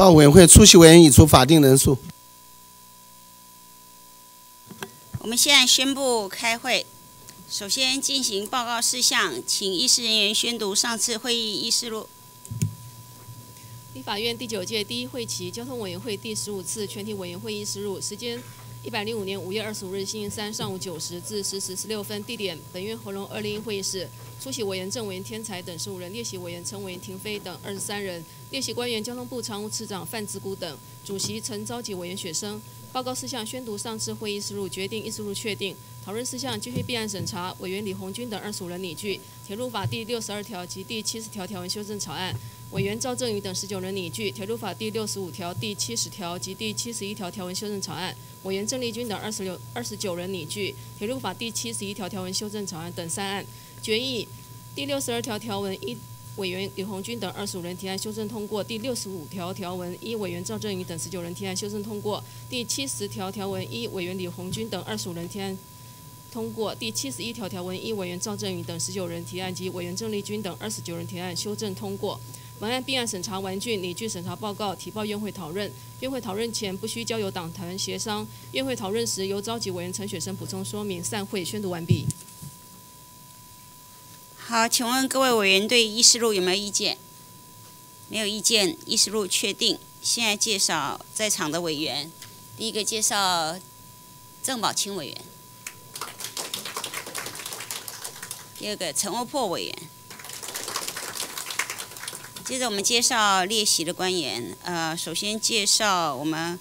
报委员会出席委员已出法定人数。我们现在宣布开会。首先进行报告事项，请议事人员宣读上次会议议事录。立法院第九届第一会期交通委员会第十五次全体委员会议事录，时间一百零五年五月二十五日星期三上午九时至十时十六分，地点本院合龙二零一会议室。出席委员郑文天才等十五人，列席委员陈文廷飞等二十三人，列席官员交通部常务次长范志谷等，主席陈召集委员学生。报告事项宣读上次会议事录，决定议事录确定。讨论事项继续备案审查，委员李红军等二十五人拟具铁路法第六十二条及第七十条条文修正草案。委员赵正宇等十九人拟具铁路法第六十五条、第七十条及第七十一条条文修正草案。委员郑丽君等二十六二十九人拟具铁路法第七十一条条文修正草案等三案。决议第六十二条条文一委员李红军等二十五人提案修正通过；第六十五条条文一委员赵振宇等十九人提案修正通过；第七十条条文一委员李红军等二十五人提案通过；第七十一条条文一委员赵振宇等十九人提案及委员郑丽君等二十九人提案修正通过。本案并案审查完竣，拟具审查报告提报院会讨论。院会讨论前不需交由党团协商。院会讨论时由召集委员陈雪生补充说明。散会宣读完毕。好，请问各位委员对议事录有没有意见？没有意见，议事录确定。现在介绍在场的委员，第一个介绍郑宝清委员，第二个陈欧珀委员。接着我们介绍列席的官员，呃，首先介绍我们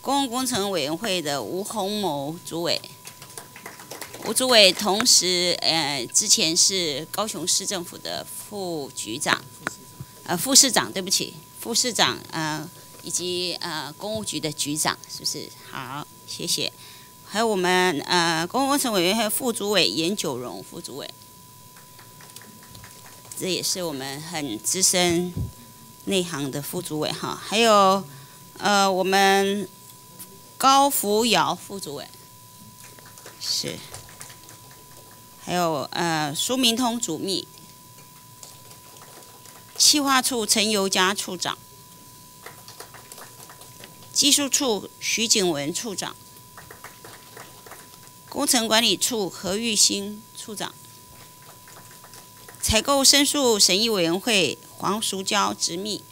公共工程委员会的吴鸿谋主委。吴主委同时，呃，之前是高雄市政府的副局长，呃，副市长，对不起，副市长，呃，以及呃，公务局的局长，是不是？好，谢谢。还有我们呃，公共工程委员会副主委严九荣副主委，这也是我们很资深内行的副主委哈。还有呃，我们高福尧副主委，是。还有呃，苏明通主秘，企划处陈尤佳处长，技术处徐景文处长，工程管理处何玉兴处长，采购申诉审议委员会黄淑娇执秘，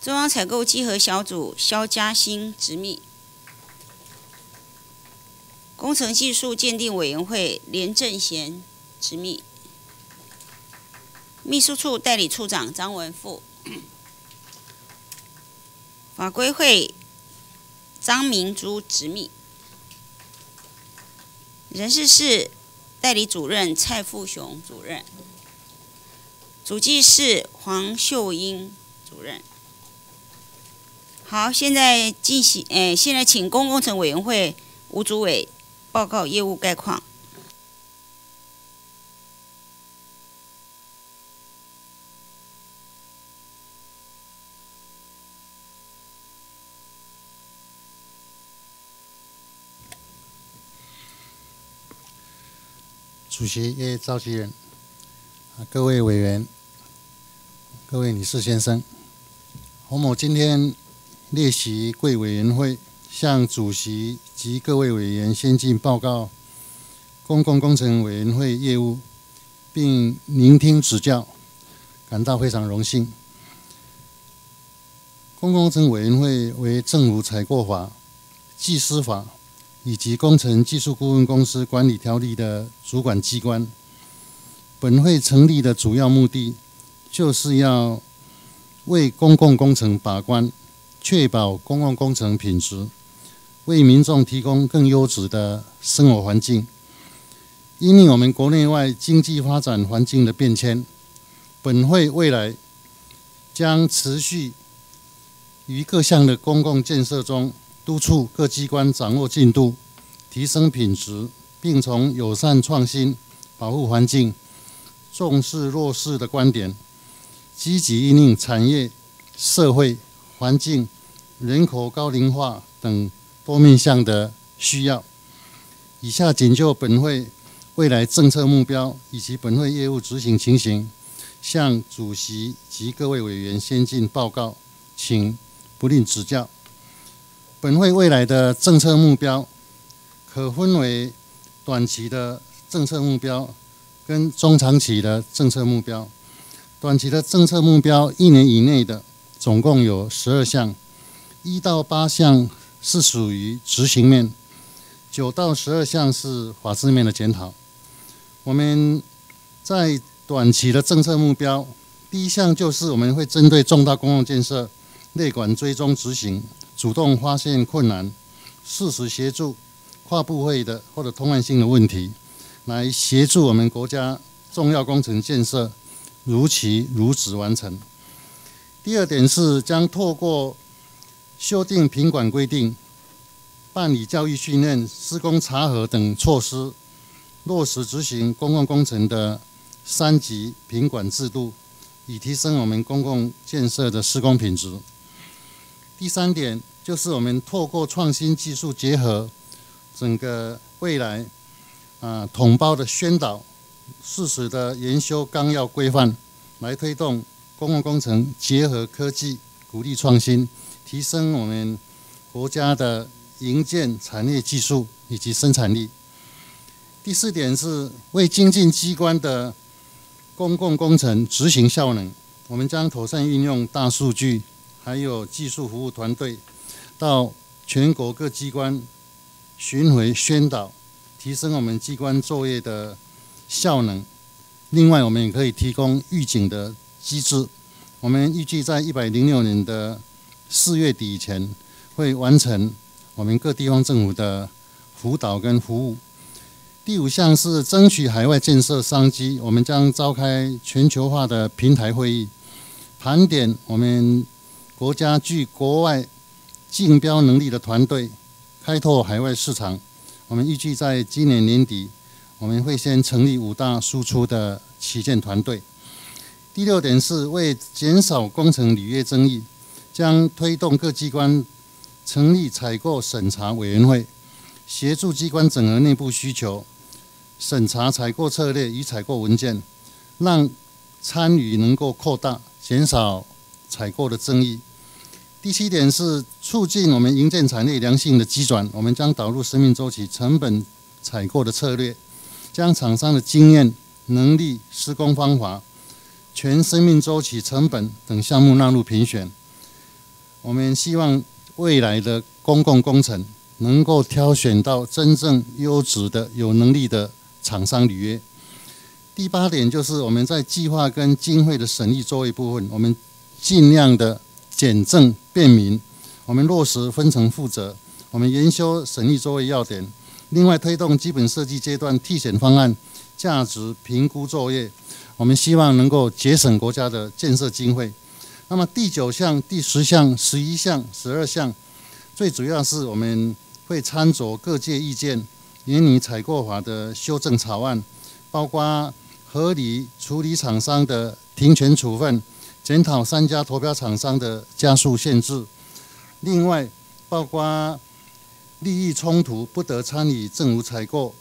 中央采购稽核小组肖嘉欣执秘。工程技术鉴定委员会连正贤执秘，秘书处代理处长张文富，法规会张明珠执秘，人事室代理主任蔡富雄主任，主治是黄秀英主任。好，现在进行，嗯，现在请公工程委员会吴主委。报告业务概况。主席、业召集人、啊各位委员、各位女士先生，洪某今天列席贵委员会。向主席及各位委员先进报告公共工程委员会业务，并聆听指教，感到非常荣幸。公共工程委员会为政府采购法、技师法以及工程技术顾问公司管理条例的主管机关。本会成立的主要目的，就是要为公共工程把关，确保公共工程品质。为民众提供更优质的生活环境。因应我们国内外经济发展环境的变迁，本会未来将持续于各项的公共建设中督促各机关掌握进度、提升品质，并从友善创新、保护环境、重视弱势的观点，积极应应产业、社会、环境、人口高龄化等。多面向的需要。以下仅就本会未来政策目标以及本会业务执行情形，向主席及各位委员先进报告，请不吝指教。本会未来的政策目标可分为短期的政策目标跟中长期的政策目标。短期的政策目标一年以内的总共有十二项，一到八项是属于执行面，九到十二项是法制面的检讨。我们在短期的政策目标，第一项就是我们会针对重大公共建设内管追踪执行。主动发现困难，适时协助跨部会的或者通案性的问题，来协助我们国家重要工程建设如期如质完成。第二点是将透过修订品管规定、办理教育训练、施工查核等措施，落实执行公共工程的三级品管制度，以提升我们公共建设的施工品质。第三点就是我们透过创新技术结合整个未来啊统包的宣导，适时的研修纲要规范，来推动公共工程结合科技，鼓励创新，提升我们国家的营建产业技术以及生产力。第四点是为精进机关的公共工程执行效能，我们将妥善运用大数据。还有技术服务团队到全国各机关巡回宣导，提升我们机关作业的效能。另外，我们也可以提供预警的机制。我们预计在一百零六年的四月底以前，会完成我们各地方政府的辅导跟服务。第五项是争取海外建设商机，我们将召开全球化的平台会议，盘点我们。国家具国外竞标能力的团队，开拓海外市场。我们预计在今年年底，我们会先成立五大输出的旗舰团队。第六点是为减少工程履约争议，将推动各机关成立采购审查委员会，协助机关整合内部需求，审查采购策略与采购文件，让参与能够扩大，减少采购的争议。第七点是促进我们营建产业良性的基转，我们将导入生命周期成本采购的策略，将厂商的经验、能力、施工方法、全生命周期成本等项目纳入评选。我们希望未来的公共工程能够挑选到真正优质的、有能力的厂商履约。第八点就是我们在计划跟经费的审议作业部分，我们尽量的。简政便民，我们落实分层负责，我们研修审议作业要点，另外推动基本设计阶段替选方案价值评估作业，我们希望能够节省国家的建设经费。那么第九项、第十项、十一项、十二项，最主要是我们会参酌各界意见，研拟采购法的修正草案，包括合理处理厂商的停权处分。检讨三家投标厂商的加速限制，另外包括利益冲突不得参与政府采购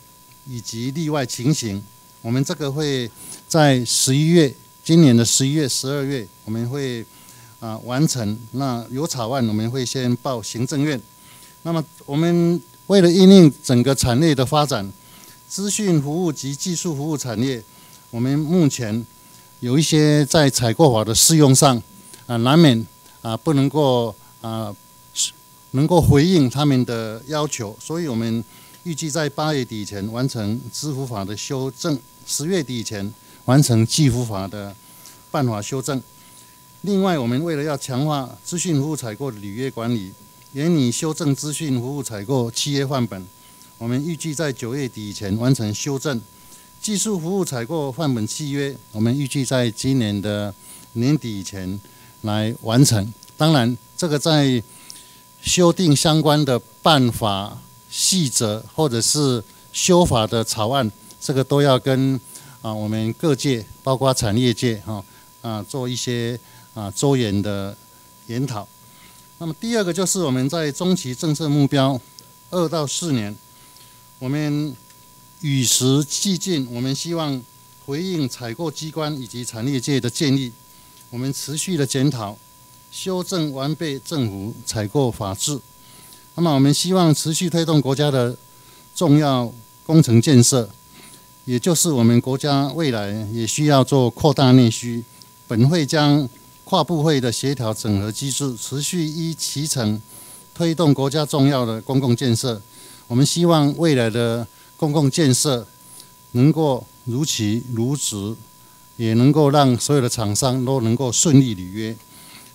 以及例外情形，我们这个会在十一月，今年的十一月、十二月，我们会啊完成。那有草案，我们会先报行政院。那么我们为了应应整个产业的发展，资讯服务及技术服务产业，我们目前。有一些在采购法的适用上，啊，难免啊不能够啊能够回应他们的要求，所以我们预计在八月底前完成支付法的修正，十月底以前完成计付法的办法修正。另外，我们为了要强化资讯服务采购履约管理，研拟修正资讯服务采购契约范本，我们预计在九月底前完成修正。技术服务采购范本契约，我们预计在今年的年底以前来完成。当然，这个在修订相关的办法细则或者是修法的草案，这个都要跟啊我们各界，包括产业界哈啊做一些啊周延的研讨。那么第二个就是我们在中期政策目标二到四年，我们。与时俱进，我们希望回应采购机关以及产业界的建议，我们持续的检讨、修正完备政府采购法制。那么，我们希望持续推动国家的重要工程建设，也就是我们国家未来也需要做扩大内需。本会将跨部会的协调整合机制，持续依其程推动国家重要的公共建设。我们希望未来的公共建设能够如期如职，也能够让所有的厂商都能够顺利履约。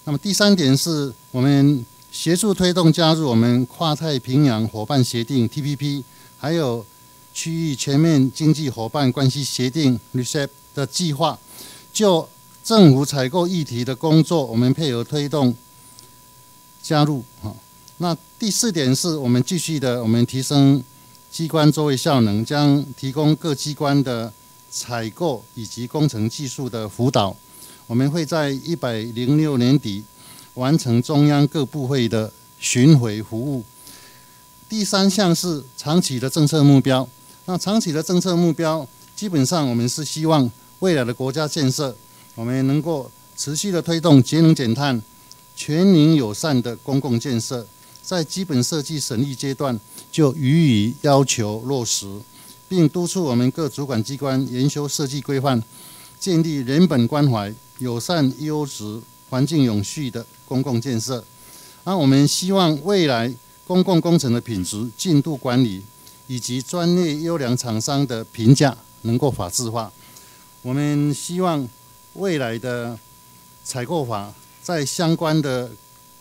那么第三点是我们协助推动加入我们跨太平洋伙伴协定 （TPP），还有区域全面经济伙伴关系协定 （RCEP） 的计划，就政府采购议题的工作，我们配合推动加入。哈，那第四点是我们继续的，我们提升机关作为效能，将提供各机关的采购以及工程技术的辅导。我们会在一百零六年底完成中央各部会的巡回服务。第三项是长期的政策目标。那长期的政策目标，基本上我们是希望未来的国家建设。我们能够持续的推动节能减碳、全民友善的公共建设，在基本设计审议阶段就予以要求落实，并督促我们各主管机关研修设计规范，建立人本关怀、友善优质、环境永续的公共建设。那我们希望未来公共工程的品质、进度管理以及专业优良厂商的评价能够法制化。我们希望。未来的采购法在相关的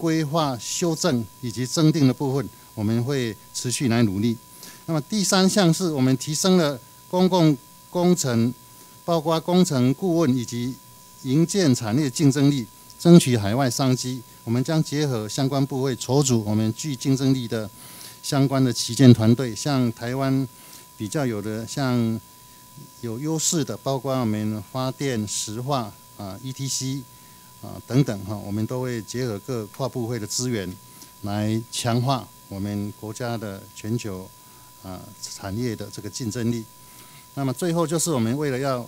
规划修正以及增订的部分，我们会持续来努力。那么第三项是我们提升了公共工程，包括工程顾问以及营建产业竞争力，争取海外商机。我们将结合相关部位筹组我们具竞争力的相关的旗舰团队，像台湾比较有的像。有优势的，包括我们发电、石化啊、ETC 啊等等哈，我们都会结合各跨部会的资源，来强化我们国家的全球啊产业的这个竞争力。那么最后就是我们为了要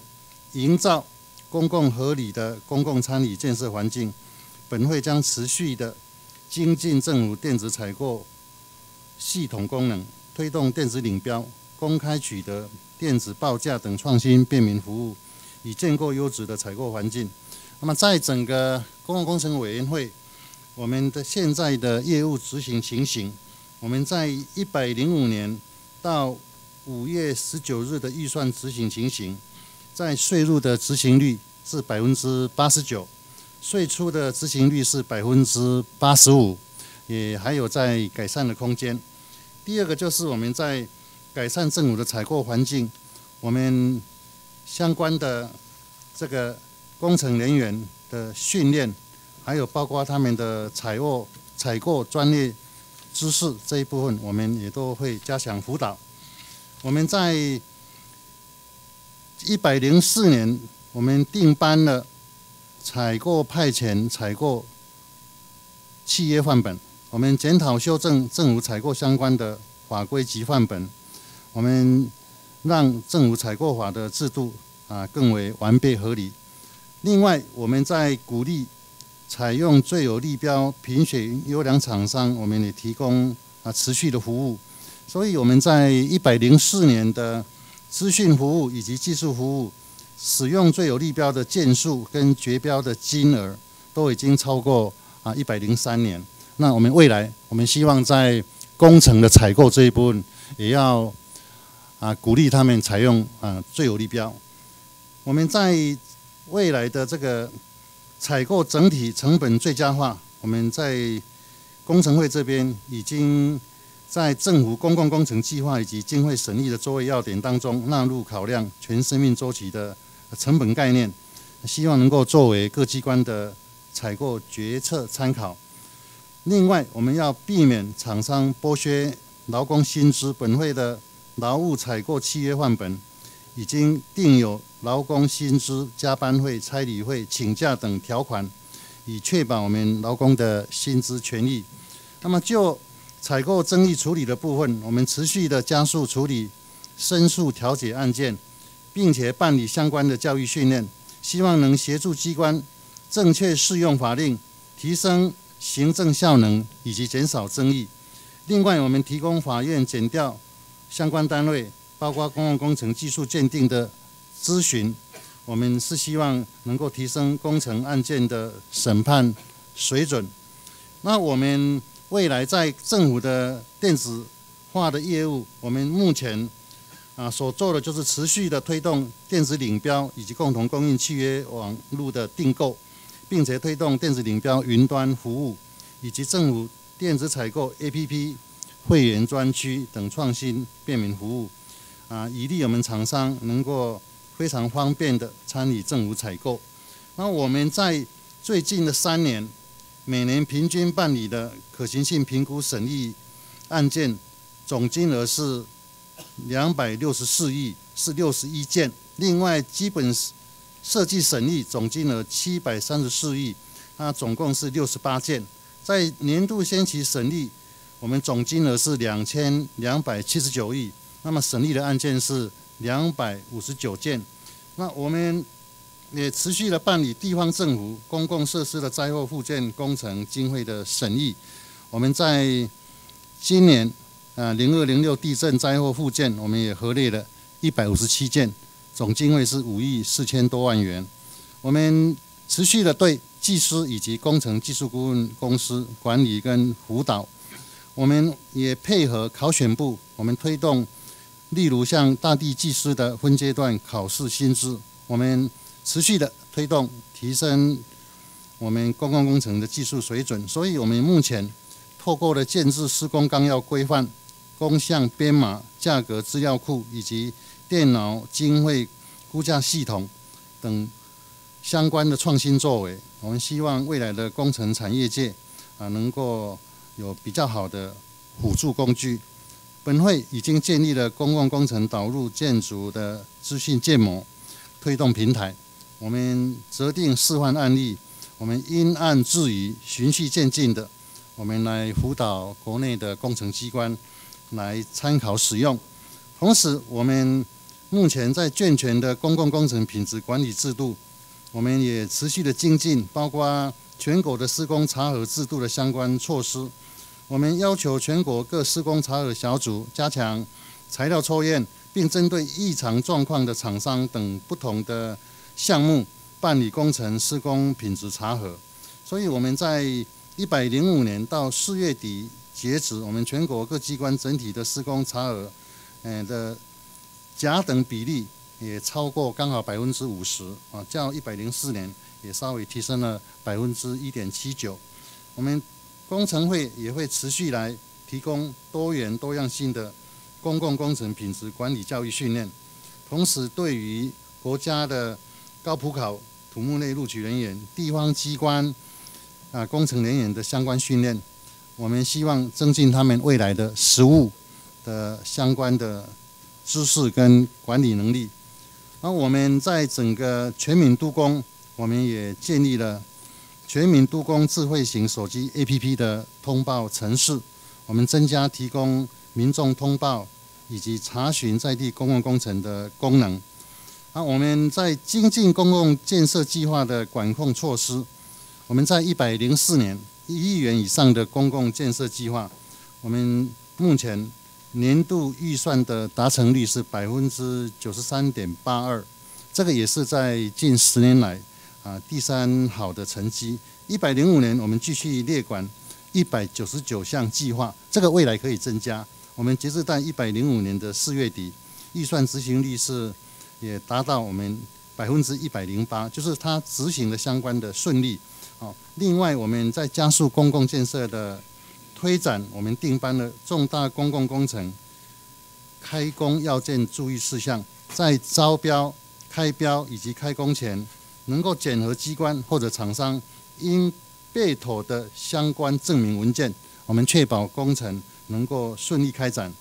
营造公共合理的公共参与建设环境，本会将持续的精进政府电子采购系统功能，推动电子领标。公开取得、电子报价等创新便民服务，以建构优质的采购环境。那么，在整个公共工程委员会，我们的现在的业务执行情形，我们在一百零五年到五月十九日的预算执行情形，在税入的执行率是百分之八十九，税出的执行率是百分之八十五，也还有在改善的空间。第二个就是我们在改善政府的采购环境，我们相关的这个工程人员的训练，还有包括他们的采购采购专业知识这一部分，我们也都会加强辅导。我们在一百零四年，我们定颁了采购派遣采购契约范本，我们检讨修正政府采购相关的法规及范本。我们让政府采购法的制度啊更为完备合理。另外，我们在鼓励采用最有利标评选优良厂商，我们也提供啊持续的服务。所以我们在一百零四年的资讯服务以及技术服务，使用最有利标的件数跟绝标的金额，都已经超过啊一百零三年。那我们未来，我们希望在工程的采购这一部分，也要。啊，鼓励他们采用啊最有利标。我们在未来的这个采购整体成本最佳化，我们在工程会这边已经在政府公共工程计划以及经费审议的作为要点当中纳入考量全生命周期的成本概念，希望能够作为各机关的采购决策参考。另外，我们要避免厂商剥削劳工薪资，本会的。劳务采购契约范本已经订有劳工薪资、加班费、差旅费、请假等条款，以确保我们劳工的薪资权益。那么就采购争议处理的部分，我们持续的加速处理申诉调解案件，并且办理相关的教育训练，希望能协助机关正确适用法令，提升行政效能以及减少争议。另外，我们提供法院检调相关单位，包括公共工程技术鉴定的咨询，我们是希望能够提升工程案件的审判水准。那我们未来在政府的电子化的业务，我们目前啊所做的就是持续的推动电子领标以及共同供应契约网络的订购，并且推动电子领标云端服务以及政府电子采购 APP 会员专区等创新便民服务啊，以利我们厂商能够非常方便的参与政府采购。那我们在最近的三年。每年平均办理的可行性评估审议案件总金额是两百六十四亿，是六十一件。另外，基本设计审议总金额七百三十四亿，那总共是六十八件。在年度先期审议，我们总金额是两千两百七十九亿，那么审议的案件是两百五十九件。那我们。也持续的办理地方政府公共设施的灾后复建工程经费的审议。我们在今年啊零二零六地震灾后复建，我们也核列了一百五十七件，总经费是五亿四千多万元。我们持续的对技师以及工程技术顾问公司管理跟辅导。我们也配合考选部，我们推动，例如像大地技师的分阶段考试薪资，我们。持续的推动提升我们公共工程的技术水准，所以我们目前透过了建制施工纲要规范、工项编码、价格资料库以及电脑经费估价系统等相关的创新作为，我们希望未来的工程产业界啊能够有比较好的辅助工具。本会已经建立了公共工程导入建筑的资讯建模推动平台。我们择定示范案例，我们因案制宜、循序渐进的，我们来辅导国内的工程机关来参考使用。同时，我们目前在健全的公共工程品质管理制度，我们也持续的精进，包括全国的施工查核制度的相关措施。我们要求全国各施工查核小组加强材料抽验，并针对异常状况的厂商等不同的。项目办理工程施工品质查核，所以我们在一百零五年到四月底截止，我们全国各机关整体的施工查核，嗯的甲等比例也超过刚好百分之五十啊，较一百零四年也稍微提升了百分之一点七九。我们工程会也会持续来提供多元多样性的公共工程品质管理教育训练，同时对于国家的高普考土木类录取人员、地方机关啊工程人员的相关训练，我们希望增进他们未来的实务的相关的知识跟管理能力。而我们在整个全民督工，我们也建立了全民督工智慧型手机 APP 的通报程式，我们增加提供民众通报以及查询在地公共工程的功能。那我们在精进公共建设计划的管控措施，我们在一百零四年一亿元以上的公共建设计划，我们目前年度预算的达成率是百分之九十三点八二，这个也是在近十年来啊第三好的成绩。一百零五年我们继续列管一百九十九项计划，这个未来可以增加。我们截至到一百零五年的四月底，预算执行率是。也达到我们百分之一百零八，就是它执行的相关的顺利。哦，另外我们在加速公共建设的推展，我们定班了重大公共工程开工要件注意事项，在招标、开标以及开工前，能够检核机关或者厂商应备妥的相关证明文件，我们确保工程能够顺利开展。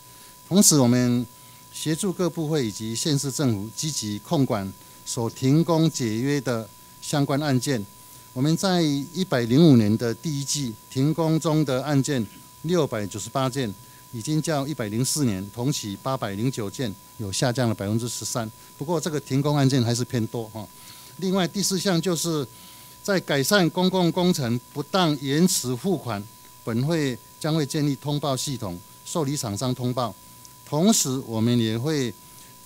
同时，我们协助各部会以及县市政府积极控管所停工解约的相关案件。我们在一百零五年的第一季停工中的案件六百九十八件，已经较一百零四年同期八百零九件有下降了百分之十三。不过这个停工案件还是偏多哈。另外第四项就是在改善公共工程不当延迟付款，本会将会建立通报系统，受理厂商通报。同时我们也会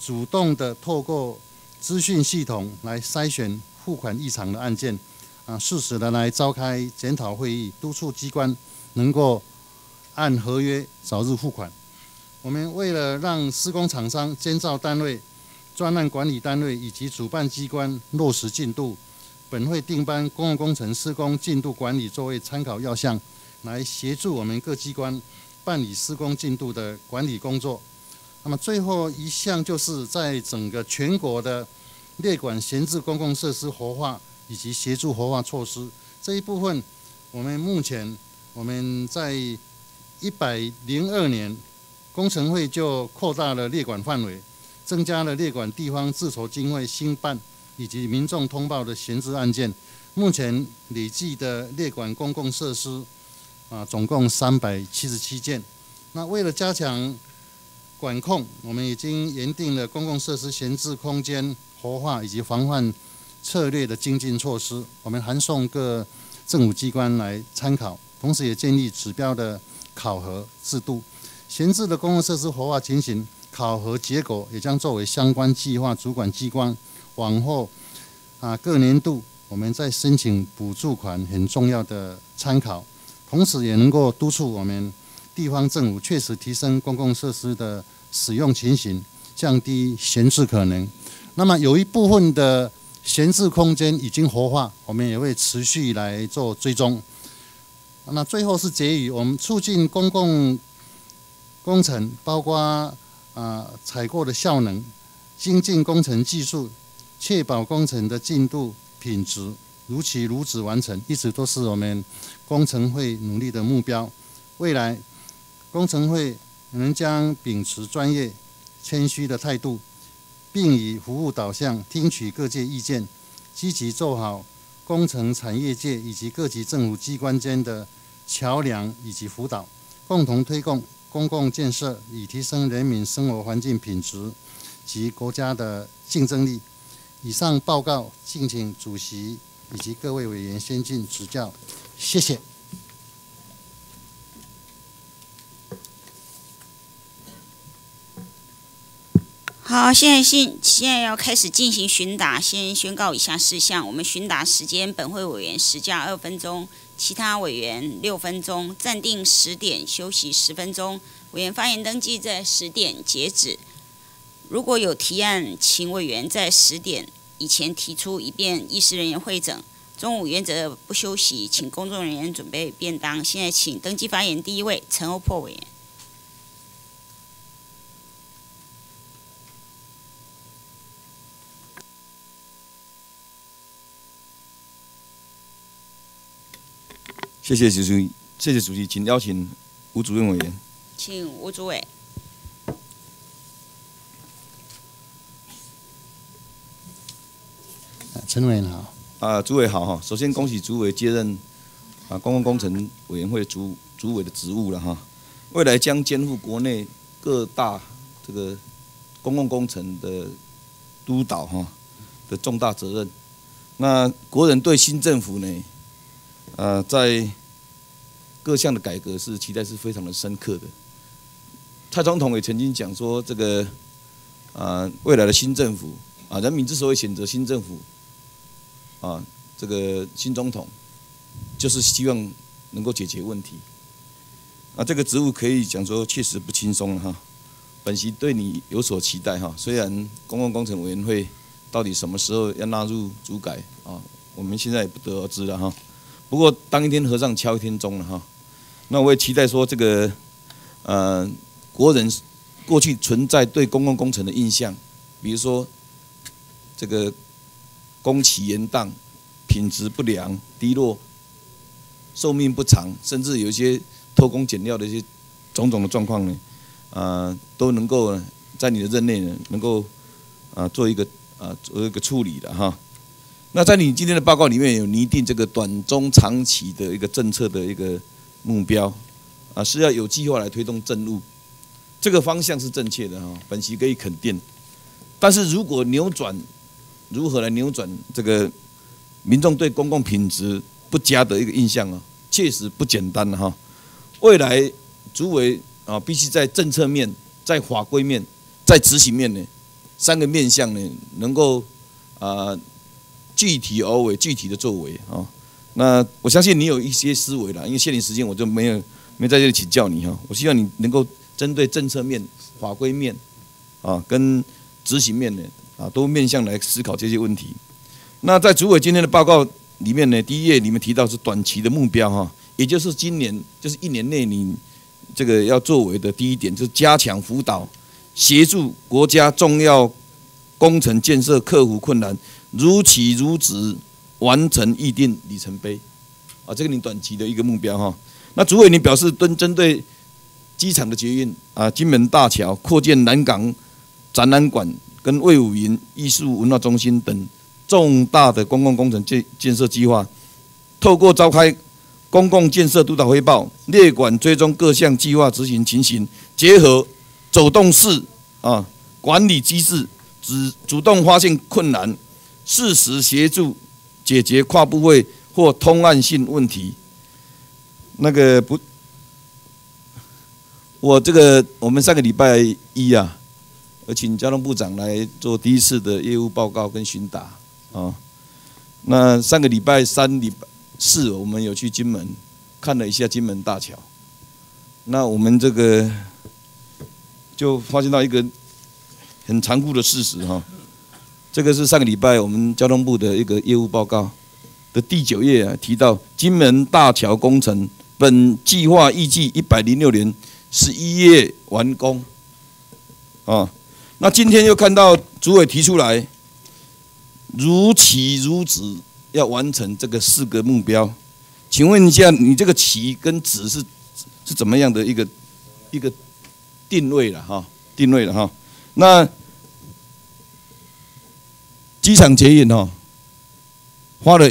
主动的透过资讯系统来筛选付款异常的案件，啊，适时的来召开检讨会议，督促机关能够。按合约早日付款。我们为了让施工厂商、监造单位、专案管理单位以及主办机关落实进度，本会定班公共工程施工进度管理作为参考要项，来协助我们各机关办理施工进度的管理工作。那么最后一项就是在整个全国的列管闲置公共设施活化以及协助活化措施这一部分，我们目前我们在。一百零二年，工程会就扩大了列管范围，增加了列管地方自筹经费兴办以及民众通报的闲置案件。目前累计的列管公共设施啊，总共三百七十七件。那为了加强管控，我们已经研定了公共设施闲置空间活化以及防范策略的精进措施，我们函送各政府机关来参考，同时也建立指标的。考核制度，闲置的公共设施活化情形考核结果也将作为相关计划主管机关往后啊各年度我们在申请补助款很重要的参考，同时也能够督促我们地方政府确实提升公共设施的使用情形，降低闲置可能。那么有一部分的闲置空间已经活化，我们也会持续来做追踪。那最后是结语，我们促进公共工程，包括啊采购的效能、精进工程技术，确保工程的进度品质如期如此完成，一直都是我们工程会努力的目标。未来工程会仍将秉持专业、谦虚的态度，并以服务导向，听取各界意见，积极做好工程产业界以及各级政府机关间的。桥梁以及辅导，共同推动公共建设，以提升人民生活环境品质及国家的竞争力。以上报告，敬请主席以及各位委员先进指教，谢谢。好，现在现现在要开始进行询答，先宣告以下事项：我们询答时间，本会委员时加二分钟。其他委员六分钟，暂定十点休息十分钟。委员发言登记在十点截止。如果有提案，请委员在十点以前提出，以便议事人员会诊。中午原则不休息，请工作人员准备便当。现在请登记发言第一位陈欧破委员。谢谢主席，谢谢主席，请邀请吴主任委员。请吴主委。陈委员好。啊，主委好哈。首先恭喜主委接任啊公共工程委员会主主委的职务了哈。未来将肩负国内各大这个公共工程的督导哈的重大责任。那国人对新政府呢？呃，在各项的改革是期待是非常的深刻的。蔡总统也曾经讲说，这个啊未来的新政府啊，人民之所以选择新政府啊，这个新总统就是希望能够解决问题。啊，这个职务可以讲说确实不轻松了哈。本席对你有所期待哈，虽然公共工程委员会到底什么时候要纳入主改啊，我们现在也不得而知了哈。不过，当一天和尚敲一天钟了哈。那我也期待说，这个呃，国人过去存在对公共工程的印象，比如说这个工期延宕、品质不良、低落、寿命不长，甚至有一些偷工减料的一些种种的状况呢，啊，都能够在你的任内呢，能够啊做一个啊做一个处理的哈。那在你今天的报告里面有拟定这个短中长期的一个政策的一个目标，啊是要有计划来推动政务这个方向是正确的哈，本席可以肯定。但是如果扭转，如何来扭转这个民众对公共品质不佳的一个印象啊？确实不简单哈。未来主委啊，必须在政策面、在法规面、在执行面呢，三个面向呢，能够啊具体而为、具体的作为啊。那我相信你有一些思维了，因为限定时间，我就没有没在这里请教你哈。我希望你能够针对政策面、法规面啊，跟执行面呢啊，都面向来思考这些问题。那在主委今天的报告里面呢，第一页里面提到是短期的目标哈，也就是今年就是一年内你这个要作为的第一点，就是加强辅导，协助国家重要工程建设克服困难，如期如职完成预定里程碑啊，这个你短期的一个目标哈。那主委你表示针针对机场的捷运啊，金门大桥扩建南港。展览馆跟魏武营艺术文化中心等重大的公共工程建建设计划，透过召开公共建设督导汇报、列管追踪各项计划执行情形，结合走动式啊管理机制，主主动发现困难，适时协助解决跨部会或通案性问题。那个不，我这个我们上个礼拜一啊。我请交通部长来做第一次的业务报告跟巡打啊。那上个礼拜三、礼拜四，我们有去金门看了一下金门大桥。那我们这个就发现到一个很残酷的事实哈。这个是上个礼拜我们交通部的一个业务报告的第九页啊，提到金门大桥工程本计划预计一百零六年十一月完工啊。那今天又看到主委提出来，如期如职要完成这个四个目标，请问一下，你这个期跟职是是怎么样的一个一个定位了哈？定位了哈？那机场捷运哦，花了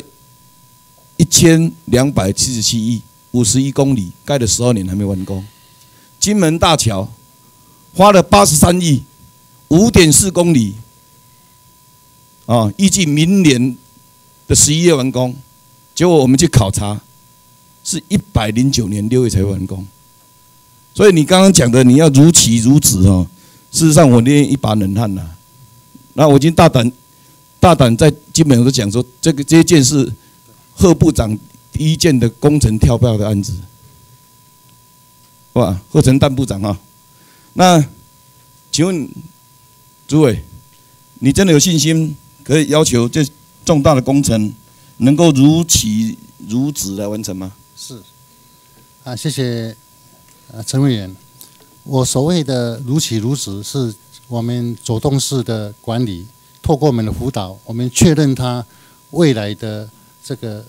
一千两百七十七亿，五十一公里，盖了十二年还没完工。金门大桥花了八十三亿。五点四公里，啊，预计明年的十一月完工，结果我们去考察，是一百零九年六月才完工。所以你刚刚讲的你要如期如职哦，事实上我捏一把冷汗呐。那我已经大胆大胆在基本上都讲说，这个这件是贺部长第一件的工程跳票的案子，哇，贺成蛋部长啊，那请问？诸位，你真的有信心可以要求这重大的工程能够如期如职来完成吗？是。啊，谢谢啊，陈委员。我所谓的如期如职，是我们走动式的管理，透过我们的辅导，我们确认他未来的这个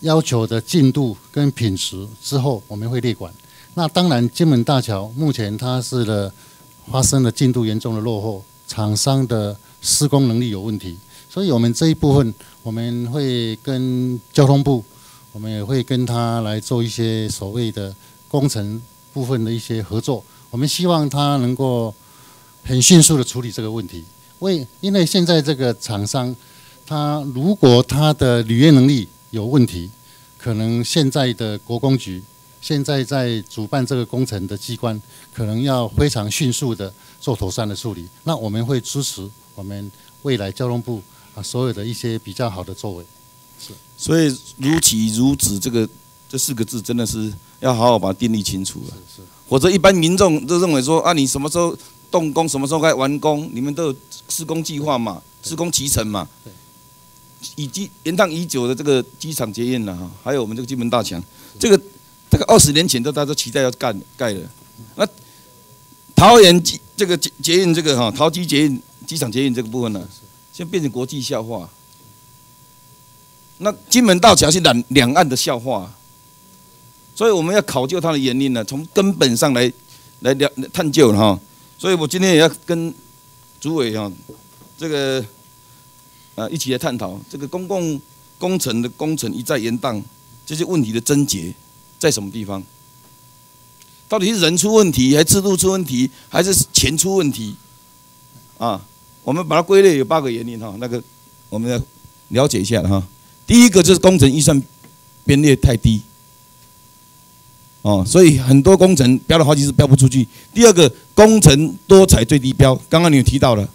要求的进度跟品质之后，我们会列管。那当然，金门大桥目前它是的。发生了进度严重的落后，厂商的施工能力有问题，所以我们这一部分我们会跟交通部，我们也会跟他来做一些所谓的工程部分的一些合作。我们希望他能够很迅速的处理这个问题。为因为现在这个厂商，他如果他的履约能力有问题，可能现在的国工局。现在在主办这个工程的机关，可能要非常迅速的做妥善的处理。那我们会支持我们未来交通部啊所有的一些比较好的作为。是，所以如期如止这个这四个字真的是要好好把它定义清楚了。是是。否则一般民众都认为说啊，你什么时候动工，什么时候该完工，你们都有施工计划嘛，施工期程嘛。对。以及延宕已久的这个机场捷运了哈，还有我们这个金门大桥，这个。这个二十年前都大家都期待要干盖的，那桃园机这个捷捷运这个哈桃机捷运机场捷运这个部分呢，现在变成国际笑话。那金门大桥是两两岸的笑话，所以我们要考究它的原因呢，从根本上来来了探究哈。所以我今天也要跟主委哈这个啊一起来探讨这个公共工程的工程一再延宕这些问题的症结。在什么地方？到底是人出问题，还是制度出问题，还是钱出问题？啊，我们把它归类有八个原因哈，那个我们要了解一下哈。第一个就是工程预算编列太低，哦，所以很多工程标了好几次标不出去。第二个，工程多采最低标，刚刚你有提到了，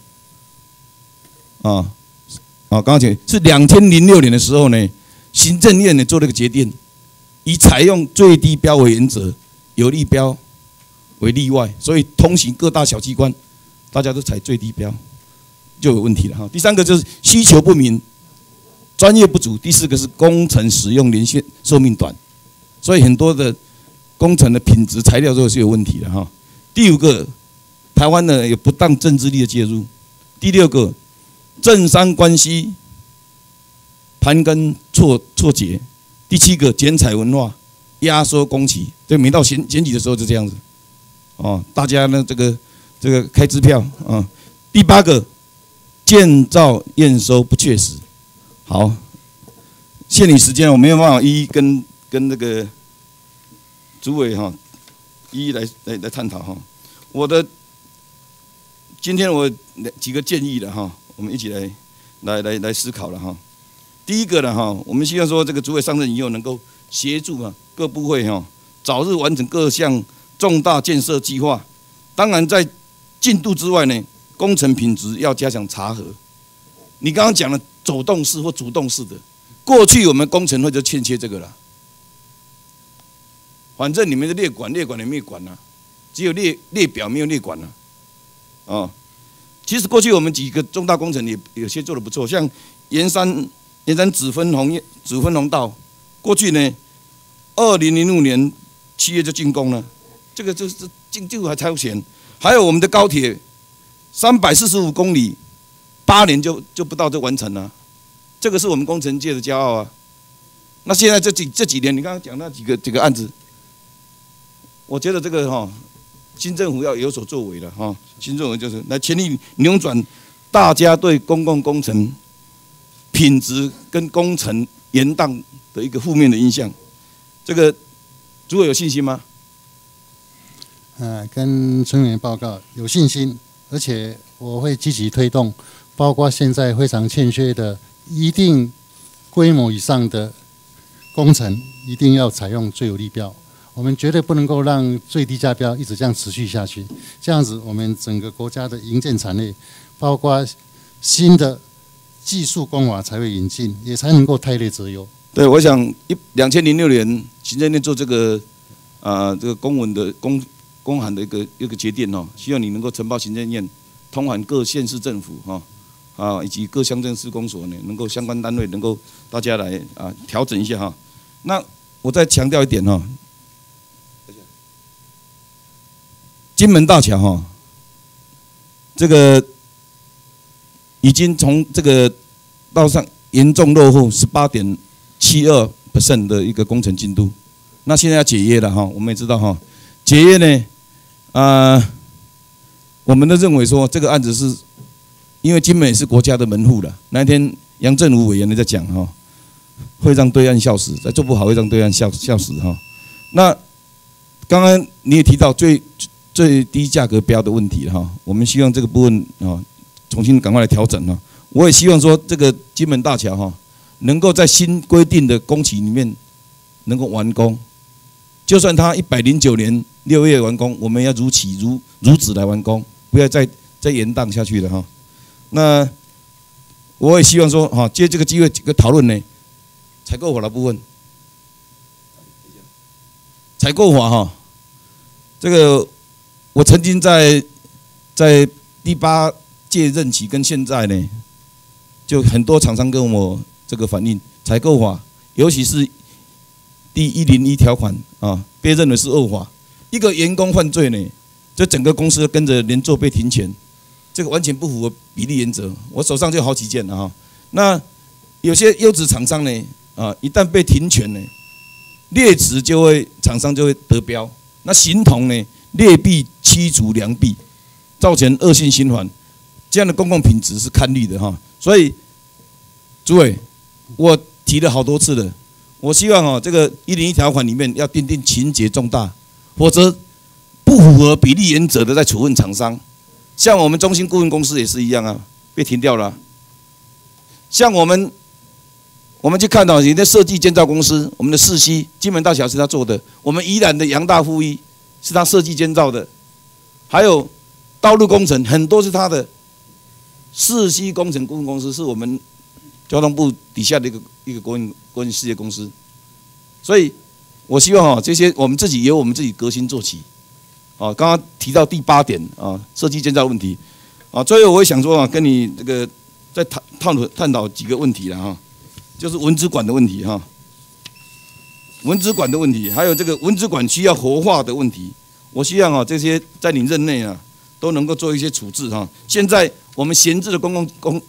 啊，啊，刚刚讲是两千零六年的时候呢，行政院呢做了个决定，以采用最低标为原则，有利标为例外，所以通行各大小机关，大家都采最低标，就有问题了哈。第三个就是需求不明。专业不足，第四个是工程使用年限寿命短，所以很多的工程的品质材料都是有问题的哈。第五个，台湾呢有不当政治力的介入。第六个，政商关系盘根错错节。第七个，剪彩文化压缩工期，对，每到选选举的时候就这样子，哦，大家呢这个这个开支票啊。第八个，建造验收不确实。好，限你时间，我没有办法一一跟跟那个主委哈一一来来来探讨哈。我的今天我几个建议的哈，我们一起来来来来思考了哈。第一个呢哈，我们希望说这个主委上任以后能够协助啊各部会哈早日完成各项重大建设计划。当然在进度之外呢，工程品质要加强查核。你刚刚讲了。手动式或主动式的，过去我们工程会就欠缺这个了。反正你们的列管列管你没有管呐，只有列列表没有列管呐。哦，其实过去我们几个重大工程也有些做的不错，像盐山盐山紫分红紫分红道，过去呢，二零零五年七月就竣工了，这个就是进就还超前。还有我们的高铁三百四十五公里，八年就就不到就完成了。这个是我们工程界的骄傲啊！那现在这几这几年，你刚刚讲那几个几个案子，我觉得这个哈，新政府要有所作为了哈。新政府就是来全力扭转大家对公共工程品质跟工程严当的一个负面的印象。这个如果有信心吗？呃，跟村员报告有信心，而且我会积极推动，包括现在非常欠缺的。一定规模以上的工程，一定要采用最有利标。我们绝对不能够让最低价标一直这样持续下去。这样子，我们整个国家的营建产业，包括新的技术工法才会引进，也才能够泰列择优。对，我想一两千零六年行政院做这个啊这个公文的公公函的一个一个决定哦，希望你能够呈报行政院，通函各县市政府哈。啊，以及各乡镇施工所呢，能够相关单位能够大家来啊调整一下哈。那我再强调一点哈，金门大桥哈，这个已经从这个道上严重落后十八点七二 percent 的一个工程进度。那现在要解约了哈，我们也知道哈，解约呢，啊，我们都认为说这个案子是。因为金门是国家的门户了。那天杨振武委员在讲哈，会让对岸笑死，再做不好会让对岸笑笑死哈。那刚刚你也提到最最低价格标的问题哈，我们希望这个部分啊重新赶快来调整哈。我也希望说这个金门大桥哈，能够在新规定的工期里面能够完工。就算它一百零九年六月完工，我们要如期如如此来完工，不要再再延宕下去了哈。那我也希望说，哈，借这个机会几个讨论呢，采购法的部分，采购法哈，这个我曾经在在第八届任期跟现在呢，就很多厂商跟我这个反映，采购法尤其是第一零一条款啊，被认为是恶法，一个员工犯罪呢，这整个公司跟着连坐被停权。这个完全不符合比例原则，我手上就好几件了哈。那有些优质厂商呢，啊，一旦被停权呢，劣质就会厂商就会得标，那形同呢劣币驱逐良币，造成恶性循环，这样的公共品质是堪虑的哈。所以，诸位，我提了好多次了，我希望哦，这个一零一条款里面要订定情节重大，否则不符合比例原则的在处分厂商，像我们中心顾问公司也是一样啊，被停掉了。像我们，我们去看到人家设计建造公司，我们的四溪金门大桥是他做的，我们宜兰的杨大富一是他设计建造的，还有道路工程很多是他的。四溪工程顾问公司是我们交通部底下的一个一个国营国营事业公司，所以我希望哈这些我们自己由我们自己革新做起，啊，刚刚提到第八点啊，设计建造问题，啊，最后我也想说啊，跟你这个再探探讨探讨几个问题了哈，就是文资管的问题哈，文资管的问题，还有这个文资管需要活化的问题，我希望啊这些在你任内啊都能够做一些处置哈，现在。我们闲置的公共公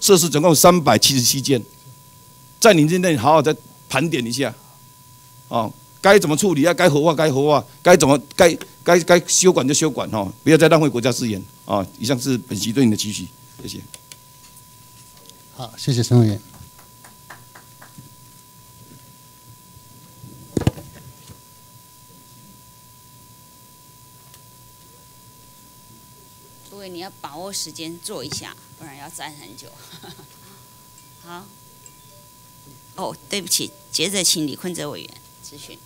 设施总共三百七十七件，在你任内好好再盘点一下，啊，该怎么处理啊？该活化该活化，该怎么该该该修管就修管哈，不要再浪费国家资源啊！以上是本席对你的期许，谢谢。好，谢谢陈委员。你要把握时间做一下，不然要站很久。好，哦，对不起，接着请李坤泽委员咨询。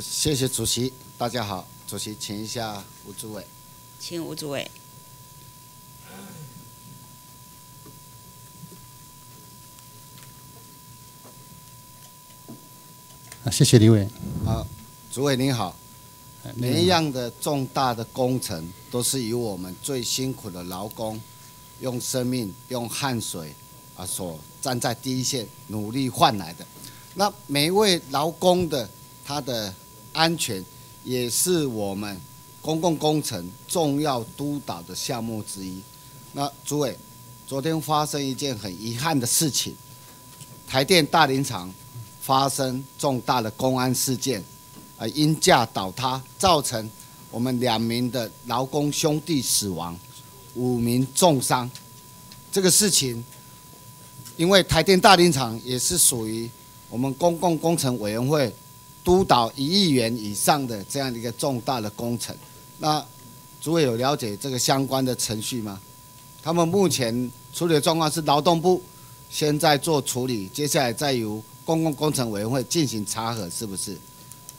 谢谢主席，大家好，主席，请一下吴主委。请吴主委。啊，谢谢李委。好，主委您好。每一样的重大的工程，都是由我们最辛苦的劳工，用生命、用汗水啊，所站在第一线努力换来的。那每一位劳工的他的安全，也是我们公共工程重要督导的项目之一。那诸位，昨天发生一件很遗憾的事情，台电大林厂发生重大的公安事件。呃，因架倒塌，造成我们两名的劳工兄弟死亡，五名重伤。这个事情，因为台电大林厂也是属于我们公共工程委员会督导一亿元以上的这样的一个重大的工程。那诸位有了解这个相关的程序吗？他们目前处理的状况是劳动部现在做处理，接下来再由公共工程委员会进行查核，是不是？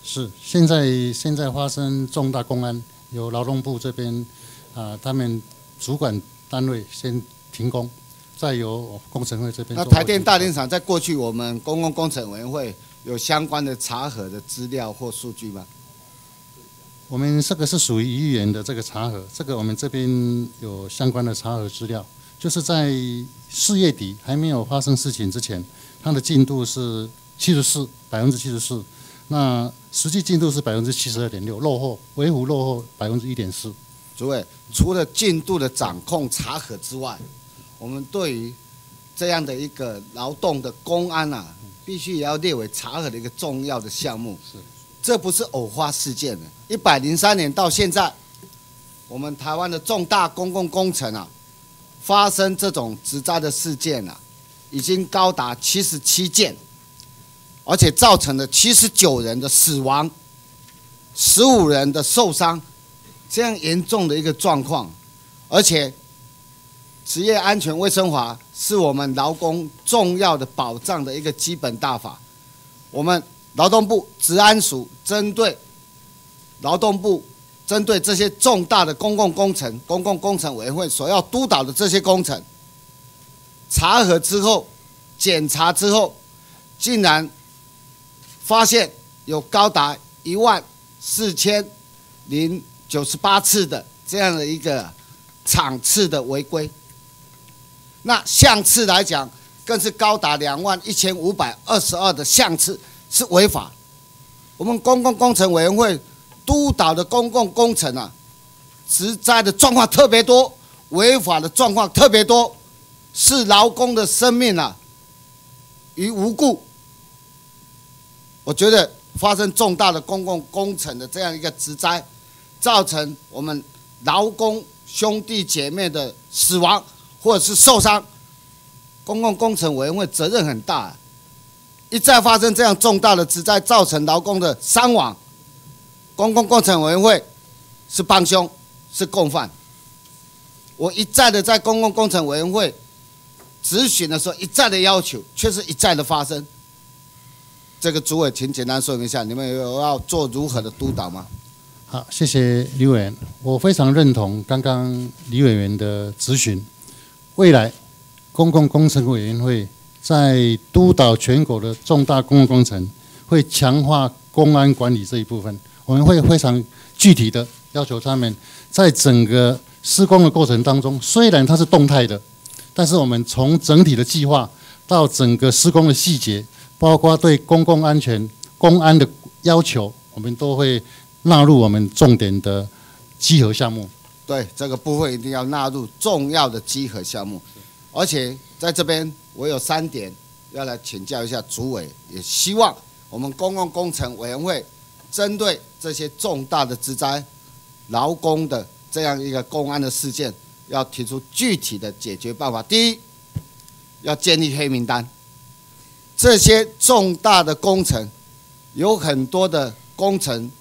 是，现在现在发生重大公安，由劳动部这边啊，他们主管单位先停工，再由工程会这边。那台电大电厂在过去我们公共工程委员会有相关的查核的资料或数据吗？我们这个是属于一亿元的这个查核，这个我们这边有相关的查核资料，就是在四月底还没有发生事情之前，它的进度是七十四百分之七十四。那实际进度是百分之七十二点六，落后，维护落后百分之一点四。诸位，除了进度的掌控查核之外，我们对于这样的一个劳动的公安啊，必须也要列为查核的一个重要的项目。是，这不是偶发事件的。一百零三年到现在，我们台湾的重大公共工程啊，发生这种职灾的事件啊，已经高达七十七件。而且造成了七十九人的死亡，十五人的受伤，这样严重的一个状况。而且，职业安全卫生法是我们劳工重要的保障的一个基本大法。我们劳动部治安署针对劳动部针对这些重大的公共工程，公共工程委员会所要督导的这些工程，查核之后，检查之后，竟然。发现有高达一万四千零九十八次的这样的一个场次的违规，那项次来讲，更是高达两万一千五百二十二的项次是违法。我们公共工程委员会督导的公共工程啊，实在的状况特别多，违法的状况特别多，视劳工的生命啊于无故。我觉得发生重大的公共工程的这样一个职灾，造成我们劳工兄弟姐妹的死亡或者是受伤，公共工程委员会责任很大。一再发生这样重大的职灾，造成劳工的伤亡，公共工程委员会是帮凶，是共犯。我一再的在公共工程委员会质询的时候，一再的要求，却是一再的发生。这个主委，请简单说明一下，你们有要做如何的督导吗？好，谢谢李委员，我非常认同刚刚李委员的咨询。未来公共工程委员会在督导全国的重大公共工程，会强化公安管理这一部分。我们会非常具体的要求他们，在整个施工的过程当中，虽然它是动态的，但是我们从整体的计划到整个施工的细节。包括对公共安全、公安的要求，我们都会纳入我们重点的集合项目。对这个部分一定要纳入重要的集合项目。而且在这边，我有三点要来请教一下主委，也希望我们公共工程委员会针对这些重大的职灾、劳工的这样一个公安的事件，要提出具体的解决办法。第一，要建立黑名单。这些重大的工程，有很多的工程，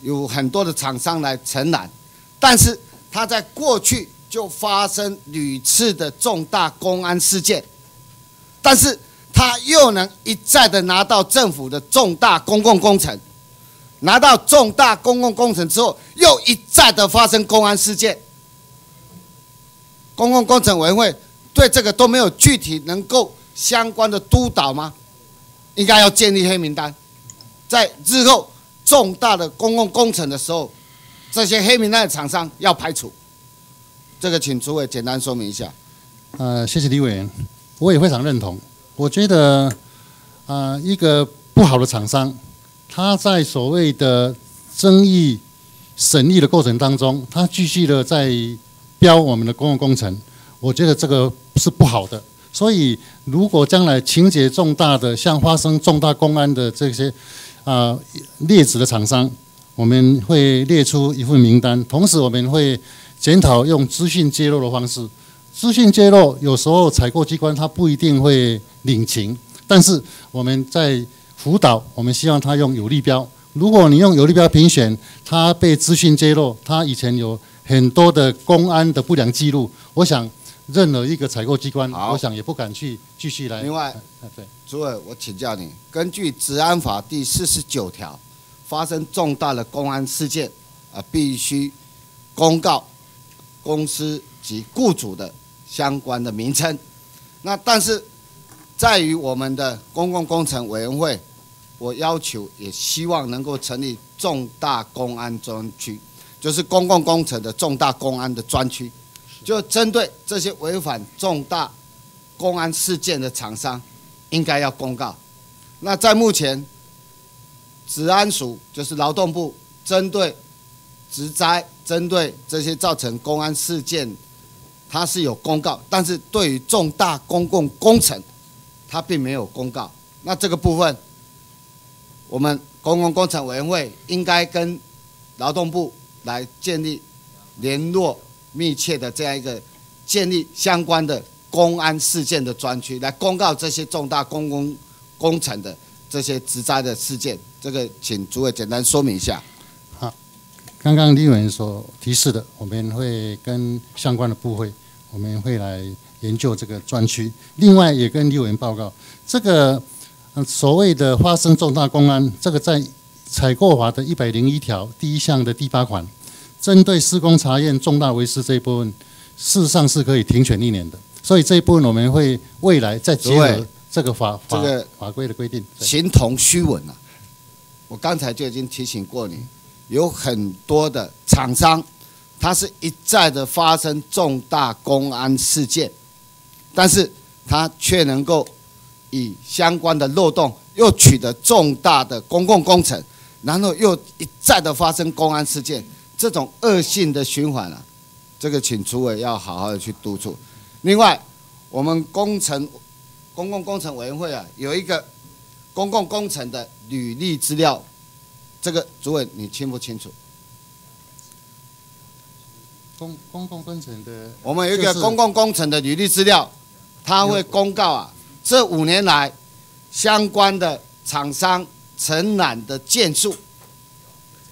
有很多的厂商来承揽，但是他在过去就发生屡次的重大公安事件，但是他又能一再的拿到政府的重大公共工程，拿到重大公共工程之后，又一再的发生公安事件，公共工程委员会对这个都没有具体能够。相关的督导吗？应该要建立黑名单，在日后重大的公共工程的时候，这些黑名单的厂商要排除。这个请诸位简单说明一下。呃，谢谢李委员，我也非常认同。我觉得，啊，一个不好的厂商，他在所谓的争议审议的过程当中，他继续的在标我们的公共工程，我觉得这个是不好的。所以，如果将来情节重大的，像发生重大公安的这些啊劣质的厂商，我们会列出一份名单。同时，我们会检讨用资讯揭露的方式。资讯揭露有时候采购机关他不一定会领情，但是我们在辅导，我们希望他用有利标。如果你用有利标评选，他被资讯揭露，他以前有很多的公安的不良记录，我想。任何一个采购机关，我想也不敢去继续来。另外，对，诸位，我请教你，根据《治安法》第四十九条，发生重大的公安事件，啊，必须公告公司及雇主的相关的名称。那但是，在于我们的公共工程委员会，我要求也希望能够成立重大公安专区，就是公共工程的重大公安的专区。就针对这些违反重大公安事件的厂商，应该要公告。那在目前，治安署就是劳动部针对职灾、针对这些造成公安事件，它是有公告，但是对于重大公共工程，它并没有公告。那这个部分，我们公共工程委员会应该跟劳动部来建立联络。密切的这样一个建立相关的公安事件的专区，来公告这些重大公共工程的这些职灾的事件。这个，请诸位简单说明一下。好，刚刚李委所提示的，我们会跟相关的部会，我们会来研究这个专区。另外，也跟李委报告，这个所谓的发生重大公安，这个在采购法的一百零一条第一项的第八款。针对施工查验重大违事这一部分，事实上是可以停权一年的。所以这一部分我们会未来再结合这个法这个法规的规定，形同虚文啊。我刚才就已经提醒过你，有很多的厂商，他是一再的发生重大公安事件，但是他却能够以相关的漏洞又取得重大的公共工程，然后又一再的发生公安事件。这种恶性的循环啊，这个请主委要好好的去督促。另外，我们工程公共工程委员会啊，有一个公共工程的履历资料，这个主委你清不清楚？公公共工程的，我们有一个公共工程的履历资料，他会公告啊，这五年来相关的厂商承揽的件数。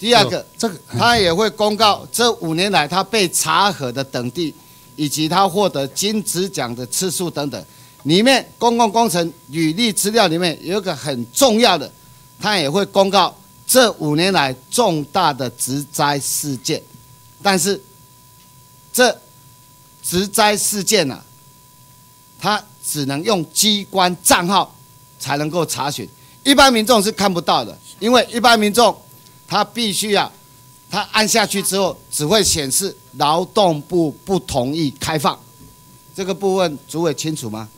第二个，这个他也会公告这五年来他被查核的等地，以及他获得金质奖的次数等等。里面公共工程履历资料里面有一个很重要的，他也会公告这五年来重大的植灾事件。但是这植灾事件呢、他只能用机关账号才能够查询，一般民众是看不到的，因为一般民众他必须啊，他按下去之后只会显示劳动部不同意开放，这个部分主委清楚吗？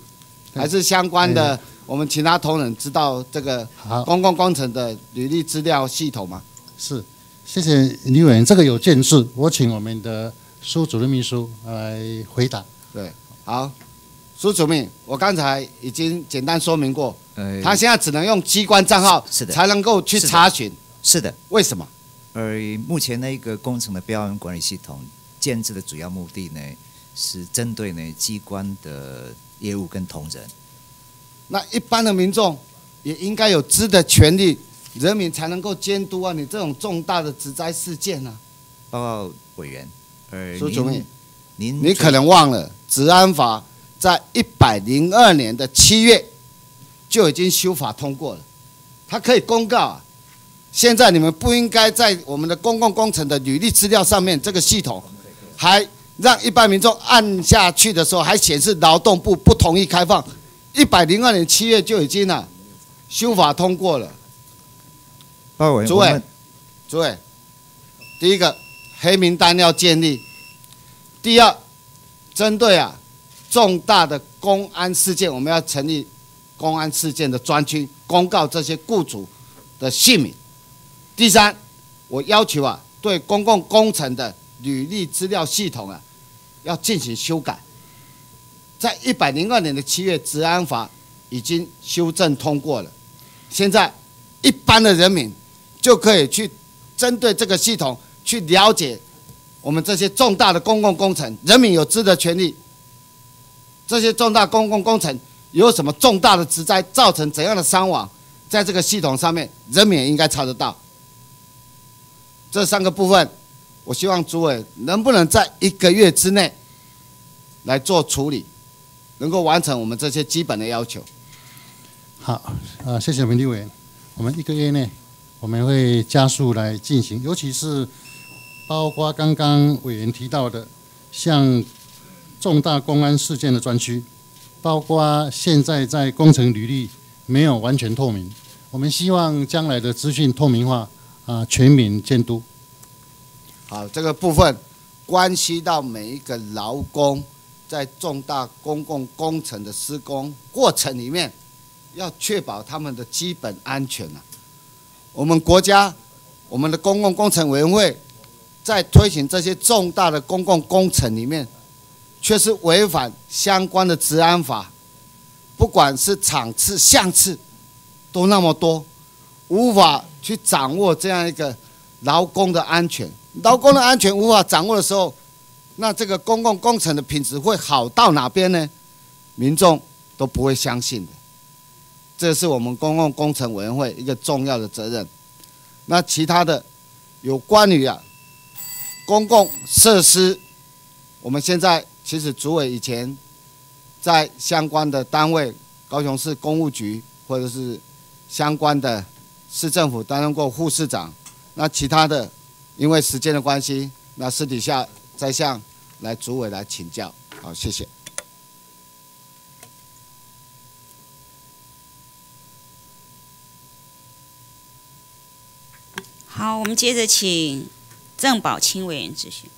还是相关的我们其他同仁知道这个公共工程的履历资料系统吗？是，谢谢李委员，这个有建制，我请我们的苏主任秘书来回答。对。好，苏主任，我刚才已经简单说明过，呃，他现在只能用机关账号才能够去查询，是的，为什么？而目前那个工程的标案管理系统建制的主要目的呢，是针对呢机关的业务跟同仁。那一般的民众也应该有知的权利，人民才能够监督啊！你这种重大的职灾事件呢、报告委员，呃苏主任您您你可能忘了，治安法在一百零二年的七月就已经修法通过了，它可以公告啊。现在你们不应该在我们的公共工程的履历资料上面这个系统，还让一般民众按下去的时候还显示劳动部不同意开放。一百零二年七月就已经了、修法通过了。报告委员，诸位我们诸位，第一个黑名单要建立，第二，针对啊重大的公安事件，我们要成立公安事件的专区，公告这些雇主的姓名。第三，我要求啊对公共工程的履历资料系统啊要进行修改。在一百零二年的七月，治安法已经修正通过了，现在一般的人民就可以去针对这个系统去了解我们这些重大的公共工程，人民有知的权利。这些重大公共工程有什么重大的职灾，造成怎样的伤亡，在这个系统上面，人民也应该查得到。这三个部分，我希望诸位能不能在一个月之内来做处理，能够完成我们这些基本的要求。好，啊，谢谢我们立委员。我们一个月内，我们会加速来进行，尤其是包括刚刚委员提到的，像重大公安事件的专区，包括现在在工程履历没有完全透明，我们希望将来的资讯透明化，啊，全民监督。好，这个部分关系到每一个劳工在重大公共工程的施工过程里面，要确保他们的基本安全啊。我们国家，我们的公共工程委员会在推行这些重大的公共工程里面，却是违反相关的治安法，不管是场次、项次，都那么多，无法去掌握这样一个劳工的安全。劳工的安全无法掌握的时候，那这个公共工程的品质会好到哪边呢？民众都不会相信的。这是我们公共工程委员会一个重要的责任。那其他的有关于啊公共设施，我们现在其实主委以前在相关的单位，高雄市公务局或者是相关的市政府担任过副市长。那其他的，因为时间的关系，那私底下再向来主委来请教。好，谢谢。好，我们接着请郑宝清委员咨询。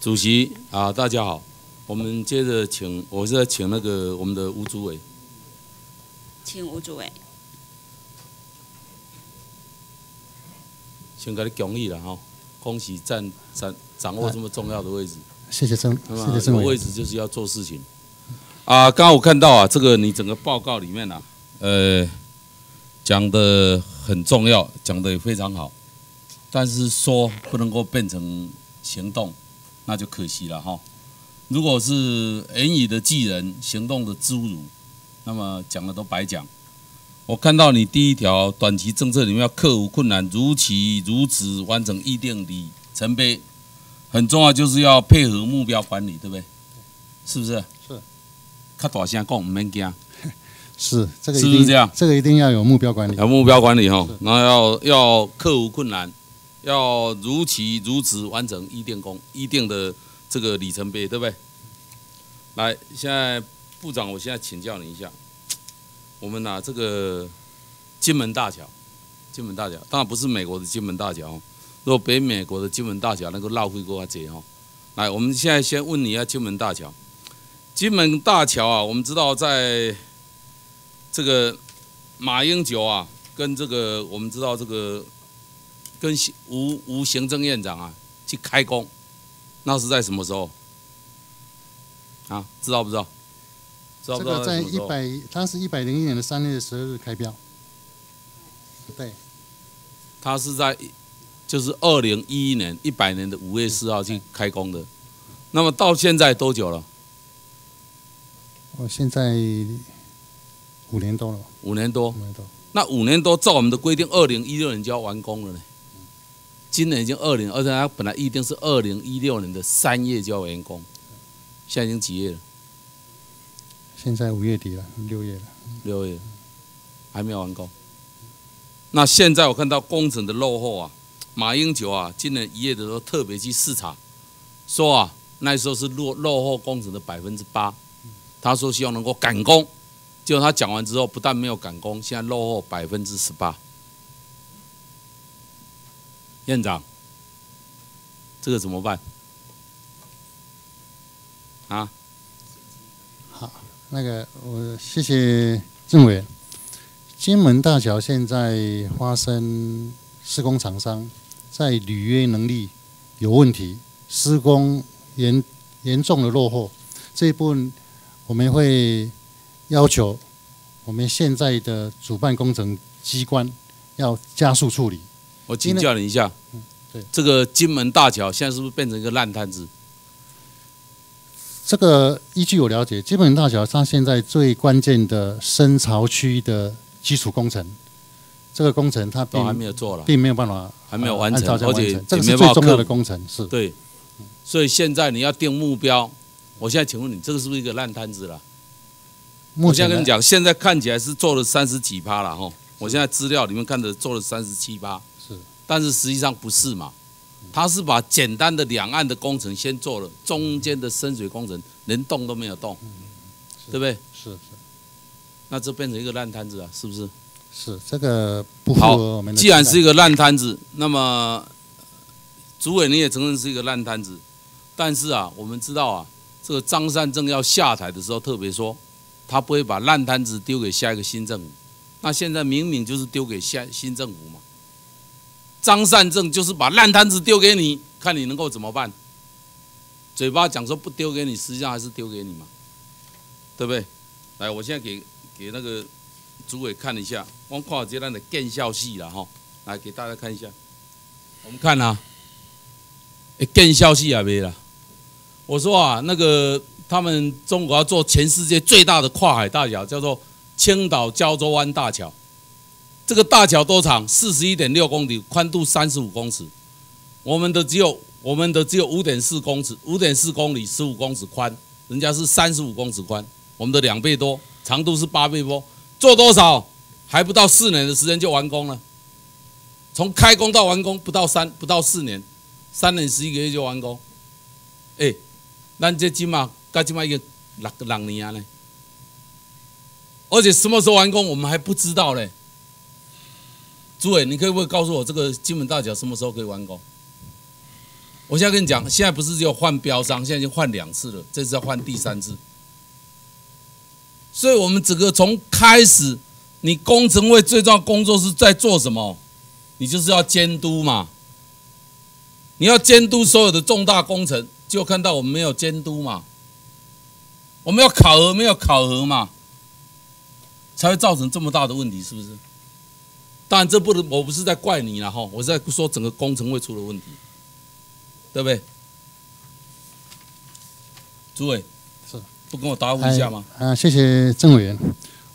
主席啊，大家好，我们接着请，我是在请那个我们的吴主委，请吴主委。先给你恭喜了哈，恭喜占占掌握这么重要的位置，谢谢郑，那么有谢谢郑委员。位置就是要做事情。啊，刚刚我看到啊，这个你整个报告里面啊，呃，讲的很重要，讲的也非常好，但是说不能够变成行动，那就可惜了哈。如果是言语的技人，行动的侏儒，那么讲的都白讲。我看到你第一条短期政策里面要克服困难，如期如此完成议定里程碑，很重要就是要配合目标管理，对不对？是不是？是。较大声讲，唔免惊。是这个一是不是定这样这个一定要有目标管理。有目标管理哈是，然后要要克服困难，要如期如此完成一定工一定的这个里程碑，对不对？来，现在部长，我现在请教你一下，我们拿、这个金门大桥，金门大桥当然不是美国的金门大桥哦，如果北美国的金门大桥能够绕回过这哈。来，我们现在先问你一下金门大桥，金门大桥啊，我们知道在这个马英九啊，跟这个我们知道这个跟行吴吴行政院长啊去开工，那是在什么时候？啊，知道不知道？知道不知道这个在？一百，他是一百零一年的三月十二日开标。对，他是在就是二零一一年一百年的五月四号去开工的，那么到现在多久了？我现在五年多了吧，五年多五。年多。那五年多，照我们的规定，二零一六年就要完工了呢。今年已经二零，而且他本来预定是二零一六年的三月就要完工，现在已经几月了？现在五月底了，六月了。六月，还没有完工。那现在我看到工程的落后啊，马英九啊，今年一月的时候特别去视察，说啊，那时候是落落后工程的百分之八，他说希望能够赶工，结果他讲完之后，不但没有赶工，现在落后百分之十八。院长，这个怎么办？啊？好那个，我谢谢政委。金门大桥现在发生施工厂商在履约能力有问题，施工严严重的落后，这一部分我们会要求我们现在的主办工程机关要加速处理。我请教你一下，对这个金门大桥现在是不是变成一个烂摊子？这个依据我了解，金门大桥它现在最关键的深潮区的基础工程，这个工程它并还没有做了，并没有办法还没有完成，而且，这个是最重要的工程，是对，所以现在你要定目标。我现在请问你，这个是不是一个烂摊子了？目前来我现在跟你讲，现在看起来是做了三十几趴了哈。我现在资料里面看的做了三十七趴，是但是实际上不是嘛？他是把简单的两岸的工程先做了，中间的深水工程连动都没有动，是对不对？是是那这变成一个烂摊子啊，是不是？是这个不符好合我们的期待。既然是一个烂摊子，那么主委你也承认是一个烂摊子，但是啊，我们知道啊，这个张善政要下台的时候特别说，他不会把烂摊子丢给下一个新政府。那现在明明就是丢给下新政府嘛，张善政就是把烂摊子丢给你，看你能够怎么办。嘴巴讲说不丢给你，实际上还是丢给你嘛，对不对？来，我现在给给那个主委看一下，光跨阶段的见效戏了哈，来给大家看一下。我们看啊，诶，见效戏也没了。我说啊，那个他们中国要做全世界最大的跨海大桥，叫做青岛胶州湾大桥。这个大桥多长？四十一点六公里，宽度三十五公尺。我们的只有我们的只有五点四公尺，五点四公里，十五公尺宽，人家是三十五公尺宽，我们的两倍多，长度是八倍多。做多少？还不到四年的时间就完工了。从开工到完工不到三不到四年，三年十一个月就完工。哎，咱这起码到起码已经六六年啊呢，而且什么时候完工我们还不知道嘞。朱伟，你可以不可以告诉我这个金门大桥什么时候可以完工？我现在跟你讲，现在不是只有换标商，现在已经换两次了，这次要换第三次。所以，我们整个从开始，你工程会最重要工作是在做什么？你就是要监督嘛，你要监督所有的重大工程，就看到我们没有监督嘛，我们要考核没有考核嘛，才会造成这么大的问题，是不是？当然，这不能，我不是在怪你了哈，我是在说整个工程会出了问题，对不对？主委是不跟我答复一下吗？啊，谢谢郑委员。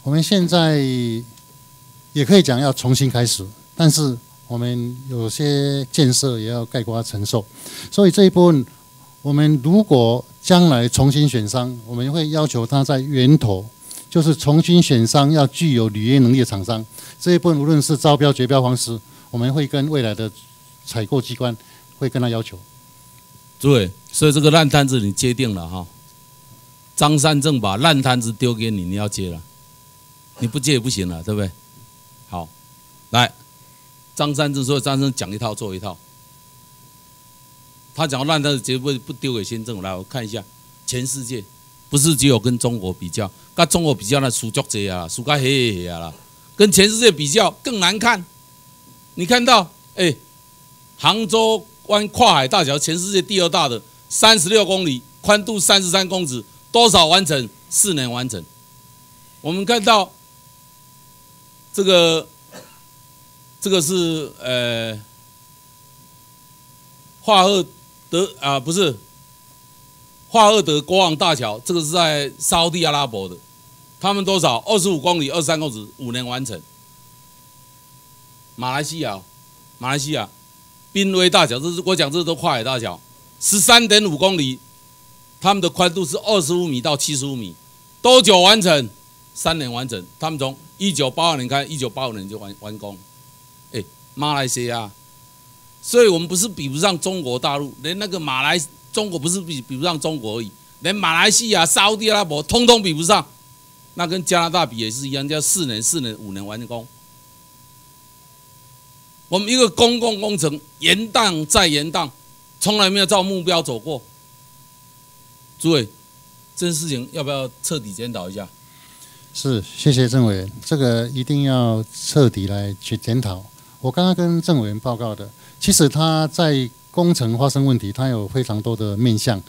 我们现在也可以讲要重新开始，但是我们有些建设也要概括承受，所以这一部分，我们如果将来重新选商，我们会要求他在源头，就是重新选商要具有履约能力的厂商。这一部分无论是招标、绝标方式，我们会跟未来的采购机关会跟他要求。对，所以这个烂摊子你接定了哈。张三正把烂摊子丢给你，你要接了，你不接也不行了，对不对？好，来，张三正说张三正讲一套做一套，他讲烂摊子绝不不丢给新政府。来，我看一下，全世界不是只有跟中国比较，跟中国比较那输足济啊，输个黑黑啊啦，跟全世界比较更难看。你看到，哎，杭州湾跨海大桥，全世界第二大的，三十六公里，宽度三十三公尺。多少完成？四年完成。我们看到这个，这个是呃，华赫德啊，不是华赫德国王大桥，这个是在沙地阿拉伯的。他们多少？二十五公里，二十三公尺，五年完成。马来西亚，马来西亚濒危大桥，这是我讲，这是都跨海大桥，十三点五公里。他们的宽度是二十五米到七十五米，多久完成？三年完成。他们从一九八二年开，一九八五年就完完工。哎，马来西亚，所以我们不是比不上中国大陆，连那个马来中国不是比比不上中国而已，连马来西亚、沙特阿拉伯通通比不上。那跟加拿大比也是一样，叫四年、四年、五年完工。我们一个公共工程延宕再延宕，从来没有照目标走过。诸位，这件事情要不要彻底检讨一下？是，谢谢郑委员，这个一定要彻底来去检讨。我刚刚跟郑委员报告的，其实他在工程发生问题，他有非常多的面向，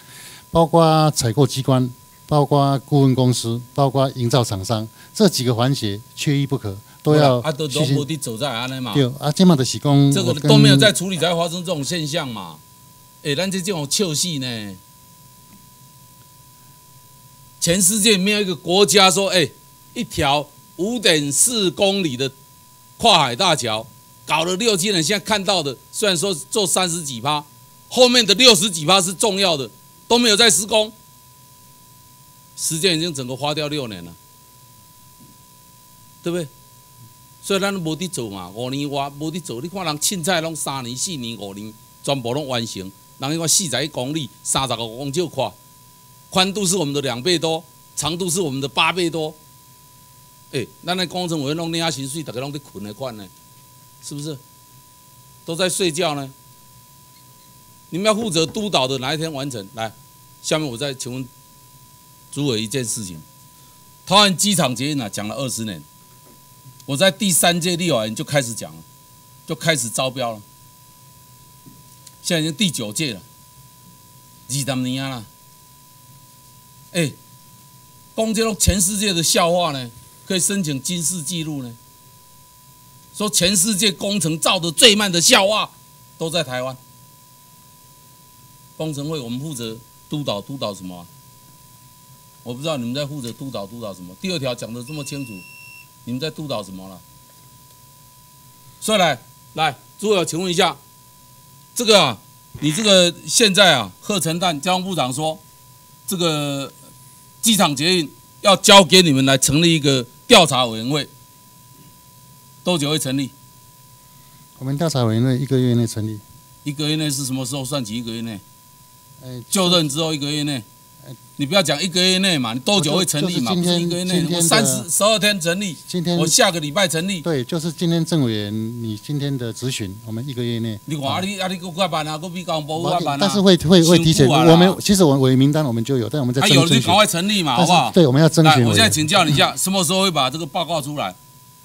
包括采购机关，包括顾问公司，包括营造厂商，这几个环节缺一不可，都要啊，都都目的走在安内嘛。对啊，这嘛的施工，这个都没有在处理，才会发生这种现象嘛。哎，咱这这种臭戏呢？全世界没有一个国家说：“哎，一条五点四公里的跨海大桥，搞了六七年，现在看到的虽然说做三十几趴，后面的六十几趴是重要的，都没有在施工，时间已经整个花掉六年了，对不对？所以咱无得做嘛，五年外无得做，你看人凊彩拢三年、四年、五年，全部拢完成，人伊看四十一公里、三十个公就快。”宽度是我们的两倍多，长度是我们的八倍多。哎，那那工程委员弄那下薪水，大家拢在困来看呢，是不是？都在睡觉呢。你们要负责督导的哪一天完成？来，下面我再请问主委一件事情：桃园机场捷运啊，讲了二十年，我在第三届立法院就开始讲了，就开始招标了，现在已经第九届了，二十年了。哎，公这种全世界的笑话呢，可以申请金世纪录呢。说全世界工程造的最慢的笑话，都在台湾。工程会我们负责督导督导什么？我不知道你们在负责督导督导什么。第二条讲的这么清楚，你们在督导什么了？帅来来，诸位，请问一下，这个啊，你这个现在啊，贺成旦交通部长说，这个。机场捷运要交给你们来成立一个调查委员会，多久会成立？我们调查委员会一个月内成立。一个月内是什么时候算起？一个月内？就任之后一个月内。你不要讲一个月内嘛，你多久会成立嘛？不是一个月内，我三十十二天成立。今天我下个礼拜成立。对，就是今天政委员你今天的咨询，我们一个月内。你话你啊你个快办啊，个比港部快办啊。但是会会会提前，我们其实我委员名单我们就有，但我们在争取。有你赶快成立嘛，好不好？对，我们要争取。我现在请教你一下，什么时候会把这个报告出来？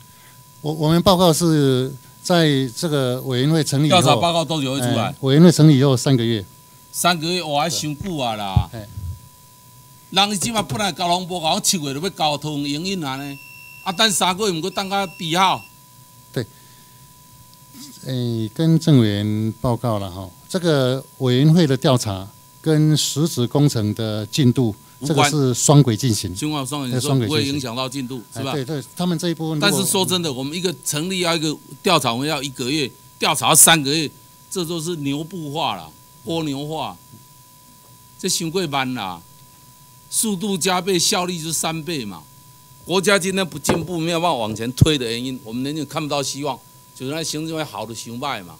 我我们报告是在这个委员会成立以后。调查报告多久会出来？委员会成立以后三个月。三个月我还想久啊啦。人即马本来交通部讲七月就要交通营运啊呢，啊等三个月毋过等到闭好。对，诶，跟郑委员报告了哈，这个委员会的调查跟。实质工程的进度，这个是双轨进行，情况双轨说双轨不会影响到进度，是吧？哎对对，他们这一部分但，是说真的，我们一个成立要一个调查，我们要一个月调查三个月，这都是牛步化了，蜗牛化，这太过慢啦，速度加倍，效率就三倍嘛。国家今天不进步，没有办法往前推的原因，我们人就看不到希望，就是那行政会好的行败嘛。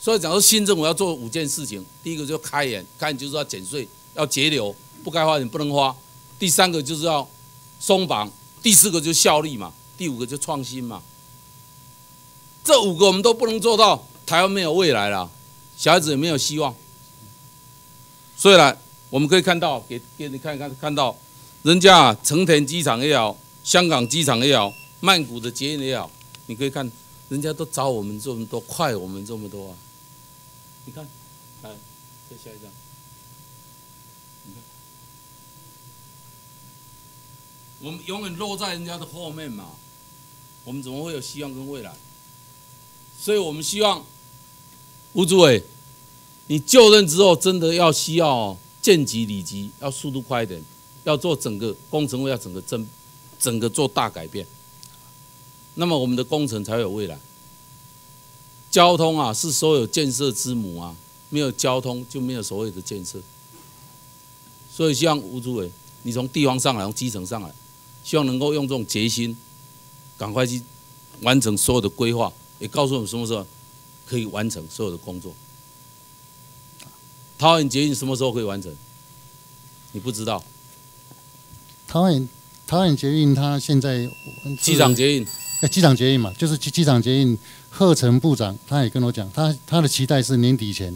所以讲说新政府要做五件事情，第一个就开源，开源就是要减税，要节流，不该花钱不能花。第三个就是要松绑，第四个就是效率嘛，第五个就创新嘛。这五个我们都不能做到，台湾没有未来了，小孩子也没有希望。所以呢，我们可以看到，给给你看看看到，人家成田机场也好，香港机场也好，曼谷的捷运也好，你可以看，人家都找我们这么多，快我们这么多啊。你看，来，再下一张。我们永远落在人家的后面嘛，我们怎么会有希望跟未来？所以我们希望吴主委，你就任之后真的要需要建级里级，要速度快一点，要做整个工程会要整个整整个做大改变，那么我们的工程才有未来。交通啊是所有建设之母啊，没有交通就没有所谓的建设。所以希望吴主委，你从地方上来，从基层上来，希望能够用这种决心，赶快去完成所有的规划，也告诉我们什么时候可以完成所有的工作。桃园捷运什么时候可以完成？你不知道，桃园桃园捷运它现在机场捷运哎机场捷运嘛，就是机机场捷运，贺成部长他也跟我讲，他他的期待是年底前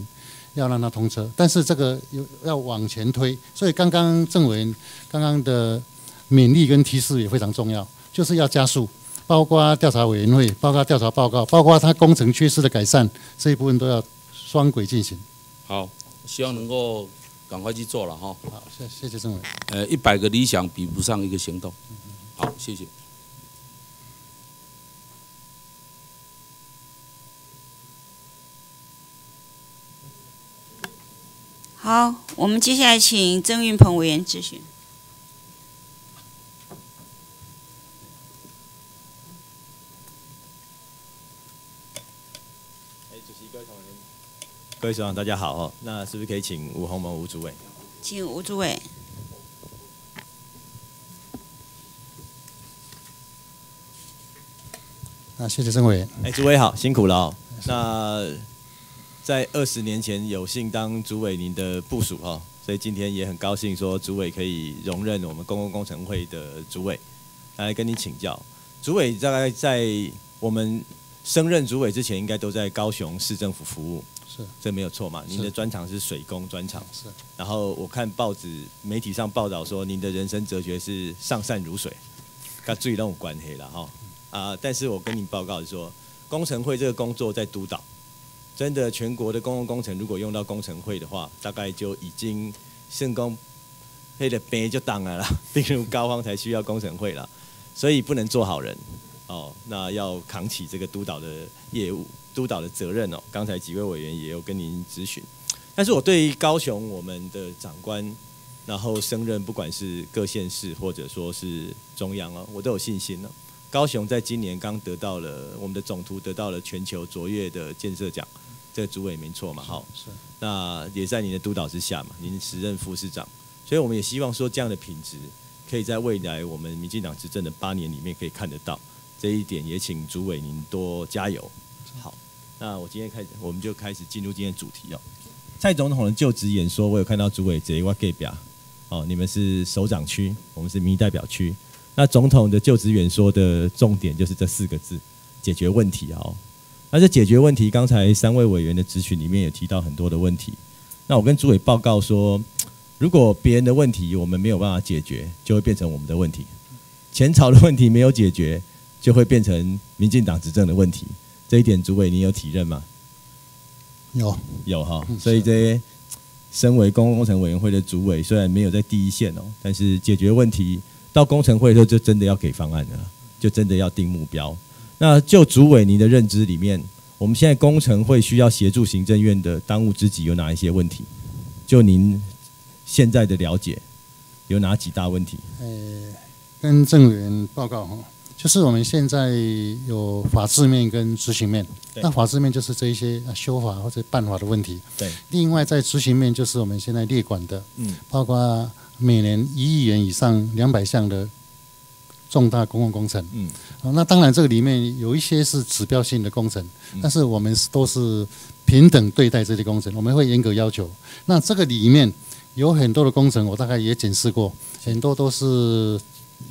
要让它通车，但是这个有要往前推，所以刚刚政委刚刚的勉励跟提示也非常重要，就是要加速，包括调查委员会，包括调查报告，包括它工程缺失的改善这一部分都要双轨进行。好，希望能够赶快去做了哈。好，谢谢谢郑委。呃，一百个理想比不上一个行动。好，谢谢。好，我们接下来请曾运鹏委员咨询。哎，主席、各位同仁、各位首长，大家好哦。那是不是可以请吴鸿蒙吴主委？请吴主委。那，谢谢郑委员。哎，主委好，辛苦了哦。那在二十年前有幸当主委您的部署哦，所以今天也很高兴说主委可以荣任我们公共工程会的主委，来跟您请教。主委大概在我们升任主委之前，应该都在高雄市政府服务，是这没有错嘛？您的专长是水工专长，是然后我看报纸媒体上报道说，您的人生哲学是上善如水，跟最那种关黑了哈啊！但是我跟您报告是说，工程会这个工作在督导，真的全国的公共工程如果用到工程会的话，大概就已经圣公黑的杯就当了啦，病入膏肓才需要工程会了，所以不能做好人哦，那要扛起这个督导的业务、督导的责任哦。刚才几位委员也有跟您咨询。但是我对于高雄我们的长官，然后升任不管是各县市或者说是中央哦，我都有信心了、高雄在今年刚得到了我们的总图得到了全球卓越的建设奖，这个主委没错嘛，好，是那也在您的督导之下嘛，您时任副市长，所以我们也希望说这样的品质可以在未来我们民进党执政的八年里面可以看得到，这一点也请主委您多加油。好，那我今天开始我们就开始进入今天主题哦。蔡总统的就职演说，我有看到主委这一块给表，哦，你们是首长区，我们是民意代表区。那总统的就职演说的重点就是这四个字：解决问题哦。那这解决问题，刚才三位委员的咨询里面也提到很多的问题。那我跟主委报告说，如果别人的问题我们没有办法解决，就会变成我们的问题；前朝的问题没有解决，就会变成民进党执政的问题。这一点，主委你有体认吗？有有哈嗯，所以这些身为公共工程委员会的主委，虽然没有在第一线哦，但是解决问题到工程会的时候，就真的要给方案了，就真的要定目标。那就主委您的认知里面，我们现在工程会需要协助行政院的当务之急有哪一些问题？就您现在的了解有哪几大问题？呃，跟郑委员报告哈，就是我们现在有法制面跟执行面。那法制面就是这一些呃修法或者办法的问题。对。另外在执行面就是我们现在列管的，嗯，包括每年一亿元以上两百项的重大公共工程。嗯，啊，那当然这个里面有一些是指标性的工程，嗯但是我们是都是平等对待这些工程，我们会严格要求。那这个里面有很多的工程，我大概也检视过，很多都是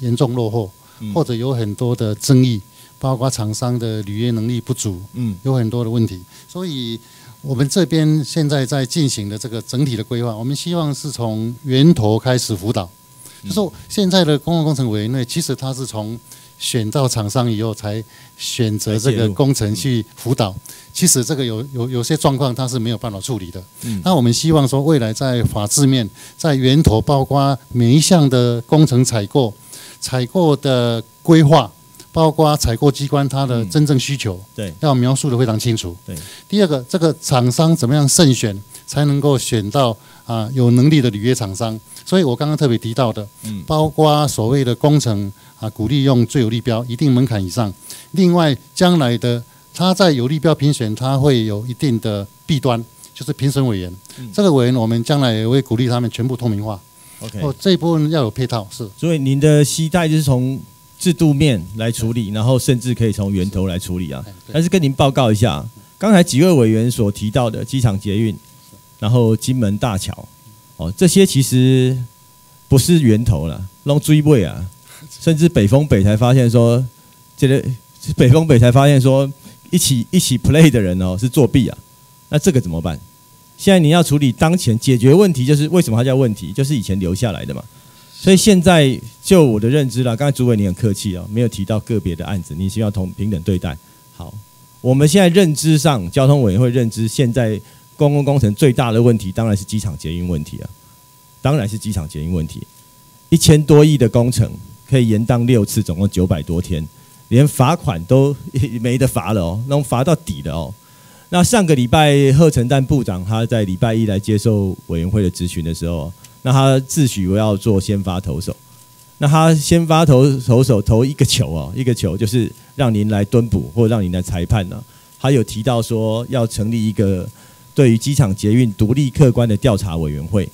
严重落后，嗯或者有很多的争议，包括厂商的履约能力不足，嗯，有很多的问题。所以我们这边现在在进行的这个整体的规划，我们希望是从源头开始辅导。就是说现在的公共工程委员会，其实它是从选到厂商以后才选择这个工程去辅导。其实这个有有有些状况它是没有办法处理的。嗯那我们希望说，未来在法制面、在源头，包括每一项的工程采购、采购的规划，包括采购机关它的真正需求，对，要描述的非常清楚。对。第二个，这个厂商怎么样慎选，才能够选到啊有能力的履约厂商？所以我刚刚特别提到的，嗯包括所谓的工程啊，鼓励用最有利标，一定门槛以上。另外，将来的它在有利标评选，它会有一定的弊端，就是评审委员。嗯这个委员，我们将来也会鼓励他们全部透明化。OK，哦，这一部分要有配套，是。所以您的期待就是从制度面来处理，然后甚至可以从源头来处理啊。但是跟您报告一下，刚才几位委员所提到的机场捷运，然后金门大桥，哦，这些其实不是源头了，弄追位啊，甚至北风北才发现说，这个 北风北才发现说，一起一起 play 的人哦是作弊啊，那这个怎么办？现在你要处理当前解决问题，就是为什么它叫问题，就是以前留下来的嘛。所以现在就我的认知啦，刚才主委你很客气哦，没有提到个别的案子，你需要同平等对待。好，我们现在认知上，交通委员会认知现在公共工程最大的问题当然是机场捷运问题啊，当然是机场捷运问题。一千多亿的工程可以延宕六次，总共九百多天，连罚款都 没得罚了哦，那种罚到底了哦。那上个礼拜贺成丹部长他在礼拜一来接受委员会的质询的时候，那他自诩为要做先发投手，那他先发投投手投一个球哦，一个球就是让您来蹲捕或让您来裁判呢、他有提到说要成立一个对于机场捷运独立客观的调查委员会，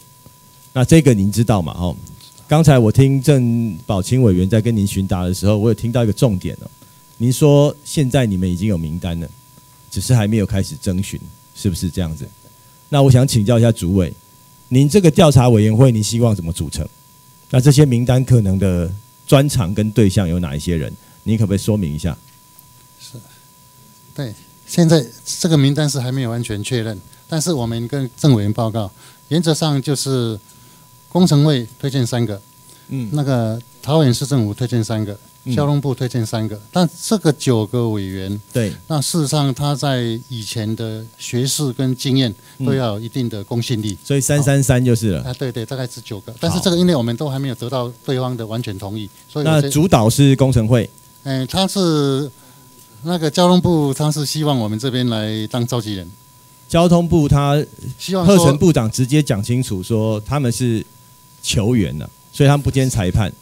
那这个您知道嘛？哦，刚才我听郑宝清委员在跟您询答的时候，我有听到一个重点哦，您说现在你们已经有名单了，只是还没有开始征询，是不是这样子？那我想请教一下主委，您这个调查委员会，您希望怎么组成？那这些名单可能的专长跟对象有哪一些人？您可不可以说明一下？是对，现在这个名单是还没有完全确认，但是我们跟政委员报告，原则上就是工程会推荐三个，嗯那个桃园市政府推荐三个，嗯交通部推荐三个，但这个九个委员，对，那事实上他在以前的学识跟经验都要有一定的公信力。所以三三三就是了。啊，对对，大概是九个，但是这个因为我们都还没有得到对方的完全同意，所以那主导是工程会，嗯，他是那个交通部，他是希望我们这边来当召集人，交通部他希望说贺成部长直接讲清楚说他们是球员呐、所以他们不兼裁判。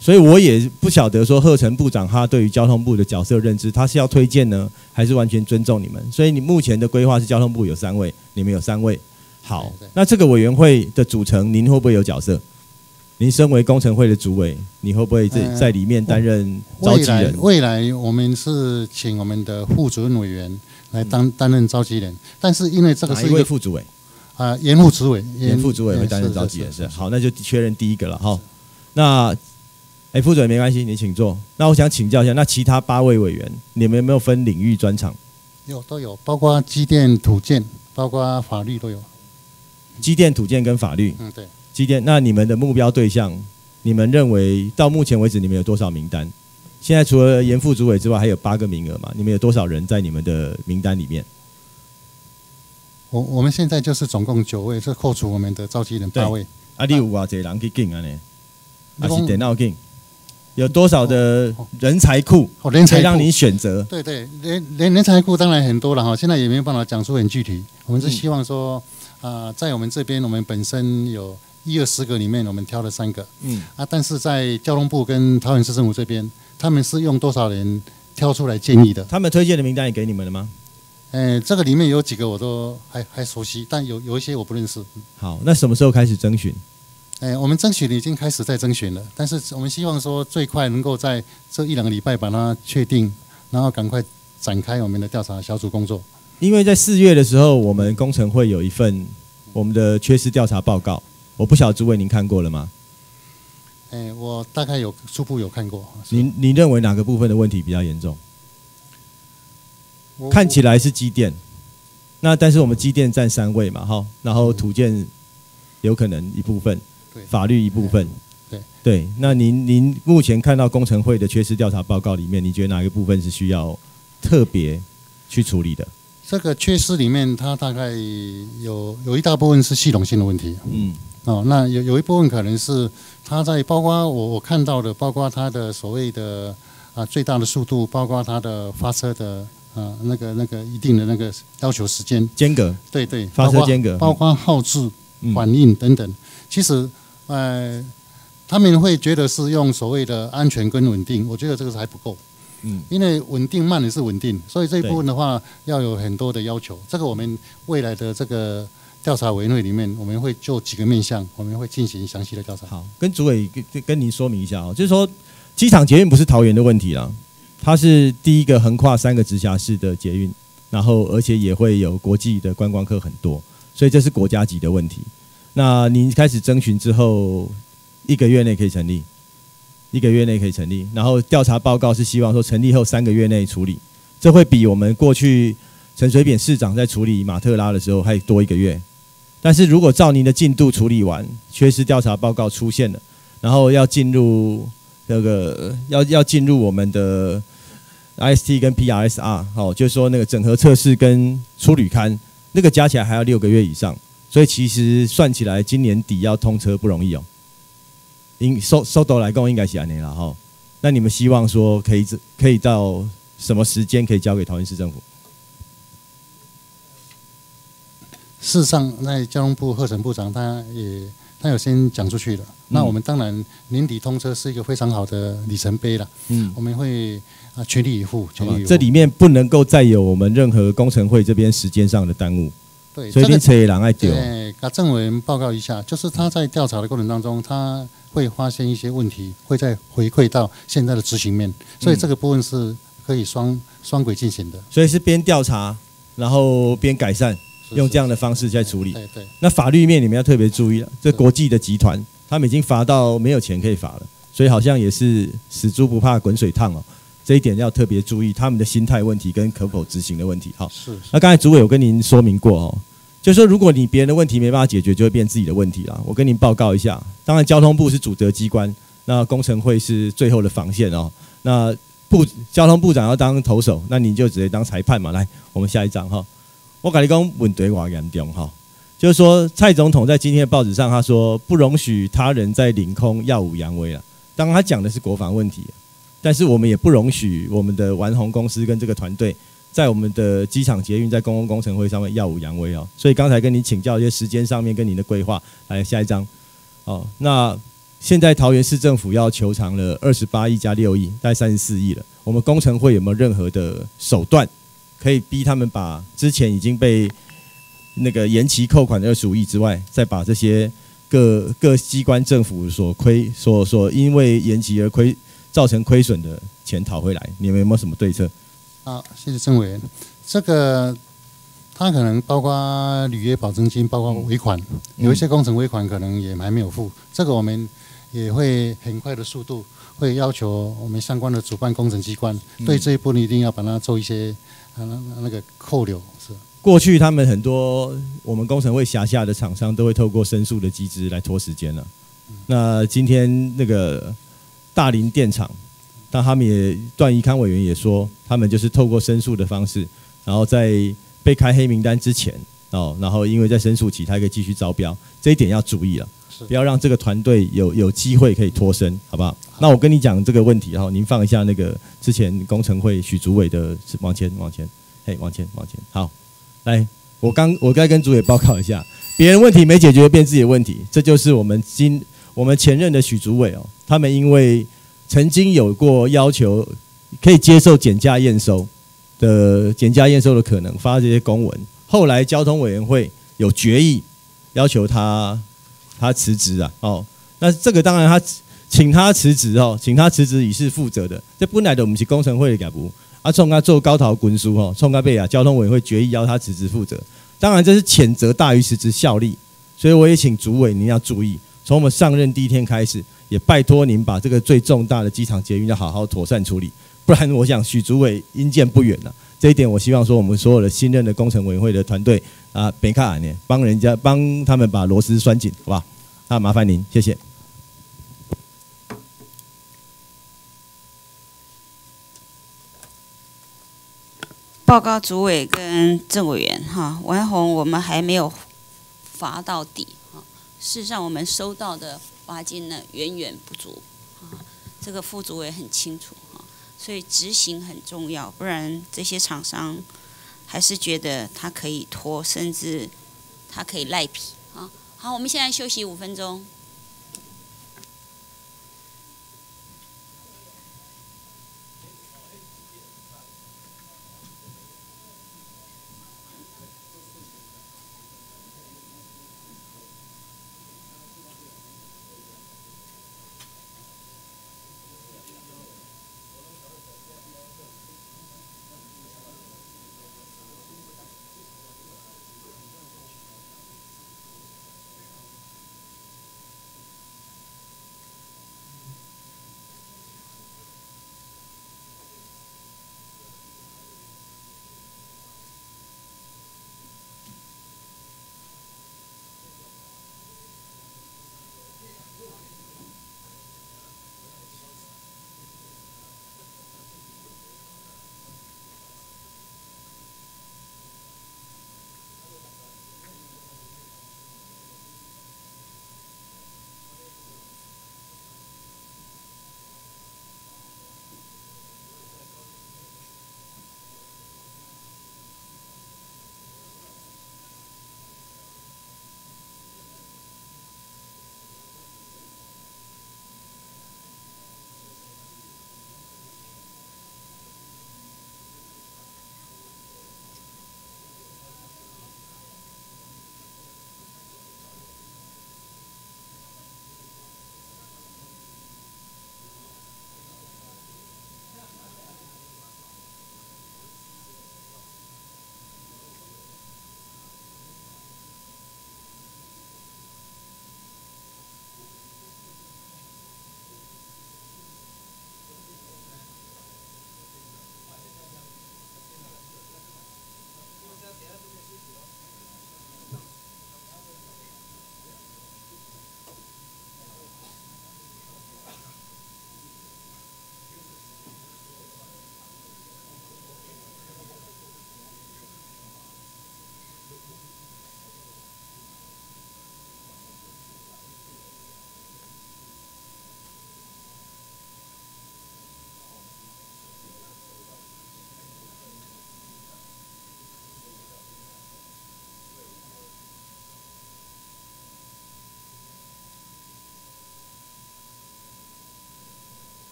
所以我也不晓得说贺成部长他对于交通部的角色认知，他是要推荐呢，还是完全尊重你们？所以你目前的规划是交通部有三位，你们有三位。好那这个委员会的组成，您会不会有角色？您身为工程会的主委，你会不会在呃在里面担任召集人？未来我们是请我们的副主任委员来担担任召集人，但是因为这个是一位副主委？啊严副主委，严副主委会担任召集人是是好，那就确认第一个了哈。那哎，副主任没关系，你请坐。那我想请教一下，那其他八位委员，你们有没有分领域专场？有都有，包括机电、土建，包括法律都有。机电、土建跟法律。嗯，对，机电，那你们的目标对象，你们认为到目前为止你们有多少名单？现在除了严副主委之外，还有八个名额嘛？你们有多少人在你们的名单里面？我我们现在就是总共九位，是扣除我们的召集人八位。啊，你有偌济人去进啊呢？还是电脑进？有多少的人才库哦，人才让你选择？对对，人人人才库当然很多了哈，现在也没有办法讲出很具体。我们是嗯希望说，啊、在我们这边，我们本身有一二十个里面，我们挑了三个嗯，啊。但是在交通部跟桃园市政府这边，他们是用多少人挑出来建议的？他们推荐的名单也给你们了吗？呃，这个里面有几个我都还还熟悉，但有有一些我不认识。好，那什么时候开始征询？哎，我们争取已经开始在征询了，但是我们希望说最快能够在这一两个礼拜把它确定，然后赶快展开我们的调查小组工作。因为在四月的时候，我们工程会有一份我们的缺失调查报告，我不晓得诸位您看过了吗？哎，我大概有初步有看过。您您认为哪个部分的问题比较严重？看起来是机电，那但是我们机电占三位嘛，哈，然后土建有可能一部分对，法律一部分，对对。那您您目前看到工程会的缺失调查报告里面，你觉得哪个部分是需要特别去处理的？这个缺失里面，它大概有有一大部分是系统性的问题嗯哦。那有有一部分可能是它在包括我我看到的，包括它的所谓的啊最大的速度，包括它的发车的啊那个那个一定的那个要求时间，间隔，对对，发车间隔包括耗资、嗯反应等等。其实呃，他们会觉得是用所谓的安全跟稳定，我觉得这个是还不够。嗯，因为稳定慢也是稳定，所以这一部分的话要有很多的要求。这个我们未来的这个调查委员会里面，我们会就几个面向，我们会进行详细的调查。好，跟主委跟跟跟您说明一下哦，就是说机场捷运不是桃园的问题啦，它是第一个横跨三个直辖市的捷运，然后而且也会有国际的观光客很多，所以这是国家级的问题。那您开始征询之后，一个月内可以成立，一个月内可以成立，然后调查报告是希望说成立后三个月内处理，这会比我们过去陈水扁市长在处理马特拉的时候还多一个月。但是如果照您的进度处理完，缺失调查报告出现了，然后要进入那个要要进入我们的 IST 跟 PRSR，哦，就是说那个整合测试跟出旅刊，那个加起来还要六个月以上，所以其实算起来今年底要通车不容易哦。应收收到来讲应该是安尼了哈。那你们希望说可以可以到什么时间可以交给桃园市政府？事实上，那交通部贺陈部长他也他有先讲出去了。那我们当然年底通车是一个非常好的里程碑了，嗯，我们会啊全力以赴，全力以？赴。这里面不能够再有我们任何工程会这边时间上的耽误，对所以你车也人爱丢。对，给政委报告一下，就是他在调查的过程当中，他会发现一些问题，会再回馈到现在的执行面，所以这个部分是可以双双轨进行的。所以是边调查，然后边改善，用这样的方式在处理。对对，那法律面你们要特别注意了，这国际的集团他们已经罚到没有钱可以罚了，所以好像也是死猪不怕滚水烫哦，这一点要特别注意他们的心态问题跟可否执行的问题。好，是是那刚才主委有跟您说明过哦，就是说如果你别人的问题没办法解决，就会变自己的问题了。我跟您报告一下，当然交通部是主责机关，那工程会是最后的防线哦。那部交通部长要当投手，那你就直接当裁判嘛。来，我们下一章哈。我跟你讲，问题我严重哈，就是说蔡总统在今天的报纸上他说不容许他人在领空耀武扬威了。当然他讲的是国防问题，但是我们也不容许我们的丸红公司跟这个团队在我们的机场捷运在公共工程会上面耀武扬威哦。所以刚才跟你请教一些时间上面跟你的规划，来下一章哦。那现在桃园市政府要求偿了二十八亿加六亿，大概三十四亿了。我们工程会有没有任何的手段，可以逼他们把之前已经被那个延期扣款的二十五亿之外，再把这些各各机关政府所亏所所因为延期而亏造成亏损的钱讨回来？你们有没有什么对策？啊，谢谢郑委员。这个他可能包括履约保证金，包括尾款，有一些工程尾款可能也还没有付，这个我们也会很快的速度会要求我们相关的主办工程机关对这一部分一定要把它做一些啊那那个扣留是。过去他们很多我们工程会辖下的厂商都会透过申诉的机制来拖时间了。那今天那个大林电厂，但他们也段宜康委员也说，他们就是透过申诉的方式，然后在被开黑名单之前哦，然后因为在申诉期，他可以继续招标，这一点要注意了，是不要让这个团队有有机会可以脱身，好不好？那我跟你讲这个问题，然后您放一下那个之前工程会许主委的往前往前，嘿，往前往前，好。来，我刚我该跟主委报告一下，别人问题没解决变自己的问题，这就是我们今我们前任的许主委哦，他们因为曾经有过要求可以接受减价验收的减价验收的可能，发这些公文，后来交通委员会有决议要求他他辞职啊，哦，那这个当然他请他辞职哦，请他辞职以是负责的，这本来的我们是工程会的干部。啊，冲他做高陶滚书哦，冲他被啊交通委员会决议要他辞职负责。当然这是谴责大于辞职效力，所以我也请主委您要注意，从我们上任第一天开始，也拜托您把这个最重大的机场捷运要好好妥善处理，不然我想许主委因见不远了。这一点我希望说我们所有的新任的工程委员会的团队啊，别看呢，帮人家帮他们把螺丝拴紧，好不好？那麻烦您，谢谢。报告主委跟郑委员哈，王宏，我们还没有罚到底。事实上，我们收到的罚金呢远远不足啊，这个副主委很清楚哈，所以执行很重要，不然这些厂商还是觉得他可以拖，甚至他可以赖皮啊。好，我们现在休息五分钟。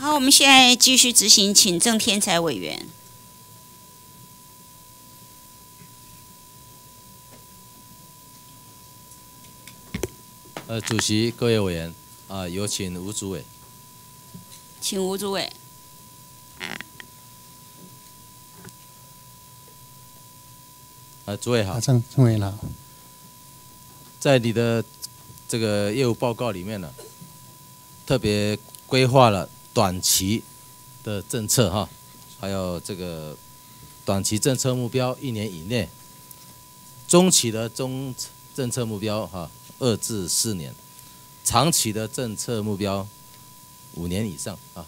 好，我们现在继续执行，请郑天才委员。呃，主席、各位委员，啊、有请吴主委。请吴主委。呃，主委好啊，，郑郑委员好。在你的这个业务报告里面呢，特别规划了短期的政策哈，还有这个短期政策目标一年以内，中期的中政策目标哈二至四年，长期的政策目标五年以上啊，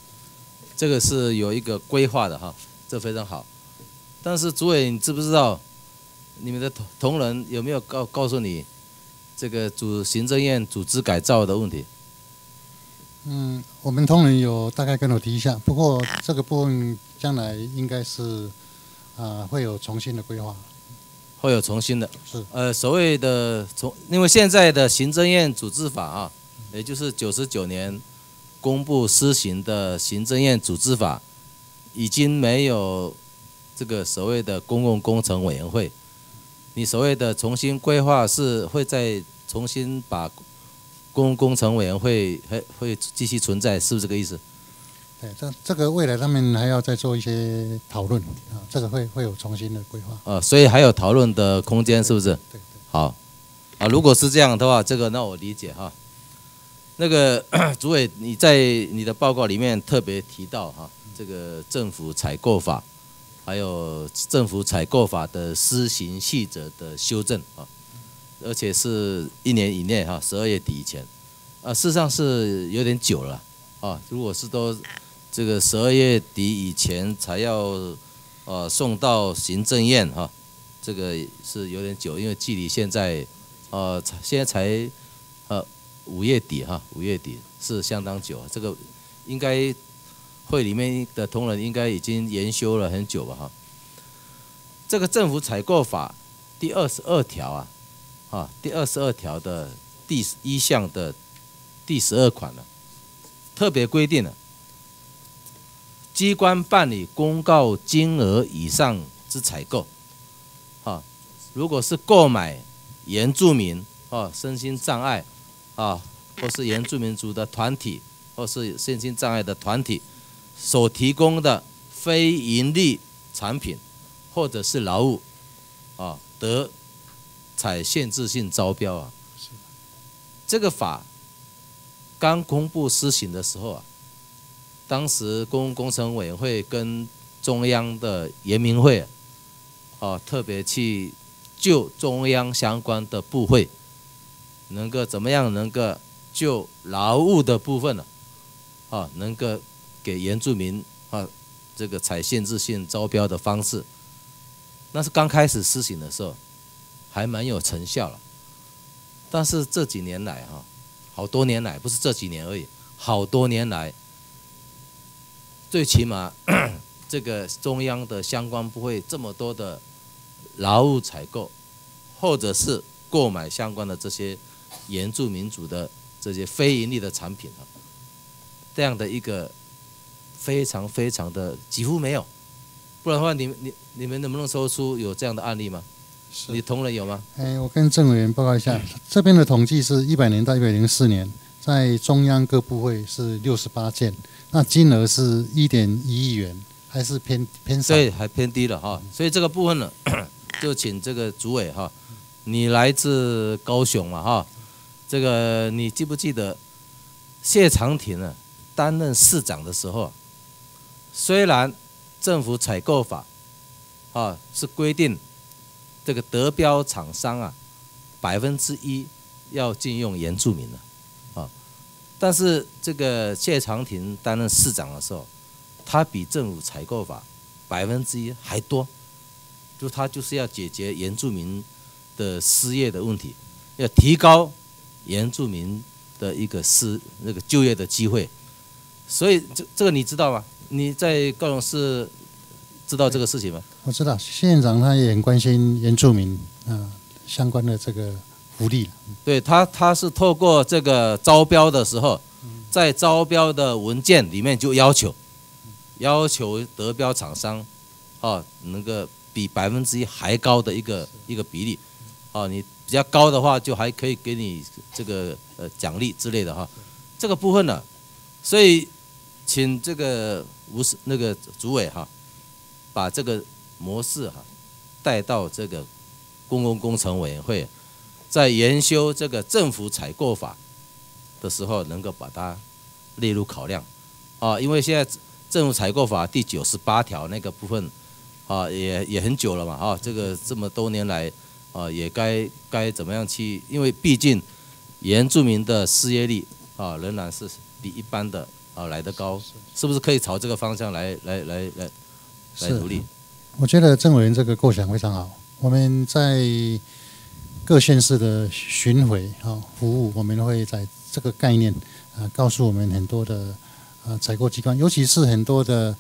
这个是有一个规划的哈，这非常好。但是主委，你知不知道你们的同同仁有没有告告诉你？这个组行政院组织改造的问题，嗯，我们同仁有大概跟我提一下，不过这个部分将来应该是啊、会有重新的规划。会有重新的。是呃，所谓的从，因为现在的行政院组织法啊，也就是九十九年公布施行的行政院组织法，已经没有这个所谓的公共工程委员会。你所谓的重新规划是会再重新把公共工程委员会还会继续存在，是不是这个意思？对，这这个未来他们还要再做一些讨论啊，这个会会有重新的规划。呃，所以还有讨论的空间，是不是？对对。好，啊，如果是这样的话，这个那我理解哈。那个 主委，你在你的报告里面特别提到哈，这个政府采购法，还有政府采购法的施行细则的修正啊，而且是一年以内哈，十二月底以前，啊，事实上是有点久了啊。如果是都这个十二月底以前才要呃送到行政院哈、这个是有点久，因为距离现在呃才现在才呃五月底哈、五月底是相当久，这个应该会里面的同仁应该已经研修了很久吧哈。这个政府采购法第二十二条啊，啊第二十二条的第一项的第十二款呢，特别规定了。机关办理公告金额以上之采购，啊，如果是购买原住民啊身心障碍啊，或是原住民族的团体，或是身心障碍的团体所提供的非盈利产品或者是劳务啊，得采限制性招标啊。这个法刚公布施行的时候啊。当时公共工程委员会跟中央的研明会，啊，特别去就中央相关的部会，能够怎么样能够就劳务的部分呢，啊，能够给原住民啊这个采限制性招标的方式，那是刚开始施行的时候，还蛮有成效了。但是这几年来哈，好多年来不是这几年而已，好多年来。最起码，这个中央的相关部会这么多的劳务采购，或者是购买相关的这些原住民族的这些非盈利的产品啊，这样的一个非常非常的几乎没有，不然的话，你你你们能不能说出有这样的案例吗？你同仁有吗？哎，我跟郑委员报告一下，这边的统计是一百年到一百零四年，在中央各部会是六十八件。那金额是一点一亿元，还是偏偏少？对，还偏低了哈。所以这个部分呢，就请这个主委哈，你来自高雄嘛哈，这个你记不记得谢长廷呢担任市长的时候，虽然政府采购法啊是规定这个德标厂商啊百分之一要禁用原住民的。但是这个谢长廷担任市长的时候，他比政府采购法百分之一还多，就他就是要解决原住民的失业的问题，要提高原住民的一个失那个就业的机会，所以这这个你知道吗？你在高雄市知道这个事情吗？我知道，县长他也很关心原住民啊相关的这个福利。对他，他是透过这个招标的时候，在招标的文件里面就要求，要求得标厂商，啊，那个比百分之一还高的一个一个比例，啊，你比较高的话，就还可以给你这个呃奖励之类的哈，这个部分呢，所以请这个吴是那个主委哈，把这个模式哈带到这个公共工程委员会，在研修这个政府采购法的时候，能够把它列入考量啊，因为现在政府采购法第九十八条那个部分啊，也也很久了嘛啊，这个这么多年来啊，也该该怎么样去？因为毕竟原住民的失业率啊，仍然是比一般的啊来得高，是不是可以朝这个方向来来来来来是？我觉得郑委员这个构想非常好。我们在各县市的巡回啊服务，我们会在这个概念啊告诉我们很多的啊采购机关，尤其是很多的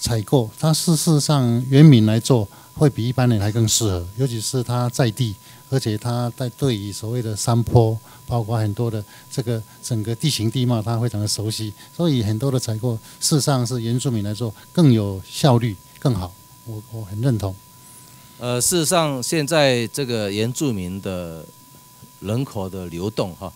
采购，它事实上原民来做会比一般人还更适合，尤其是他在地，而且他在对于所谓的山坡，包括很多的这个整个地形地貌，他非常的熟悉，所以很多的采购事实上是原住民来做更有效率更好，我我很认同。呃，事实上，现在这个原住民的人口的流动哈，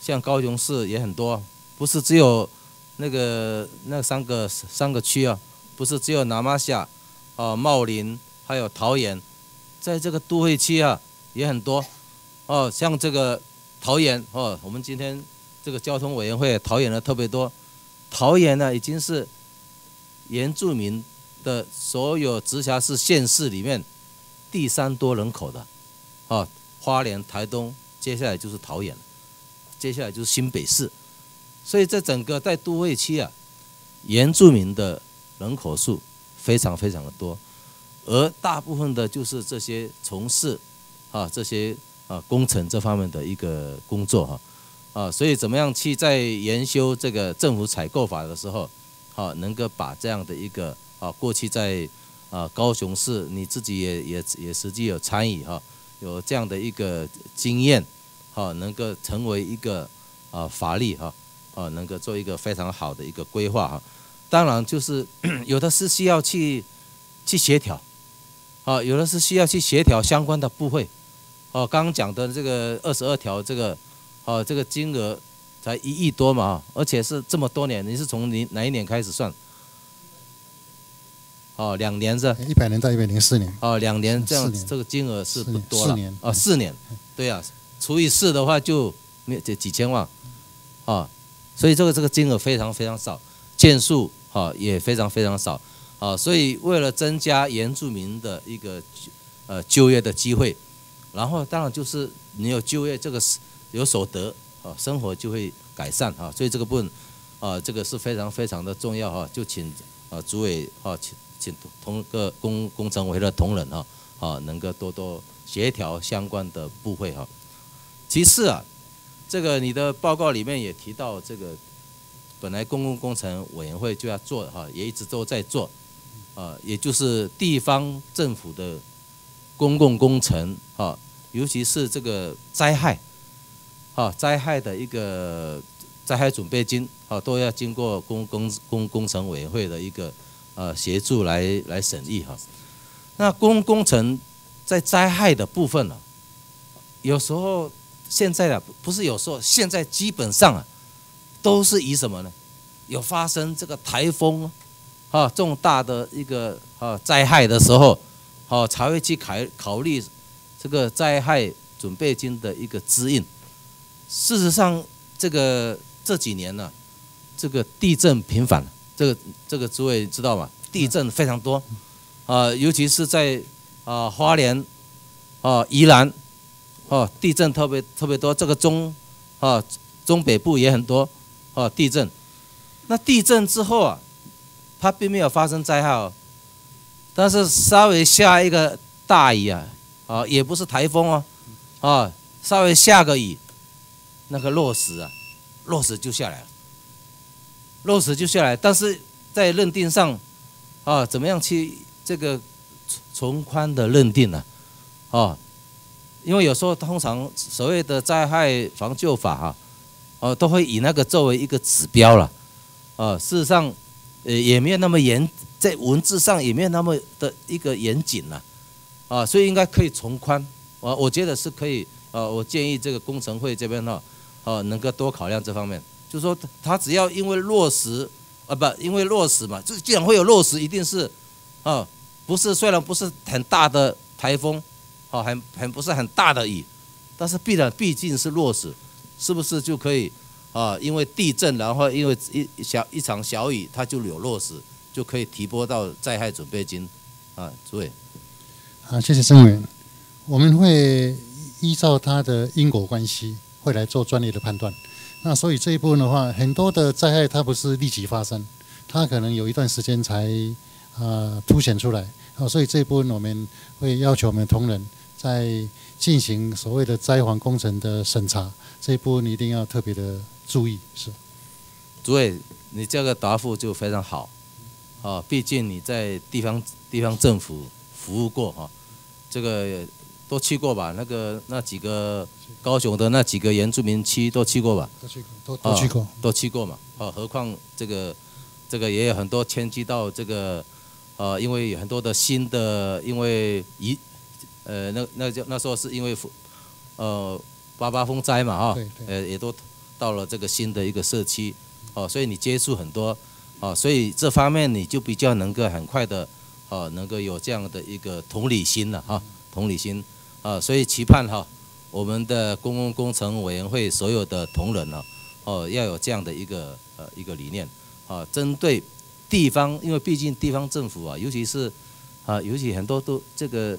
像高雄市也很多，不是只有那个那三个三个区啊，不是只有南马夏、啊茂林，还有桃园，在这个都会区啊也很多。哦，像这个桃园哦，我们今天这个交通委员会桃园的特别多，桃园呢已经是原住民的所有直辖市县市里面。第三多人口的，啊，花莲、台东，接下来就是桃园，接下来就是新北市，所以这整个在都会区啊，原住民的人口数非常非常的多，而大部分的就是这些从事啊这些啊工程这方面的一个工作哈，啊，所以怎么样去在研修这个政府采购法的时候，啊，能够把这样的一个啊过去在啊，高雄市你自己也也也实际有参与哈，有这样的一个经验，哈，能够成为一个啊法律哈，啊，能够做一个非常好的一个规划哈。当然就是 有的是需要去去协调，啊，有的是需要去协调相关的部会，哦，刚刚讲的这个二十二条这个，哦，这个金额才一亿多嘛，而且是这么多年，你是从你哪一年开始算？哦，两年是一百年到一百零四年。哦，两年这样这个金额是不多了。四年哦，四年，对呀、除以四的话就没这几千万，啊，所以这个这个金额非常非常少，件数啊也非常非常少，啊，所以为了增加原住民的一个呃就业的机会，然后当然就是你有就业这个是有所得啊，生活就会改善啊，所以这个部分啊这个是非常非常的重要哈、就请啊主委啊请请同个工工程委的同仁啊啊能够多多协调相关的部会哈、其次啊，这个你的报告里面也提到这个。本来公共工程委员会就要做的哈，也一直都在做，啊，也就是地方政府的公共工程啊，尤其是这个灾害，啊，灾害的一个灾害准备金啊，都要经过公公公工程委员会的一个呃协助来来审议哈。那公工程在灾害的部分呢、有时候现在啊，不是有时候，现在基本上啊。都是以什么呢？有发生这个台风啊，重大的一个啊灾害的时候，哦、才会去考考虑这个灾害准备金的一个支应。事实上，这个这几年呢、这个地震频繁，这个这个诸位知道吗？地震非常多啊、尤其是在啊、花莲啊、宜兰哦、地震特别特别多。这个中啊、中北部也很多。哦，地震，那地震之后啊，它并没有发生灾害哦，但是稍微下一个大雨啊，啊，也不是台风哦，啊，稍微下个雨，那个落石啊，落石就下来了，落石就下来，但是在认定上，啊，怎么样去这个从宽的认定呢、啊？因为有时候通常所谓的灾害防救法哈、哦，都会以那个作为一个指标了，啊，事实上，呃，也没有那么严，在文字上也没有那么的一个严谨了，啊，所以应该可以从宽，我，我觉得是可以，呃，我建议这个工程会这边呢，哦，能够多考量这方面，就是说他只要因为落实，啊，不，因为落实嘛，这既然会有落实，一定是，啊，不是虽然不是很大的台风，哦，很很不是很大的雨，但是必然毕竟是落实。是不是就可以啊？因为地震，然后因为一小一场小雨，它就有落实，就可以提拨到灾害准备金啊，诸位。好，谢谢郑委。我们会依照它的因果关系，会来做专业的判断。那所以这一部分的话，很多的灾害它不是立即发生，它可能有一段时间才啊凸显出来。啊，所以这一部分我们会要求我们同仁在进行所谓的灾防工程的审查。这一波你一定要特别的注意，是。主委，你这个答复就非常好，啊，毕竟你在地方地方政府服务过哈，这个都去过吧？那个那几个高雄的那几个原住民区都去过吧？都去过，都都去过，都去过嘛。啊，何况这个这个也有很多迁居到这个，呃，因为有很多的新的，因为一呃，那那叫那时候是因为，呃。八八风灾嘛，哈，呃，也都到了这个新的一个社区，哦，所以你接触很多，哦，所以这方面你就比较能够很快的，哦，能够有这样的一个同理心了，哈，同理心，啊，所以期盼哈，我们的公共工程委员会所有的同仁呢，哦，要有这样的一个呃一个理念，啊，针对地方，因为毕竟地方政府啊，尤其是啊，尤其很多都这个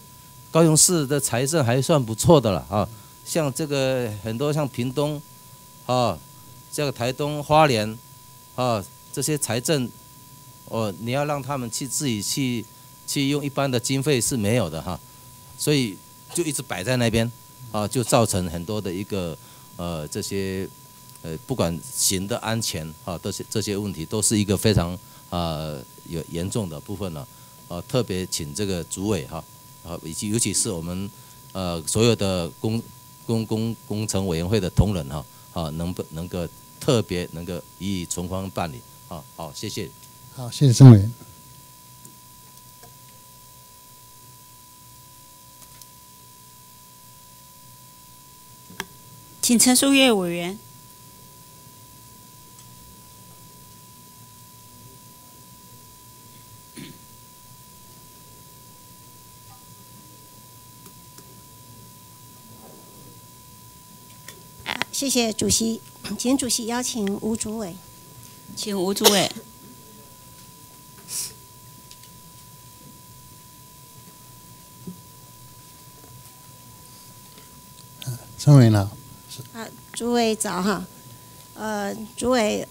高雄市的财政还算不错的了，啊。像这个很多像屏东，啊，这个台东、花莲，啊，这些财政，哦，你要让他们去自己去去用一般的经费是没有的哈，所以就一直摆在那边，啊，就造成很多的一个呃这些呃不管行的安全啊，这些这些问题都是一个非常啊有严重的部分了，啊，特别请这个主委哈，啊，以及尤其是我们呃所有的工工工工程委员会的同仁哈，啊，能不能够特别能够予以从宽办理，啊，好，谢谢。好，谢谢郑委员。请陈淑月委员。谢谢主席，请主席邀请吴主委，请吴主委。陈委呢？啊，主委早哈。呃，主委，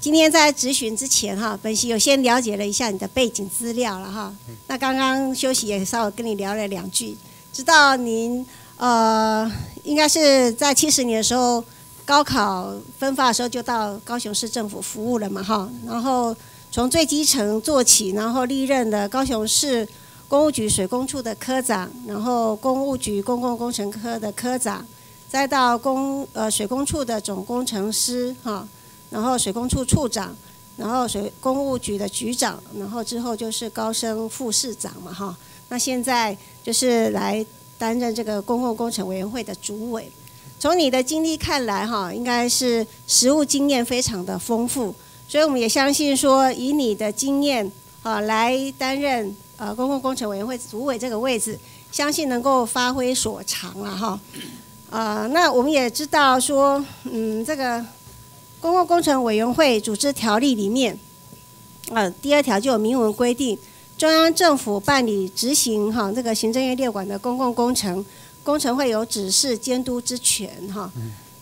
今天在质询之前哈，本席有先了解了一下你的背景资料了哈。那刚刚休息也稍微跟你聊了两句，知道您。呃，应该是在七十年的时候，高考分发的时候就到高雄市政府服务了嘛，哈。然后从最基层做起，然后历任的高雄市公务局水工处的科长，然后公务局公共工程科的科长，再到公呃水工处的总工程师，哈。然后水工处处长，然后水公务局的局长，然后之后就是高升副市长嘛，哈。那现在就是来。担任这个公共工程委员会的主委，从你的经历看来，哈，应该是实务经验非常的丰富，所以我们也相信说，以你的经验，啊，来担任呃公共工程委员会主委这个位置，相信能够发挥所长了，哈，啊，那我们也知道说，嗯，这个公共工程委员会组织条例里面，呃，第二条就有明文规定。中央政府办理执行哈这个行政院列管的公共工程，工程会有指示监督之权哈。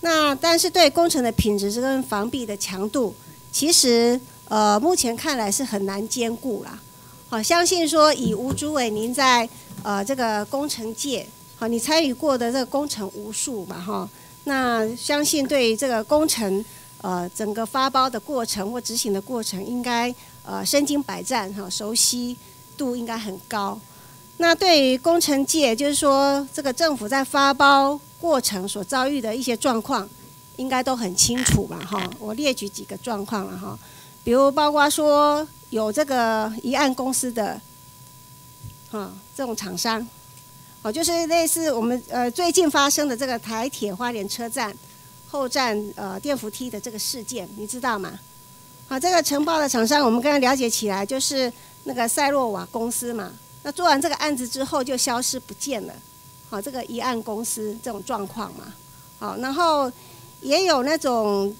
那但是对工程的品质跟防弊的强度，其实呃目前看来是很难兼顾啦。好，相信说以吴主委您在呃这个工程界，好你参与过的这个工程无数嘛哈。那相信对这个工程呃整个发包的过程或执行的过程，应该。呃，身经百战哈，熟悉度应该很高。那对于工程界，就是说这个政府在发包过程所遭遇的一些状况，应该都很清楚吧哈。我列举几个状况了哈，比如包括说有这个一案公司的，哈这种厂商，哦就是类似我们呃最近发生的这个台铁花莲车站后站呃电扶梯的这个事件，你知道吗？好，这个承包的厂商我们刚刚了解起来就是那个赛洛瓦公司嘛。那做完这个案子之后就消失不见了，好，这个一案公司这种状况嘛，好，然后也有那种，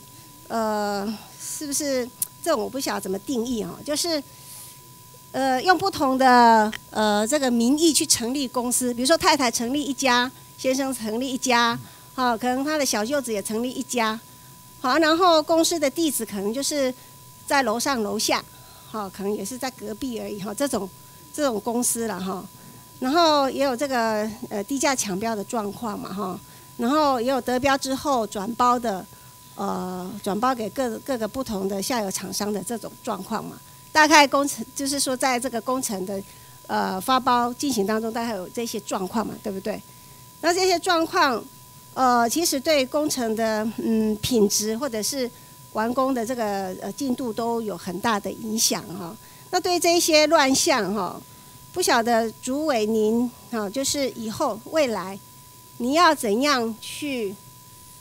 呃，是不是这种我不晓得怎么定义哈，就是，呃，用不同的呃这个名义去成立公司，比如说太太成立一家，先生成立一家，好，可能他的小舅子也成立一家，好，然后公司的地址可能就是在楼上楼下，好，可能也是在隔壁而已哈，这种。这种公司了哈，然后也有这个呃低价抢标的状况嘛哈，然后也有得标之后转包的，呃转包给各各个不同的下游厂商的这种状况嘛。大概工程就是说在这个工程的呃发包进行当中，大概有这些状况嘛，对不对？那这些状况呃其实对工程的嗯品质或者是完工的这个呃进度都有很大的影响哈。那对这些乱象哈，不晓得主委您哈，就是以后未来你要怎样去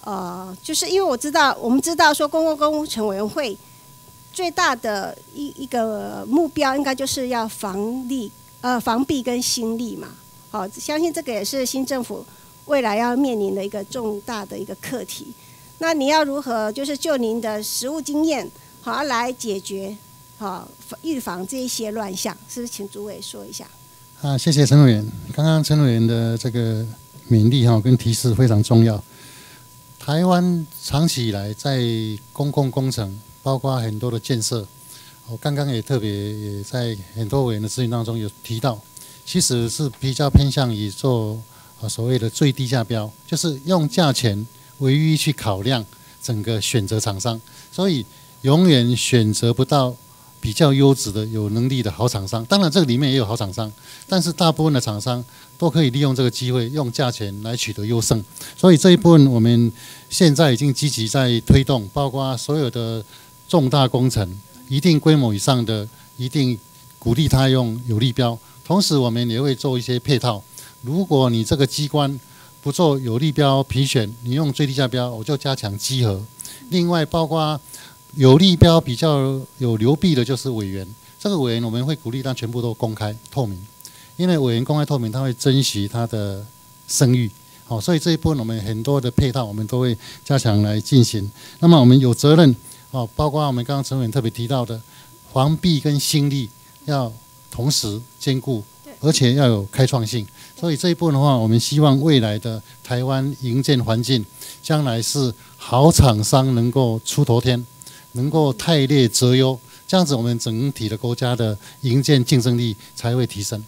呃，就是因为我知道，我们知道说公共工程委员会最大的一一个目标，应该就是要防力呃防弊跟新力嘛。好，相信这个也是新政府未来要面临的一个重大的一个课题。那你要如何就是就您的实务经验好来解决？好，预防这一些乱象，是不是？请主委说一下。啊，谢谢陈委员。刚刚陈委员的这个勉励哈跟提示非常重要。台湾长期以来在公共工程，包括很多的建设，我刚刚也特别也在很多委员的咨询当中有提到，其实是比较偏向于做所谓的最低价标，就是用价钱唯一去考量整个选择厂商，所以永远选择不到。比较优质的、有能力的好厂商，当然这个里面也有好厂商，但是大部分的厂商都可以利用这个机会，用价钱来取得优胜。所以这一部分我们现在已经积极在推动，包括所有的重大工程、一定规模以上的，一定鼓励他用有利标。同时，我们也会做一些配套。如果你这个机关不做有利标评选，你用最低价标，我就加强稽核。另外，包括有利标比较有流弊的，就是委员。这个委员我们会鼓励他全部都公开透明，因为委员公开透明，他会珍惜他的声誉。好，所以这一部分我们很多的配套，我们都会加强来进行。那么我们有责任，哦，包括我们刚刚陈委员特别提到的，防弊跟新力要同时兼顾，而且要有开创性。所以这一部分的话，我们希望未来的台湾营建环境，将来是好厂商能够出头天。能够汰劣择优，这样子我们整体的国家的营建竞争力才会提升。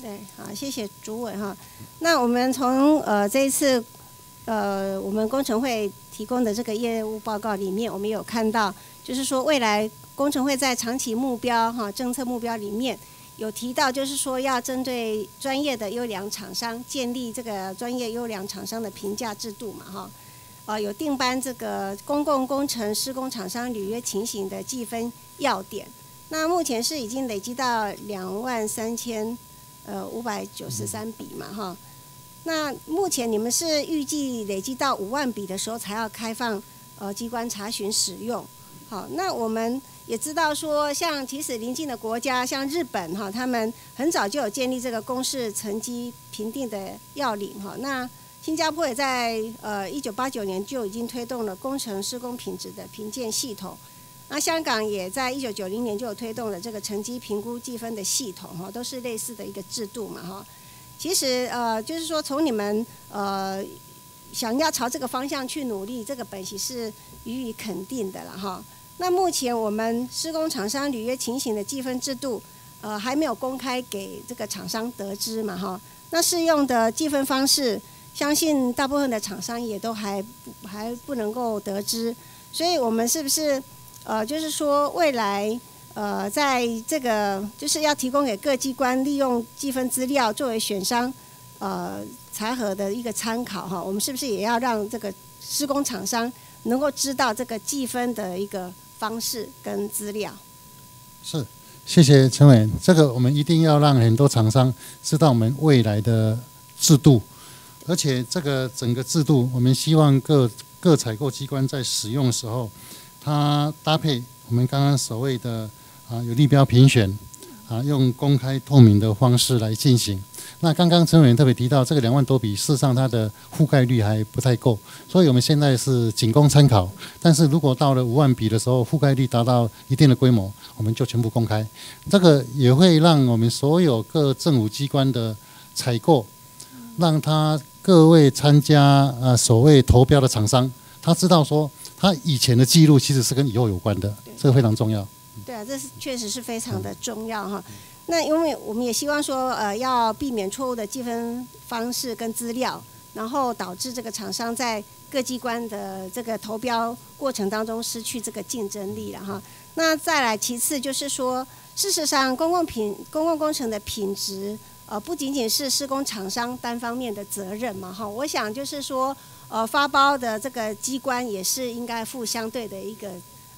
对，好，谢谢主委哈。那我们从呃这一次呃我们工程会提供的这个业务报告里面，我们有看到，就是说未来工程会在长期目标哈政策目标里面有提到，就是说要针对专业的优良厂商建立这个专业优良厂商的评价制度嘛哈。啊，有定班这个公共工程施工厂商履约情形的计分要点，那目前是已经累积到两万三千呃五百九十三笔嘛哈，那目前你们是预计累积到五万笔的时候才要开放呃机关查询使用，好，那我们也知道说，像其实邻近的国家像日本哈，他们很早就有建立这个公示成绩评定的要领哈，那。新加坡也在呃一九八九年就已经推动了工程施工品质的评鉴系统，那香港也在一九九零年就有推动了这个成绩评估计分的系统哈，都是类似的一个制度嘛哈。其实呃就是说从你们呃想要朝这个方向去努力，这个本席是予以肯定的了哈。那目前我们施工厂商履约情形的计分制度呃还没有公开给这个厂商得知嘛哈。那适用的计分方式。相信大部分的厂商也都还还不能够得知，所以我们是不是呃，就是说未来呃，在这个就是要提供给各机关利用计分资料作为选商呃查核的一个参考哈，我们是不是也要让这个施工厂商能够知道这个计分的一个方式跟资料。是，谢谢陈委员。这个我们一定要让很多厂商知道我们未来的制度，而且这个整个制度，我们希望各各采购机关在使用的时候，它搭配我们刚刚所谓的啊有立标评选啊，用公开透明的方式来进行。那刚刚陈委员特别提到，这个两万多笔，事实上它的覆盖率还不太够，所以我们现在是仅供参考。但是如果到了五万笔的时候，覆盖率达到一定的规模，我们就全部公开。这个也会让我们所有各政府机关的采购，让他各位参加呃所谓投标的厂商，他知道说他以前的记录其实是跟以后有关的，这个非常重要。对啊，这是确实是非常的重要哈。那因为我们也希望说，呃，要避免错误的计分方式跟资料，然后导致这个厂商在各机关的这个投标过程当中失去这个竞争力了哈。那再来，其次就是说，事实上，公共品公共工程的品质，呃，不仅仅是施工厂商单方面的责任嘛哈。我想就是说，呃，发包的这个机关也是应该负相对的一个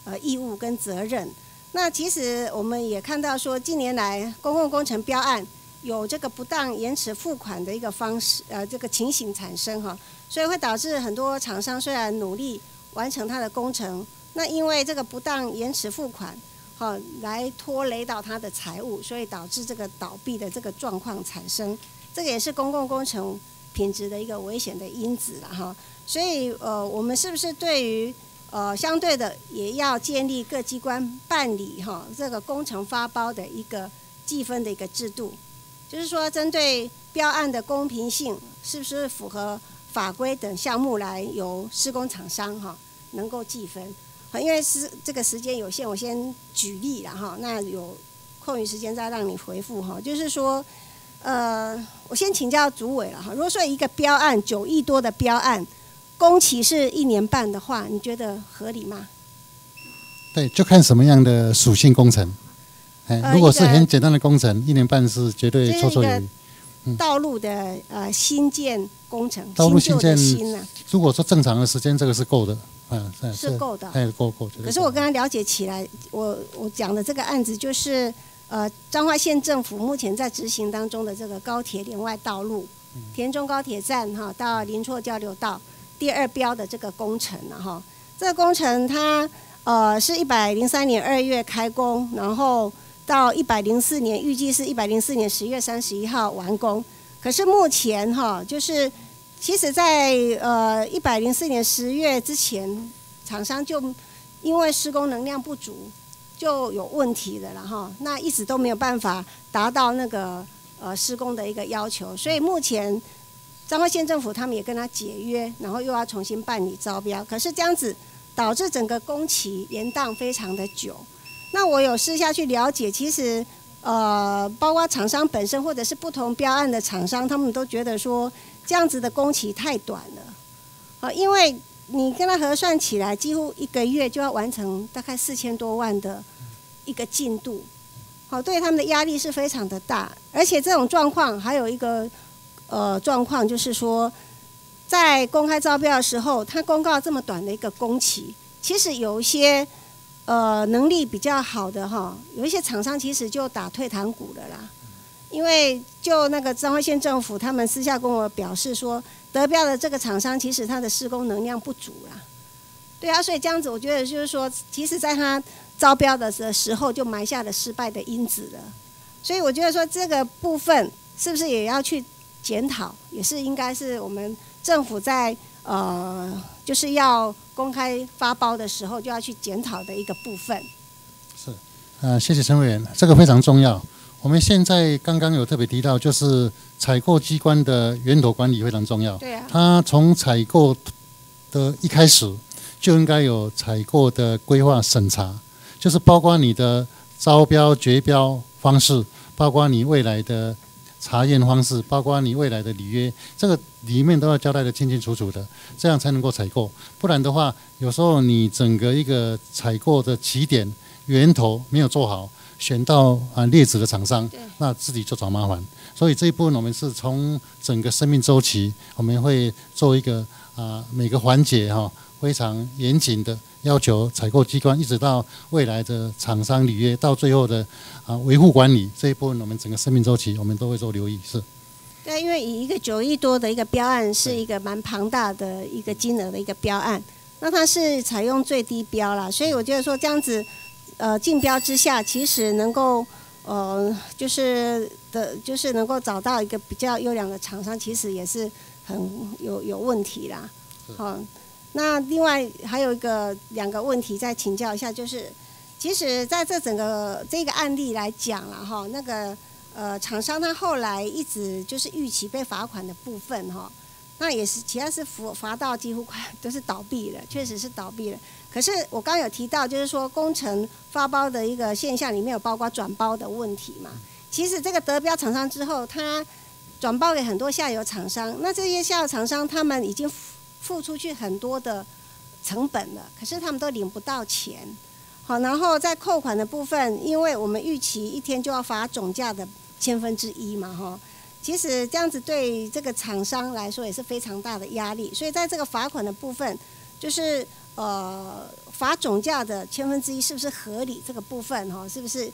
呃义务跟责任。那其实我们也看到说，近年来公共工程标案有这个不当延迟付款的一个方式，呃，这个情形产生哈，所以会导致很多厂商虽然努力完成他的工程，那因为这个不当延迟付款，好来拖累到他的财务，所以导致这个倒闭的这个状况产生，这个也是公共工程品质的一个危险的因子了哈。所以呃，我们是不是对于呃，相对的也要建立各机关办理哈这个工程发包的一个计分的一个制度，就是说针对标案的公平性是不是符合法规等项目来由施工厂商哈能够计分。因为是这个时间有限，我先举例了哈，那有空余时间再让你回复哈。就是说，呃，我先请教主委了哈。如果说一个标案九亿多的标案。工期是一年半的话，你觉得合理吗？对，就看什么样的属性工程。哎，如果是很简单的工程，一年半是绝对绰绰有余。道路的呃新建工程，道路新建新如果说正常的时间，这个是够的，嗯，是够的，哎，够够。可是我跟他了解起来，我我讲的这个案子就是呃彰化县政府目前在执行当中的这个高铁连外道路，田中高铁站哈到林厝交流道。第二标的这个工程了哈，这个工程它呃是一百零三年二月开工，然后到一百零四年预计是一百零四年十月三十一号完工。可是目前哈，就是其实在呃一百零四年十月之前，厂商就因为施工能量不足就有问题的了哈，那一直都没有办法达到那个呃施工的一个要求，所以目前。彰化县政府他们也跟他解约，然后又要重新办理招标，可是这样子导致整个工期延宕非常的久。那我有私下去了解，其实呃，包括厂商本身或者是不同标案的厂商，他们都觉得说这样子的工期太短了。啊，因为你跟他核算起来，几乎一个月就要完成大概四千多万的一个进度，好，对他们的压力是非常的大。而且这种状况还有一个。呃，状况就是说，在公开招标的时候，他公告这么短的一个工期，其实有一些呃能力比较好的哈，有一些厂商其实就打退堂鼓了啦。因为就那个彰化县政府，他们私下跟我表示说，得标的这个厂商其实他的施工能量不足啦。对啊，所以这样子，我觉得就是说，其实在他招标的的时候就埋下了失败的因子了。所以我觉得说这个部分是不是也要去？检讨也是应该是我们政府在呃，就是要公开发包的时候就要去检讨的一个部分。是，呃，谢谢陈委员，这个非常重要。我们现在刚刚有特别提到，就是采购机关的源头管理非常重要。对啊。他从采购的一开始就应该有采购的规划审查，就是包括你的招标决标方式，包括你未来的。查验方式，包括你未来的履约，这个里面都要交代的清清楚楚的，这样才能够采购。不然的话，有时候你整个一个采购的起点源头没有做好，选到啊劣质的厂商，那自己就找麻烦。所以这一部分我们是从整个生命周期，我们会做一个啊每个环节哈，非常严谨的要求采购机关，一直到未来的厂商履约，到最后的啊维护管理这一部分，我们整个生命周期我们都会做留意。是。对，因为以一个九亿多的一个标案，是一个蛮庞大的一个金额的一个标案，那它是采用最低标啦，所以我觉得说这样子，呃，竞标之下，其实能够呃，就是的，就是能够找到一个比较优良的厂商，其实也是很有有问题啦。好。那另外还有一个两个问题再请教一下，就是其实在这整个这个案例来讲了哈，那个呃厂商他后来一直就是预期被罚款的部分哈，那也是其他是罚罚到几乎快都是倒闭了，确实是倒闭了。可是我刚有提到，就是说工程发包的一个现象里面有包括转包的问题嘛。其实这个得标厂商之后，他转包给很多下游厂商，那这些下游厂商他们已经。付出去很多的成本了，可是他们都领不到钱。好，然后在扣款的部分，因为我们预期一天就要罚总价的千分之一嘛，哈。其实这样子对这个厂商来说也是非常大的压力。所以在这个罚款的部分，就是呃罚总价的千分之一是不是合理？这个部分哈，是不是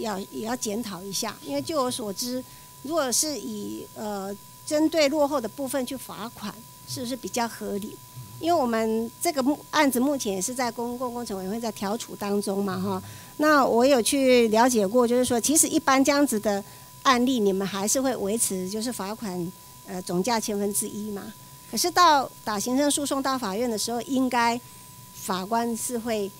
要也要检讨一下？因为据我所知，如果是以呃针对落后的部分去罚款。是不是比较合理？因为我们这个目案子目前也是在公共工程委员会在调处当中嘛，哈。那我有去了解过，就是说，其实一般这样子的案例，你们还是会维持就是罚款呃总价千分之一嘛。可是到打行政诉讼到法院的时候，应该法官是会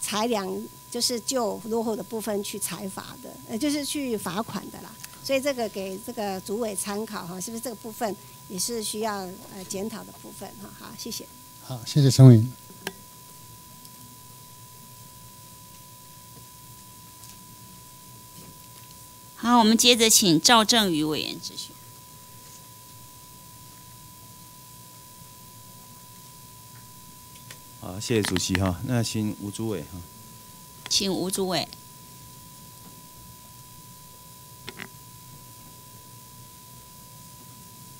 裁量，就是就落后的部分去裁罚的，呃，就是去罚款的啦。所以这个给这个主委参考哈，是不是这个部分？也是需要呃检讨的部分哈，好，谢谢。好，谢谢陈委员。好，我们接着请赵正宇委员咨询。好，谢谢主席哈，那请吴主委哈。请吴主委。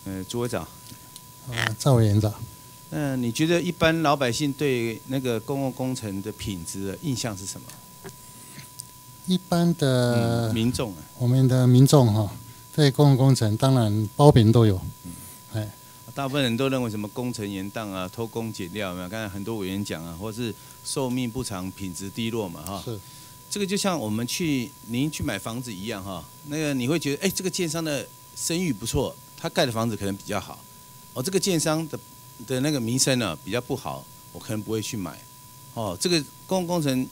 呃，朱委长，啊，赵委员长，嗯，你觉得一般老百姓对那个公共工程的品质的印象是什么？一般的民众啊，我们的民众哈，对公共工程当然包饼都有，哎，大部分人都认为什么工程延宕啊、偷工减料，有没有？刚才很多委员讲啊，或是寿命不长、品质低落嘛，哈，是，这个就像我们去您去买房子一样哈，那个你会觉得，哎，这个建商的声誉不错。他盖的房子可能比较好，哦，这个建商的的那个名声呢比较不好，我可能不会去买。哦，这个公共工程，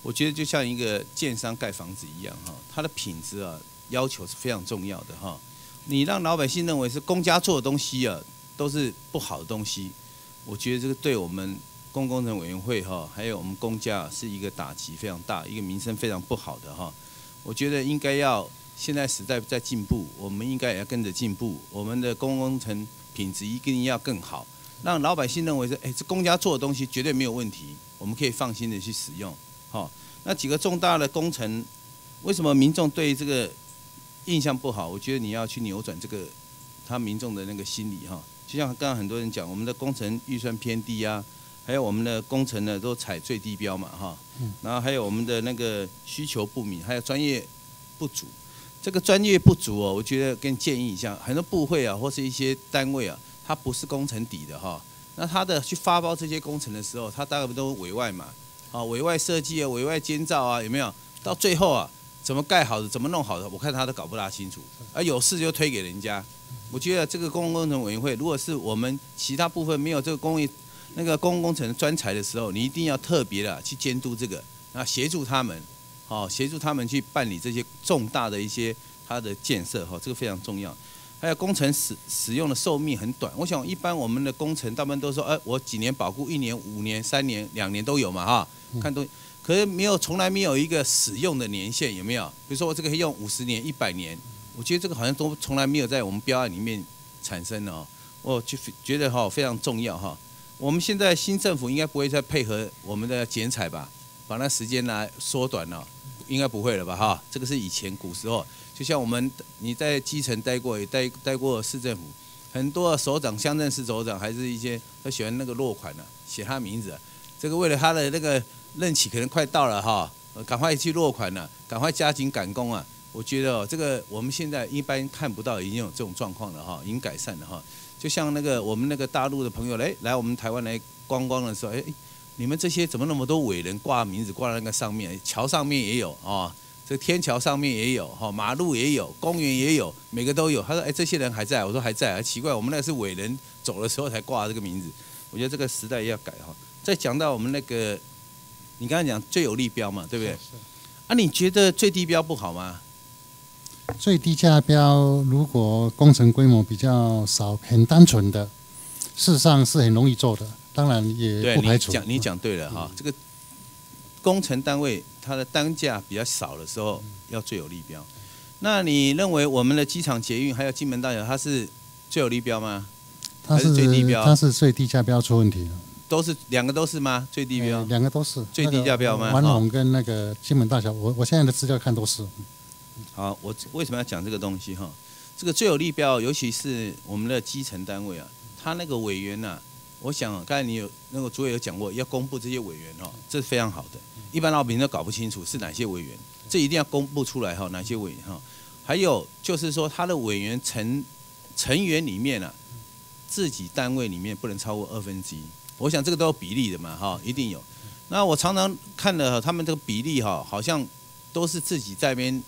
我觉得就像一个建商盖房子一样哈，它的品质啊要求是非常重要的哈。你让老百姓认为是公家做的东西啊都是不好的东西，我觉得这个对我们公工程委员会哈，还有我们公家是一个打击非常大，一个名声非常不好的哈。我觉得应该要。现在时代在进步，我们应该也要跟着进步。我们的公工程品质一定要更好，让老百姓认为说，哎，这公家做的东西绝对没有问题，我们可以放心的去使用。好，那几个重大的工程，为什么民众对这个印象不好？我觉得你要去扭转这个他民众的那个心理哈。就像刚刚很多人讲，我们的工程预算偏低啊，还有我们的工程呢都采最低标嘛哈。然后还有我们的那个需求不明，还有专业不足。这个专业不足哦，我觉得跟建议一下，很多部会啊，或是一些单位啊，它不是工程底的哈，那它的去发包这些工程的时候，它大概不都委外嘛，啊，委外设计啊，委外监造啊，有没有？到最后啊，怎么盖好的，怎么弄好的，我看他都搞不大清楚，而有事就推给人家。我觉得这个公共工程委员会，如果是我们其他部分没有这个公益那个公共工程专才的时候，你一定要特别的去监督这个，那协助他们。好，协助他们去办理这些重大的一些它的建设，哈，这个非常重要。还有工程使使用的寿命很短，我想一般我们的工程大部分都说，哎，我几年保固，一年、五年、三年、两年都有嘛，哈，看东西，可是没有，从来没有一个使用的年限，有没有？比如说我这个可以用五十年、一百年，我觉得这个好像都从来没有在我们标案里面产生哦，我就觉得哈非常重要哈。我们现在新政府应该不会再配合我们的剪彩吧，把那时间来缩短了。应该不会了吧？哈，这个是以前古时候，就像我们你在基层待过，也待待过市政府，很多首长、乡镇市首长还是一些他喜欢那个落款呢、写他名字。这个为了他的那个任期可能快到了哈，赶快去落款了，赶快加紧赶工啊！我觉得，这个我们现在一般看不到，已经有这种状况了哈，已经改善了哈。就像那个我们那个大陆的朋友来来我们台湾来观光的时候，哎，你们这些怎么那么多伟人挂名字挂在那个上面？桥上面也有啊，这天桥上面也有哈，马路也有，公园也有，每个都有。他说，哎，这些人还在，我说还在，啊，奇怪，我们那是伟人走的时候才挂这个名字。我觉得这个时代要改哈。再讲到我们那个，你刚才讲最有利标嘛，对不对？是啊，你觉得最低标不好吗？最低价标如果工程规模比较少、很单纯的，事实上是很容易做的，当然也不排除。讲你讲对了哈，这个工程单位它的单价比较少的时候，要最有利标。那你认为我们的机场捷运还有金门大桥，它是最有利标吗？它还是最低标它是最低价标出问题了。都是两个都是吗？最低标呃？两个都是最低价标吗那个环虹跟那个金门大桥，我我现在的资料看都是。好，我为什么要讲这个东西哈？这个最有利标，尤其是我们的基层单位啊，他那个委员呐、我想刚才你有那个主委有讲过，要公布这些委员哦，这是非常好的。一般老百姓都搞不清楚是哪些委员，这一定要公布出来哈，哪些委员哈。还有就是说，他的委员成成员里面啊，自己单位里面不能超过二分之一。我想这个都有比例的嘛哈，一定有。那我常常看了他们这个比例哈，好像都是自己在那边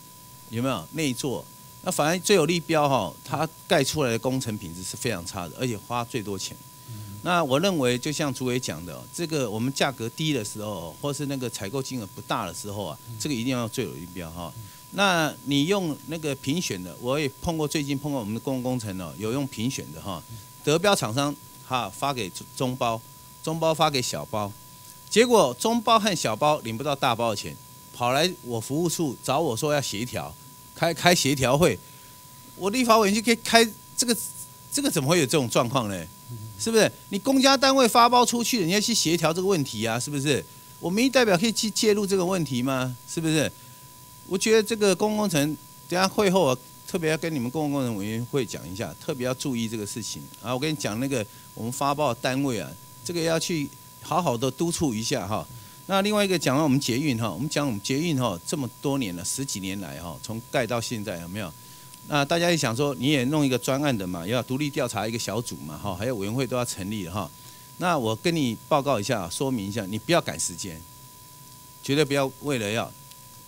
有没有内做？那反而最有利标哈，它盖出来的工程品质是非常差的，而且花最多钱。那我认为，就像主委讲的，这个我们价格低的时候，或是那个采购金额不大的时候啊，这个一定要最有利标哈。那你用那个评选的，我也碰过，最近碰过我们的公共工程哦，有用评选的哈，得标厂商哈发给中包，中包发给小包，结果中包和小包领不到大包的钱，跑来我服务处找我说要协调，开开协调会，我立法委员就可以开这个，这个怎么会有这种状况呢？是不是？你公家单位发包出去，你要去协调这个问题啊，是不是？我民意代表可以去介入这个问题吗？是不是？我觉得这个公共工程，等下会后我特别要跟你们公共工程委员会讲一下，特别要注意这个事情啊。我跟你讲，那个我们发包的单位啊，这个要去好好的督促一下哈。那另外一个讲到我们捷运哈，我们讲我们捷运哈，这么多年了，十几年来哈，从盖到现在有没有？那大家也想说，你也弄一个专案的嘛，要独立调查一个小组嘛，哈，还有委员会都要成立哈。那我跟你报告一下，说明一下，你不要赶时间，绝对不要为了要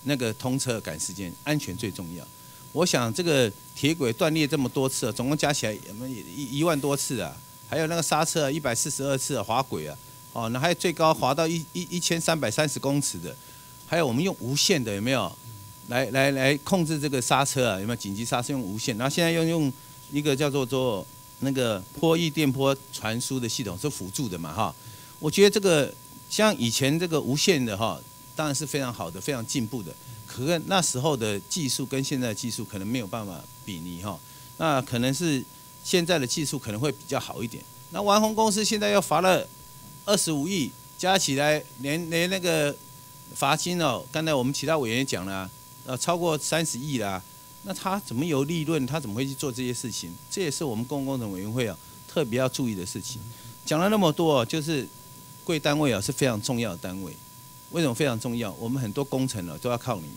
那个通车赶时间，安全最重要。我想这个铁轨断裂这么多次，总共加起来有没一一万多次啊？还有那个刹车一百四十二次啊滑轨啊，哦，那还有最高滑到一一一千三百三十公尺的，还有我们用无线的有没有？来来来控制这个刹车啊，有没有紧急刹车用无线？然后现在又用一个叫做做那个波翼电波传输的系统是辅助的嘛哈。我觉得这个像以前这个无线的哈，当然是非常好的，非常进步的。可是那时候的技术跟现在的技术可能没有办法比拟哈。那可能是现在的技术可能会比较好一点。那完红公司现在又罚了二十五亿，加起来连连那个罚金哦，刚才我们其他委员也讲了、呃，超过三十亿啦，那他怎么有利润？他怎么会去做这些事情？这也是我们公共工程委员会啊特别要注意的事情。讲了那么多，就是贵单位啊是非常重要的单位。为什么非常重要？我们很多工程呢、都要靠你。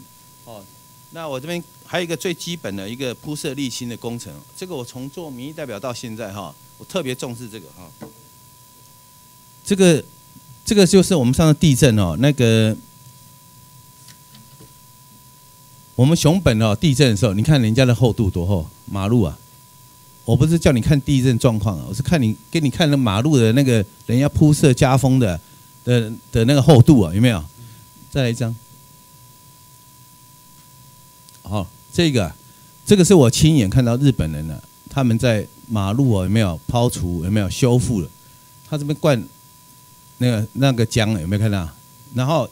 哦，那我这边还有一个最基本的一个铺设沥青的工程，这个我从做民意代表到现在哈，我特别重视这个哈。这个这个就是我们上次地震哦，那个。我们熊本哦，地震的时候，你看人家的厚度多厚，马路啊，我不是叫你看地震状况啊，我是看你给你看那马路的那个人家铺设加封的的的那个厚度啊，有没有？再来一张。好，这个啊这个是我亲眼看到日本人呢、他们在马路啊有没有抛除有没有修复了？他这边灌那个那个浆有没有看到？然后。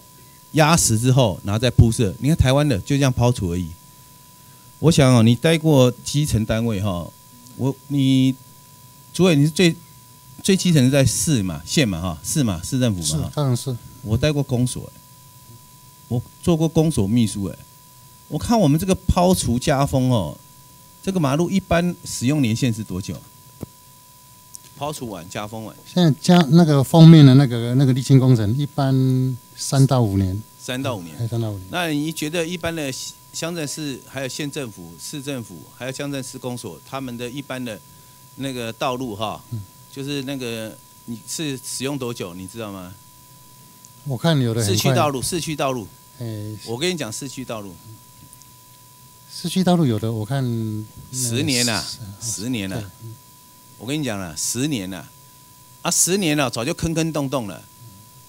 压实之后，然后再铺设。你看台湾的就这样抛除而已。我想哦，你待过基层单位哈，我你主委你是最最基层是在市嘛县嘛哈市嘛市政府嘛，当然是。我待过公所、欸，我做过公所秘书哎、我看我们这个抛除加封哦，这个马路一般使用年限是多久？抛除完加封完现在加那个封面的那个那个沥青工程，一般三到五年，三到五年。还三到五年。那你觉得一般的乡镇市、还有县政府、市政府，还有乡镇施工所，他们的一般的那个道路哈，就是那个你是使用多久？你知道吗？我看有的市区道，路，市区道路，哎，我跟你讲，市区道路市区道路有的我看十年了十，十年对了。我跟你讲了，十年了，啊，十年了，早就坑坑洞洞了，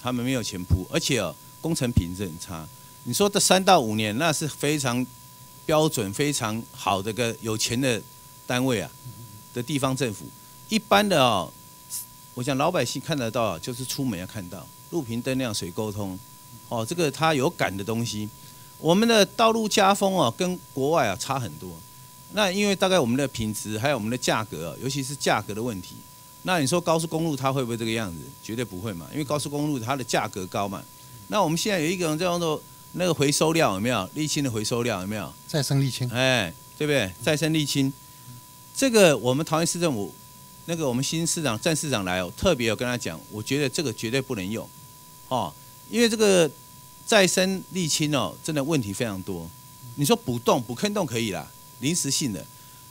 他们没有钱铺，而且哦，工程品质很差。你说这三到五年，那是非常标准、非常好的个有钱的单位啊的地方政府。一般的哦，我想老百姓看得到啊，就是出门要看到路平灯亮、水沟通，哦，这个他有感的东西。我们的道路加封啊，跟国外啊差很多。那因为大概我们的品质还有我们的价格哦，尤其是价格的问题。那你说高速公路它会不会这个样子？绝对不会嘛，因为高速公路它的价格高嘛。那我们现在有一个叫做那个回收料有没有？沥青的回收料有没有？再生沥青，哎，对不对？再生沥青，这个我们桃园市政府那个我们新市长郑市长来哦，特别有跟他讲，我觉得这个绝对不能用，哦，因为这个再生沥青哦，真的问题非常多。你说补洞补坑洞可以啦，临时性的。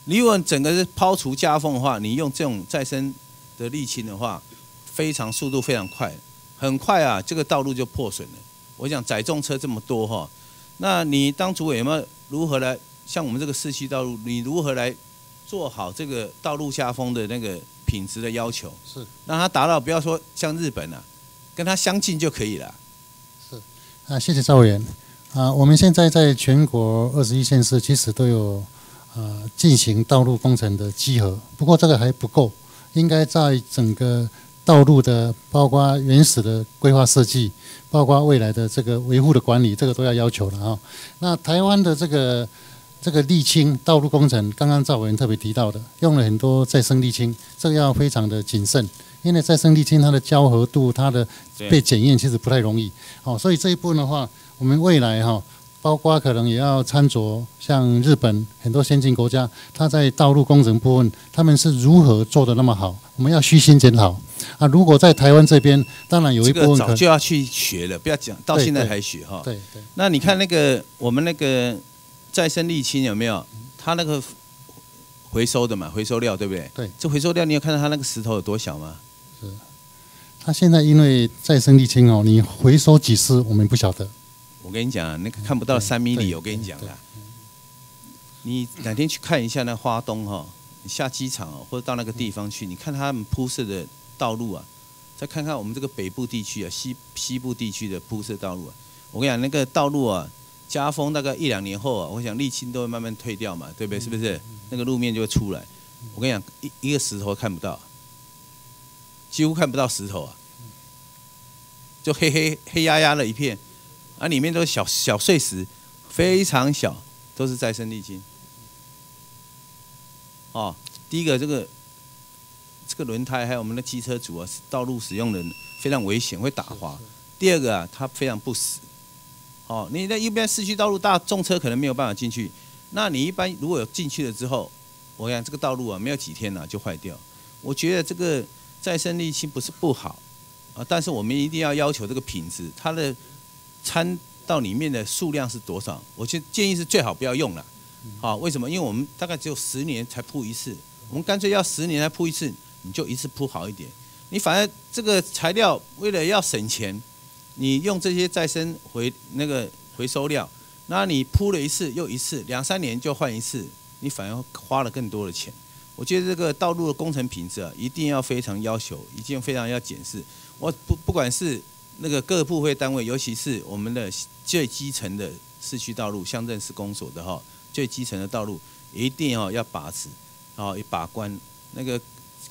你如果整个是抛除夹缝的话，你用这种再生的沥青的话，非常速度非常快，很快啊，这个道路就破损了。我想载重车这么多哈，那你当主委有没有如何来像我们这个市区道路，你如何来做好这个道路下风的那个品质的要求？是让它达到不要说像日本啊，跟它相近就可以了。啊，谢谢赵委员。啊，我们现在在全国二十一县市其实都有呃进行道路工程的集合，不过这个还不够，应该在整个道路的包括原始的规划设计，包括未来的这个维护的管理，这个都要要求了啊。那台湾的这个这个沥青道路工程，刚刚赵委员特别提到的，用了很多再生沥青，这个要非常的谨慎，因为再生沥青它的胶合度、它的被检验其实不太容易。好，所以这一部分的话，我们未来哈、包括可能也要参酌像日本很多先进国家，它在道路工程部分，他们是如何做的那么好，我们要虚心检讨啊。如果在台湾这边，当然有一部分早就要去学了，不要讲到现在对才学哈。对对那你看那个我们那个再生沥青有没有？它那个回收的嘛，回收料对不对？对。这回收料你有看到它那个石头有多小吗？它现在因为再生沥青哦，你回收几次我们不晓得。我跟你讲啊，那个看不到三米里，我跟你讲啦。你哪天去看一下那花东哈、你下机场哦，或者到那个地方去，你看他们铺设的道路啊，再看看我们这个北部地区啊、西西部地区的铺设道路啊，我跟你讲，那个道路啊，加封大概一两年后啊，我想沥青都会慢慢退掉嘛，对不对？是不是？那个路面就会出来。我跟你讲，一一个石头看不到，几乎看不到石头啊，就黑黑黑压压的一片，啊，里面都是小小碎石，非常小，都是再生沥青。哦，第一个这个这个轮胎还有我们的机车主啊，道路使用人非常危险，会打滑。第二个啊，它非常不死。哦，你在一边市区道路，大重车可能没有办法进去。那你一般如果有进去了之后，我讲这个道路啊，没有几天呢、就坏掉。我觉得这个再生沥青不是不好啊，但是我们一定要要求这个品质，它的掺到里面的数量是多少？我就建议是最好不要用了。好、为什么？因为我们大概只有十年才铺一次，我们干脆要十年才铺一次，你就一次铺好一点。你反而这个材料为了要省钱，你用这些再生回那个回收料，那你铺了一次又一次，两三年就换一次，你反而花了更多的钱。我觉得这个道路的工程品质啊，一定要非常要求，一定非常要检视。我不不管是那个各部会单位，尤其是我们的最基层的市区道路、乡镇施工所的哈，最基层的道路，一定哦要把持，哦把关。那个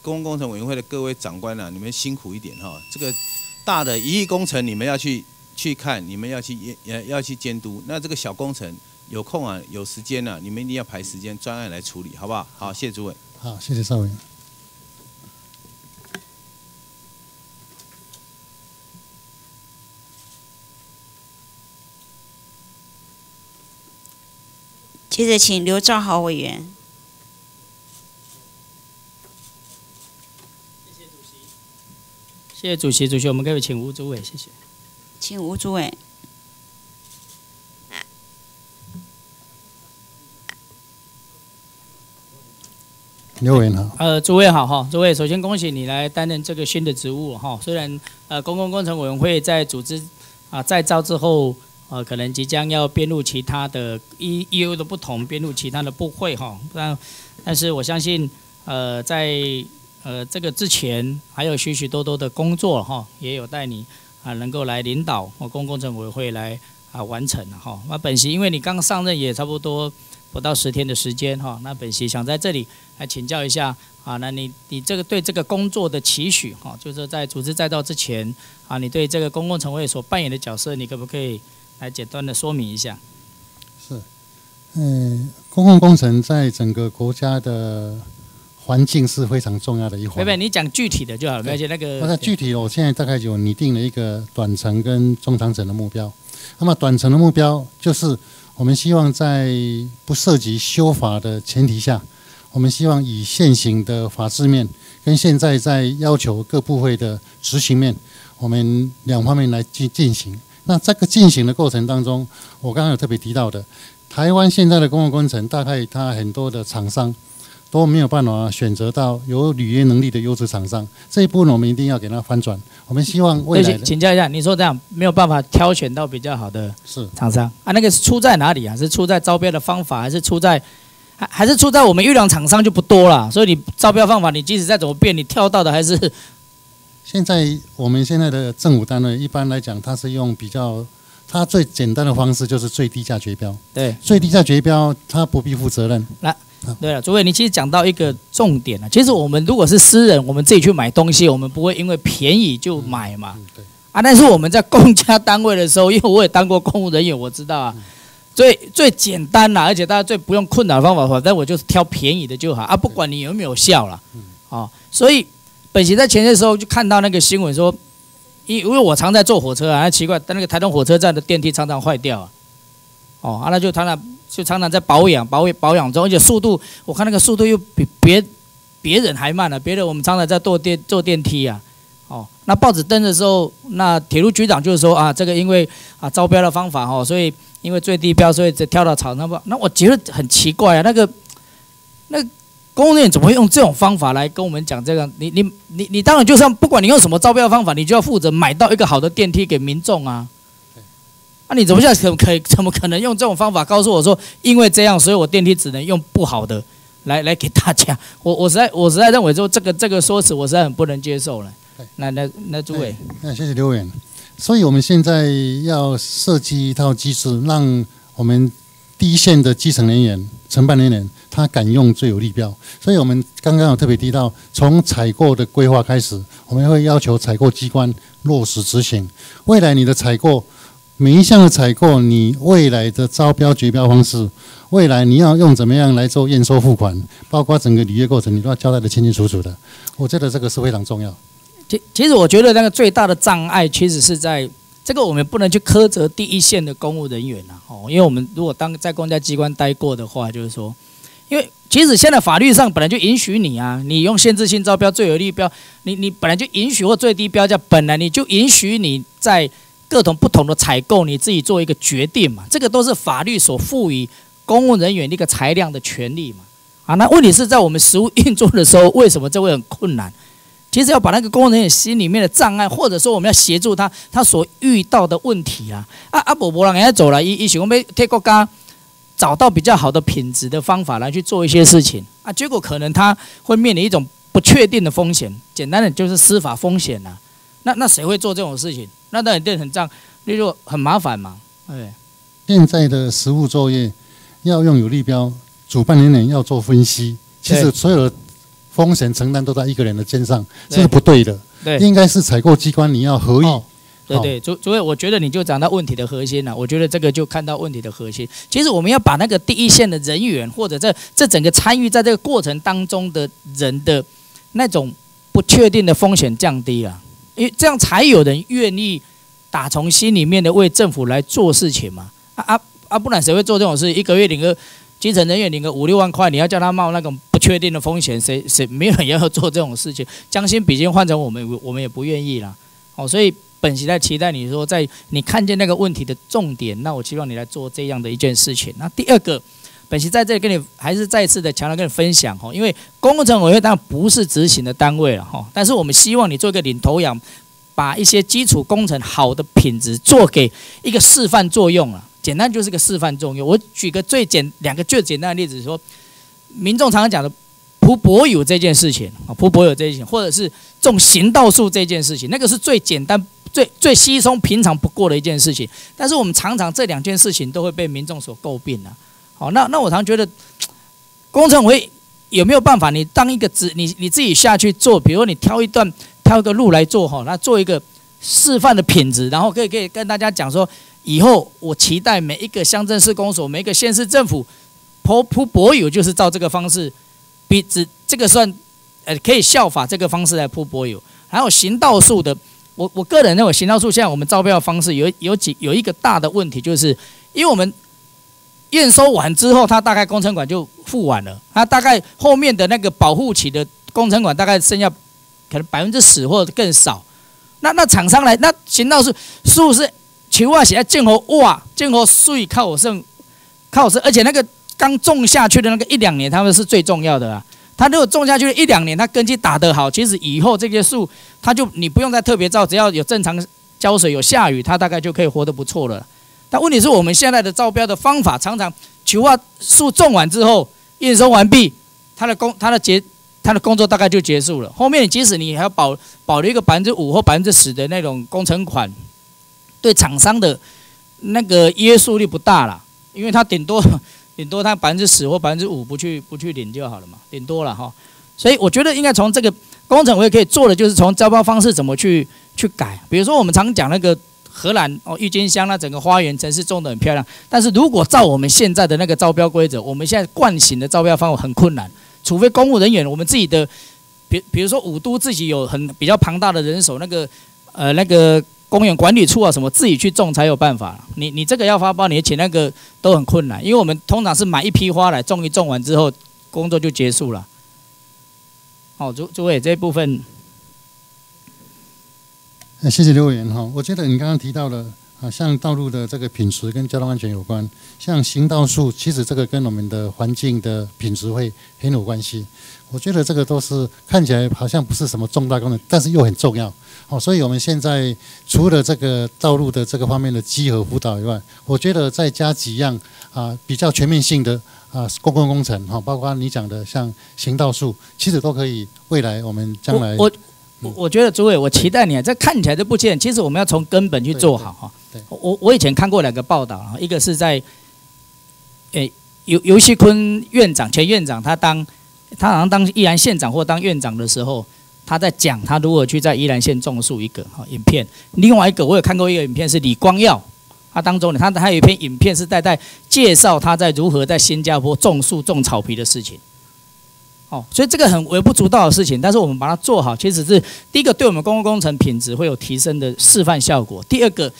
公共工程委员会的各位长官啊，你们辛苦一点哈。这个大的一亿工程，你们要去去看，你们要去也要去监督。那这个小工程有空啊，有时间啊，你们一定要排时间专案来处理，好不好？好，谢谢诸位。好，谢谢邵委员。接着请刘兆豪委员。谢谢主席，主席，我们各位请吴主委，谢谢。请吴主委。刘委员好。呃，诸位好哈，诸位首先恭喜你来担任这个新的职务哈。虽然呃公共工程委员会在组织啊再造之后，呃可能即将要编入其他的业业务的不同，编入其他的部会哈。但但是我相信呃在呃这个之前还有许许多多的工作哈，也有带你啊能够来领导公共工程委员会来啊完成哈。那本席因为你刚上任也差不多。不到十天的时间哈，那本席想在这里来请教一下啊，那你你这个对这个工作的期许哈，就是在组织再造之前啊，你对这个公共城会所扮演的角色，你可不可以来简单的说明一下？是，嗯，公共工程在整个国家的环境是非常重要的一环。你讲具体的就好了，而且那个。那具体，我现在大概有拟定了一个短程跟中长程的目标。那么短程的目标就是。我们希望在不涉及修法的前提下，我们希望以现行的法制面跟现在在要求各部会的执行面，我们两方面来进进行。那这个进行的过程当中，我刚刚有特别提到的，台湾现在的公共工程，大概它很多的厂商。都没有办法选择到有履约能力的优质厂商，这一步呢，我们一定要给它翻转。我们希望未来，请教一下，你说这样没有办法挑选到比较好的是厂商啊？那个是出在哪里啊？是出在招标的方法，还是出在还还是出在我们优良厂商就不多了？所以你招标方法，你即使再怎么变，你挑到的还是现在我们现在的政府单位一般来讲，它是用比较它最简单的方式，就是最低价绝标。对，最低价绝标，它不必负责任。来。对了，诸位，你其实讲到一个重点了。其实我们如果是私人，我们自己去买东西，我们不会因为便宜就买嘛。对。啊，但是我们在公家单位的时候，因为我也当过公务人员，我知道啊，最最简单啦，而且大家最不用困难的方法，反正我就是挑便宜的就好啊，不管你有没有效了。嗯。哦，所以本席在前些时候就看到那个新闻说，因因为我常在坐火车啊，奇怪，但那个台东火车站的电梯常常坏掉啊。哦，啊，那就常常。就常常在保养、保养、保养中，而且速度，我看那个速度又比别别人还慢了。别人我们常常在坐电坐电梯啊，哦，那报纸登的时候，那铁路局长就是说啊，这个因为啊招标的方法哦，所以因为最低标，所以只跳到草那不，那我觉得很奇怪啊，那个那工人怎么会用这种方法来跟我们讲这个？你你你你当然就算不管你用什么招标方法，你就要负责买到一个好的电梯给民众啊。那你怎么下可可以怎么可能用这种方法告诉我说，因为这样，所以我电梯只能用不好的来来给大家？我我实在我实在认为说这个这个说辞，我实在很不能接受了。那那那诸位，那谢谢刘委员。所以我们现在要设计一套机制，让我们第一线的基层人员、承办人员，他敢用最有利标。所以我们刚刚有特别提到，从采购的规划开始，我们会要求采购机关落实执行。未来你的采购。每一项的采购，你未来的招标决标方式，未来你要用怎么样来做验收付款，包括整个履约过程，你都要交代的清清楚楚的。我觉得这个是非常重要。其其实我觉得那个最大的障碍，其实是在这个我们不能去苛责第一线的公务人员呐，哦，因为我们如果当在公家机关待过的话，就是说，因为其实现在法律上本来就允许你啊，你用限制性招标、最有利标，你你本来就允许或最低标价，本来你就允许你在。各种不同的采购，你自己做一个决定嘛？这个都是法律所赋予公务人员的一个裁量的权利嘛？啊，那问题是在我们实务运作的时候，为什么这会很困难？其实要把那个公务人员心里面的障碍，或者说我们要协助他他所遇到的问题啊，啊啊，伯伯人家走了，一一起我们替国家找到比较好的品质的方法来去做一些事情啊，结果可能他会面临一种不确定的风险，简单的就是司法风险呐。那那谁会做这种事情？那当然这样，那就很麻烦嘛。对，现在的实务作业要用有利标，主办人员要做分析。其实所有的风险承担都在一个人的肩上，这是不对的。对，应该是采购机关你要合意。对对，主主委，我觉得你就讲到问题的核心了。我觉得这个就看到问题的核心。其实我们要把那个第一线的人员，或者这这整个参与在这个过程当中的人的那种不确定的风险降低了。因为这样才有人愿意打从心里面的为政府来做事情嘛？啊啊啊！不然谁会做这种事？一个月领个基层人员领个五六万块，你要叫他冒那种不确定的风险，谁谁没有人要做这种事情。将心比心换成我们，我们也不愿意啦。哦，所以本期在期待你说，在你看见那个问题的重点，那我希望你来做这样的一件事情。那第二个，本期在这里跟你还是再次的强调跟你分享哈，因为公共程委员会当然不是执行的单位了哈，但是我们希望你做一个领头羊，把一些基础工程好的品质做给一个示范作用了。简单就是个示范作用。我举个最简两个最简单的例子，说民众常常讲的铺柏油这件事情啊，铺柏油这件事情，或者是种行道树这件事情，那个是最简单、最最稀松平常不过的一件事情。但是我们常常这两件事情都会被民众所诟病啊。好，那那我常觉得工程会有没有办法？你当一个指你你自己下去做，比如你挑一段挑一个路来做哈，那做一个示范的品质，然后可以可以跟大家讲说。以后我期待每一个乡镇市公所、每一个县市政府铺铺柏油，就是照这个方式，比只这个算，呃，可以效法这个方式来铺柏油。还有行道树的，我我个人认为行道树现在我们招标方式有有几有一个大的问题，就是因为我们验收完之后，它大概工程款就付完了，它大概后面的那个保护期的工程款大概剩下可能百分之十或者更少。那那厂商来，那行道树树是。球啊，写在建河哇，建河水靠我剩，靠我剩，而且那个刚种下去的那个一两年，他们是最重要的啊。他如果种下去一两年，他根基打得好，其实以后这些树，他就你不用再特别照，只要有正常浇水、有下雨，它大概就可以活得不错了。但问题是我们现在的招标的方法，常常球啊树种完之后，验收完毕，它的工、它的结、它的工作大概就结束了。后面即使你还要保保留一个百分之五或百分之十的那种工程款。对厂商的那个约束力不大了，因为他顶多 顶多他百分之十或百分之五不去不去领就好了嘛，顶多了哈。所以我觉得应该从这个工程我也可以做的，就是从招标方式怎么去去改。比如说我们常讲那个荷兰哦郁金香，那整个花园城市种的很漂亮，但是如果照我们现在的那个招标规则，我们现在惯行的招标方法很困难，除非公务人员我们自己的，比比如说五都自己有很比较庞大的人手，那个呃那个。公园管理处啊，什么自己去种才有办法。你你这个要发包，你请那个都很困难，因为我们通常是买一批花来种一种完之后，工作就结束了。好，诸诸位这一部分，谢谢刘委员哈。我觉得你刚刚提到的啊，像道路的这个品质跟交通安全有关，像行道树，其实这个跟我们的环境的品质会很有关系。我觉得这个都是看起来好像不是什么重大功能，但是又很重要。哦，所以我们现在除了这个道路的这个方面的稽核辅导以外，我觉得再加几样啊比较全面性的啊公共工程哈，包括你讲的像行道树，其实都可以。未来我们将来，我觉得诸位，我期待你啊，这看起来都不见，其实我们要从根本去做好哈。对，我我以前看过两个报道啊，一个是在诶游游锡坤院长前院长他当。他好像当宜兰县长或当院长的时候，他在讲他如何去在宜兰县种树一个哈影片。另外一个我有看过一个影片是李光耀，他当中呢，他还有一篇影片是在在介绍他在如何在新加坡种树种草皮的事情。哦，所以这个很微不足道的事情，但是我们把它做好，其实是第一个对我们公共工程品质会有提升的示范效果。第二个。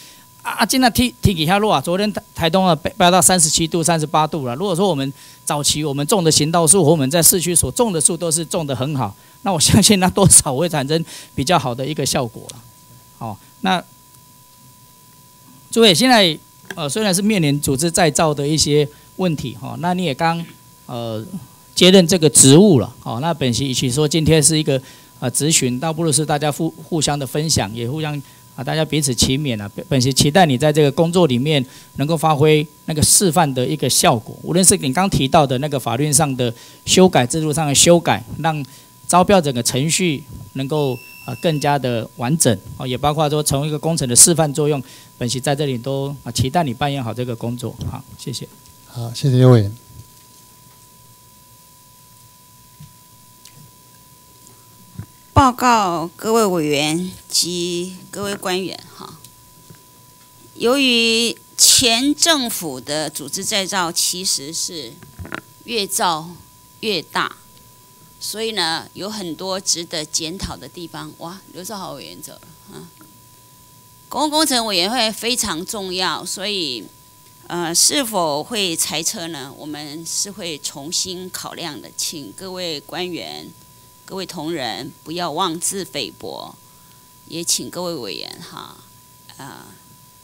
啊，今天天天气下落啊，昨天台台东啊飙到三十七度、三十八度了。如果说我们早期我们种的行道树和我们在市区所种的树都是种的很好，那我相信那多少会产生比较好的一个效果了。好，那诸位现在呃虽然是面临组织再造的一些问题哈，那你也刚呃接任这个职务了。好，那本席与其说今天是一个呃咨询，倒不如是大家互互相的分享，也互相。啊，大家彼此齐勉啊！本席期待你在这个工作里面能够发挥那个示范的一个效果。无论是你刚提到的那个法律上的修改、制度上的修改，让招标整个程序能够啊更加的完整啊，也包括说成为一个工程的示范作用。本席在这里都啊期待你扮演好这个工作。好，谢谢。好，谢谢刘委员。报告各位委员及各位官员哈，由于前政府的组织再造其实是越造越大，所以呢有很多值得检讨的地方。哇，刘少豪委员走了啊！公共工程委员会非常重要，所以呃，是否会裁撤呢？我们是会重新考量的，请各位官员、各位同仁不要妄自菲薄，也请各位委员哈，呃，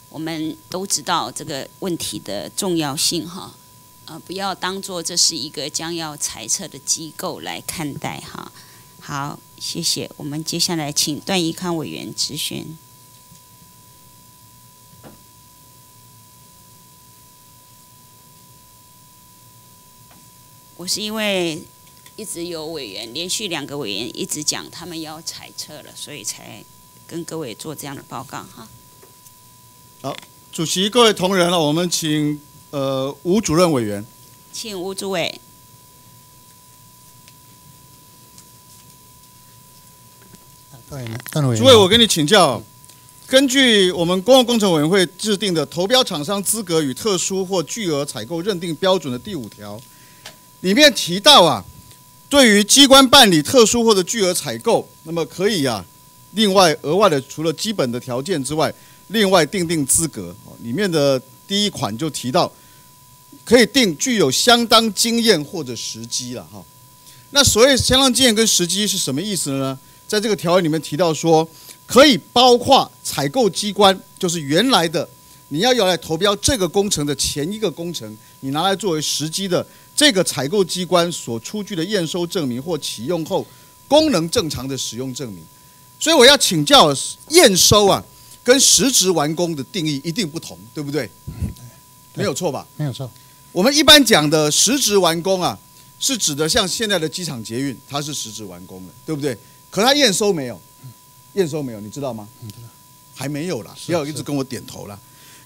我们都知道这个问题的重要性哈，呃，不要当做这是一个将要裁撤的机构来看待哈。好，谢谢。我们接下来请段宜康委员质询。我是因为一直有委员，连续两个委员一直讲他们要裁撤了，所以才跟各位做这样的报告哈。好，主席、各位同仁了，我们请呃吴主任委员。请吴主委。主委，我跟你请教，根据我们公共工程委员会制定的投标厂商资格与特殊或巨额采购认定标准的第五条。里面提到啊，对于机关办理特殊或者巨额采购，那么可以啊，另外额外的除了基本的条件之外，另外定定资格。里面的第一款就提到，可以定具有相当经验或者时机了哈。那所谓相当经验跟时机是什么意思呢？在这个条文里面提到说，可以包括采购机关，就是原来的你要要来投标这个工程的前一个工程，你拿来作为时机的。这个采购机关所出具的验收证明或启用后功能正常的使用证明，所以我要请教验收啊，跟实质完工的定义一定不同，对不对？没有错吧？没有错。我们一般讲的实质完工啊，是指的像现在的机场捷运，它是实质完工了，对不对？可它验收没有？验收没有？你知道吗？还没有啦，不要一直跟我点头啦，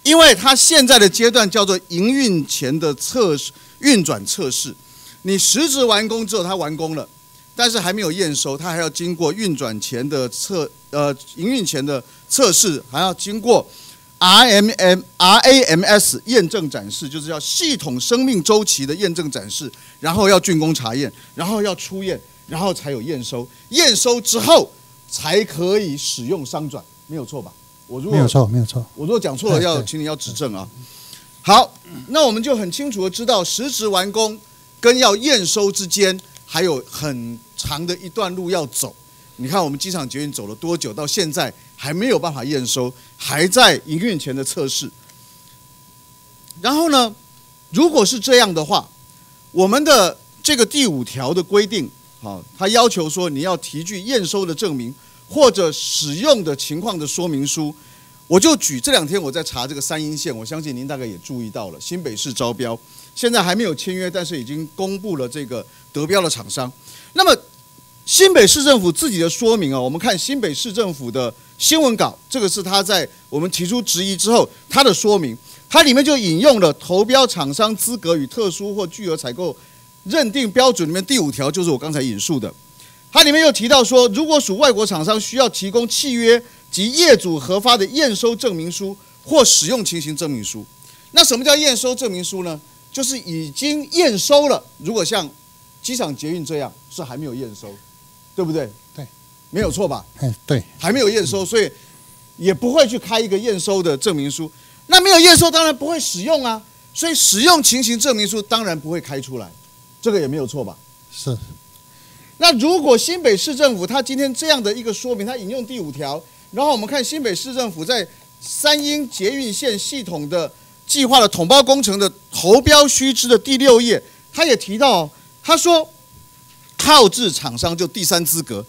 因为它现在的阶段叫做营运前的测试。运转测试，你实质完工之后，它完工了，但是还没有验收，它还要经过运转前的测呃营运前的测试，还要经过 R M M R A M S 验证展示，就是要系统生命周期的验证展示，然后要竣工查验，然后要出验，然后才有验收，验收之后才可以使用商转，没有错吧？我如果没有错，没有错。我如果讲错了，要请你要指正啊。好，那我们就很清楚的知道，实质完工跟要验收之间还有很长的一段路要走。你看，我们机场捷运走了多久，到现在还没有办法验收，还在营运前的测试。然后呢，如果是这样的话，我们的这个第五条的规定，好，它要求说你要提具验收的证明或者使用的情况的说明书。我就举这两天我在查这个三阴线，我相信您大概也注意到了，新北市招标现在还没有签约，但是已经公布了这个得标的厂商。那么新北市政府自己的说明啊，我们看新北市政府的新闻稿，这个是他在我们提出质疑之后他的说明，它里面就引用了投标厂商资格与特殊或巨额采购认定标准里面第五条，就是我刚才引述的，它里面又提到说，如果属外国厂商需要提供契约。及业主核发的验收证明书或使用情形证明书，那什么叫验收证明书呢？就是已经验收了。如果像机场捷运这样是还没有验收，对不对？对，没有错吧？哎，对，还没有验收，所以也不会去开一个验收的证明书。那没有验收，当然不会使用啊。所以使用情形证明书当然不会开出来，这个也没有错吧？是。那如果新北市政府他今天这样的一个说明，他引用第五条。然后我们看新北市政府在三英捷运线系统的计划的统包工程的投标须知的第六页，他也提到，他说，靠制厂商就第三资格，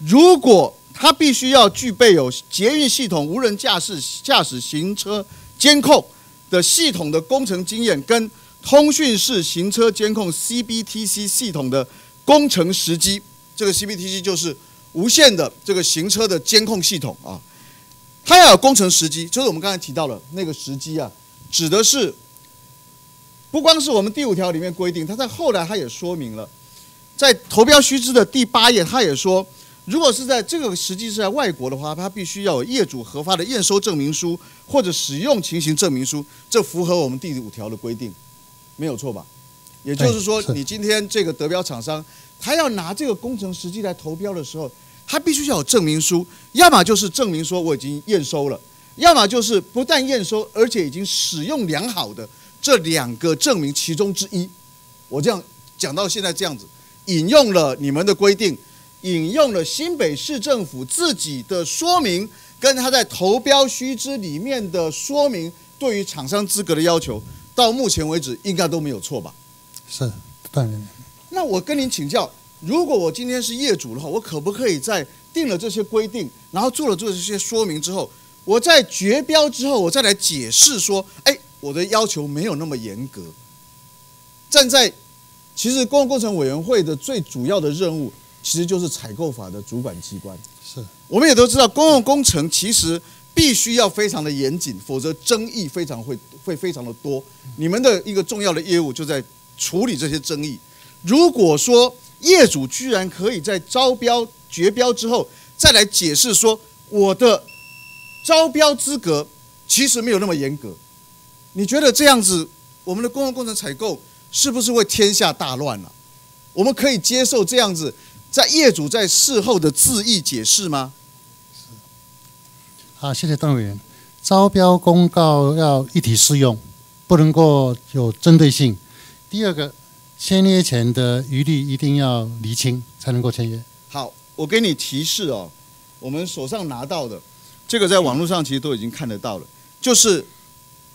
如果他必须要具备有捷运系统无人驾驶驾驶行车监控的系统的工程经验，跟通讯式行车监控 CBTC 系统的工程时机，这个 CBTC 就是。无线的这个行车的监控系统啊，它要有工程时机，就是我们刚才提到了那个时机啊，指的是不光是我们第五条里面规定，它在后来它也说明了，在投标须知的第八页，它也说，如果是在这个时机是在外国的话，它必须要有业主核发的验收证明书或者使用情形证明书，这符合我们第五条的规定，没有错吧？也就是说，你今天这个得标厂商，他要拿这个工程实际来投标的时候，他必须要有证明书，要么就是证明说我已经验收了，要么就是不但验收，而且已经使用良好的这两个证明其中之一。我这样讲到现在这样子，引用了你们的规定，引用了新北市政府自己的说明，跟他在投标须知里面的说明，对于厂商资格的要求，到目前为止应该都没有错吧？是，当然。那我跟您请教，如果我今天是业主的话，我可不可以在定了这些规定，然后做了做这些说明之后，我在决标之后，我再来解释说，哎，我的要求没有那么严格。站在其实公共工程委员会的最主要的任务，其实就是采购法的主管机关。是，我们也都知道，公共工程其实必须要非常的严谨，否则争议非常会会非常的多。你们的一个重要的业务就在处理这些争议。如果说业主居然可以在招标决标之后再来解释说我的招标资格其实没有那么严格，你觉得这样子我们的公共工程采购是不是会天下大乱了？我们可以接受这样子在业主在事后的自意解释吗？好，谢谢邓委员。招标公告要一体适用，不能够有针对性。第二个。签约前的余力一定要厘清，才能够签约。好，我给你提示哦，我们手上拿到的这个在网络上其实都已经看得到了，就是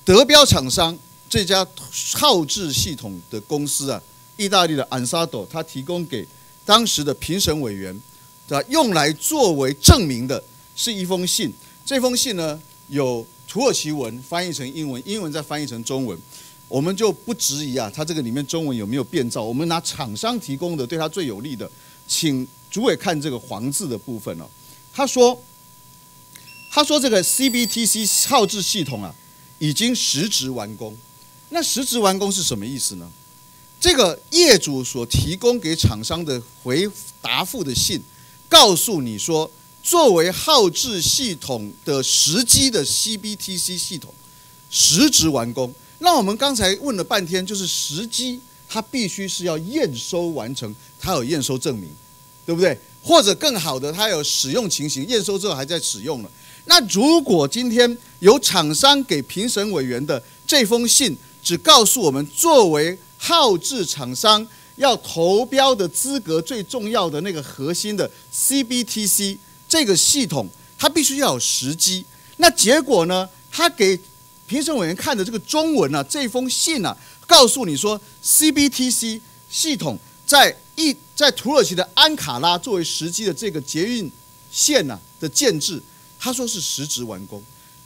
德标厂商这家号志系统的公司啊，意大利的 Ansado，他提供给当时的评审委员，对？用来作为证明的是一封信，这封信呢有土耳其文翻译成英文，英文再翻译成中文。我们就不质疑啊，它这个里面中文有没有变造？我们拿厂商提供的对他最有利的，请主委看这个黄字的部分哦。他说，他说这个 CBTC 号制系统啊，已经实质完工。那实质完工是什么意思呢？这个业主所提供给厂商的回答复的信，告诉你说，作为号制系统的实机的 CBTC 系统，实质完工。那我们刚才问了半天，就是时机，它必须是要验收完成，它有验收证明，对不对？或者更好的，它有使用情形，验收之后还在使用了。那如果今天有厂商给评审委员的这封信，只告诉我们作为号志厂商要投标的资格最重要的那个核心的 CBTC 这个系统，它必须要有时机。那结果呢？他给评审委员看的这个中文呢，这封信呢，告诉你说，CBTC 系统在一在土耳其的安卡拉作为实际的这个捷运线呢的建制，他说是实质完工。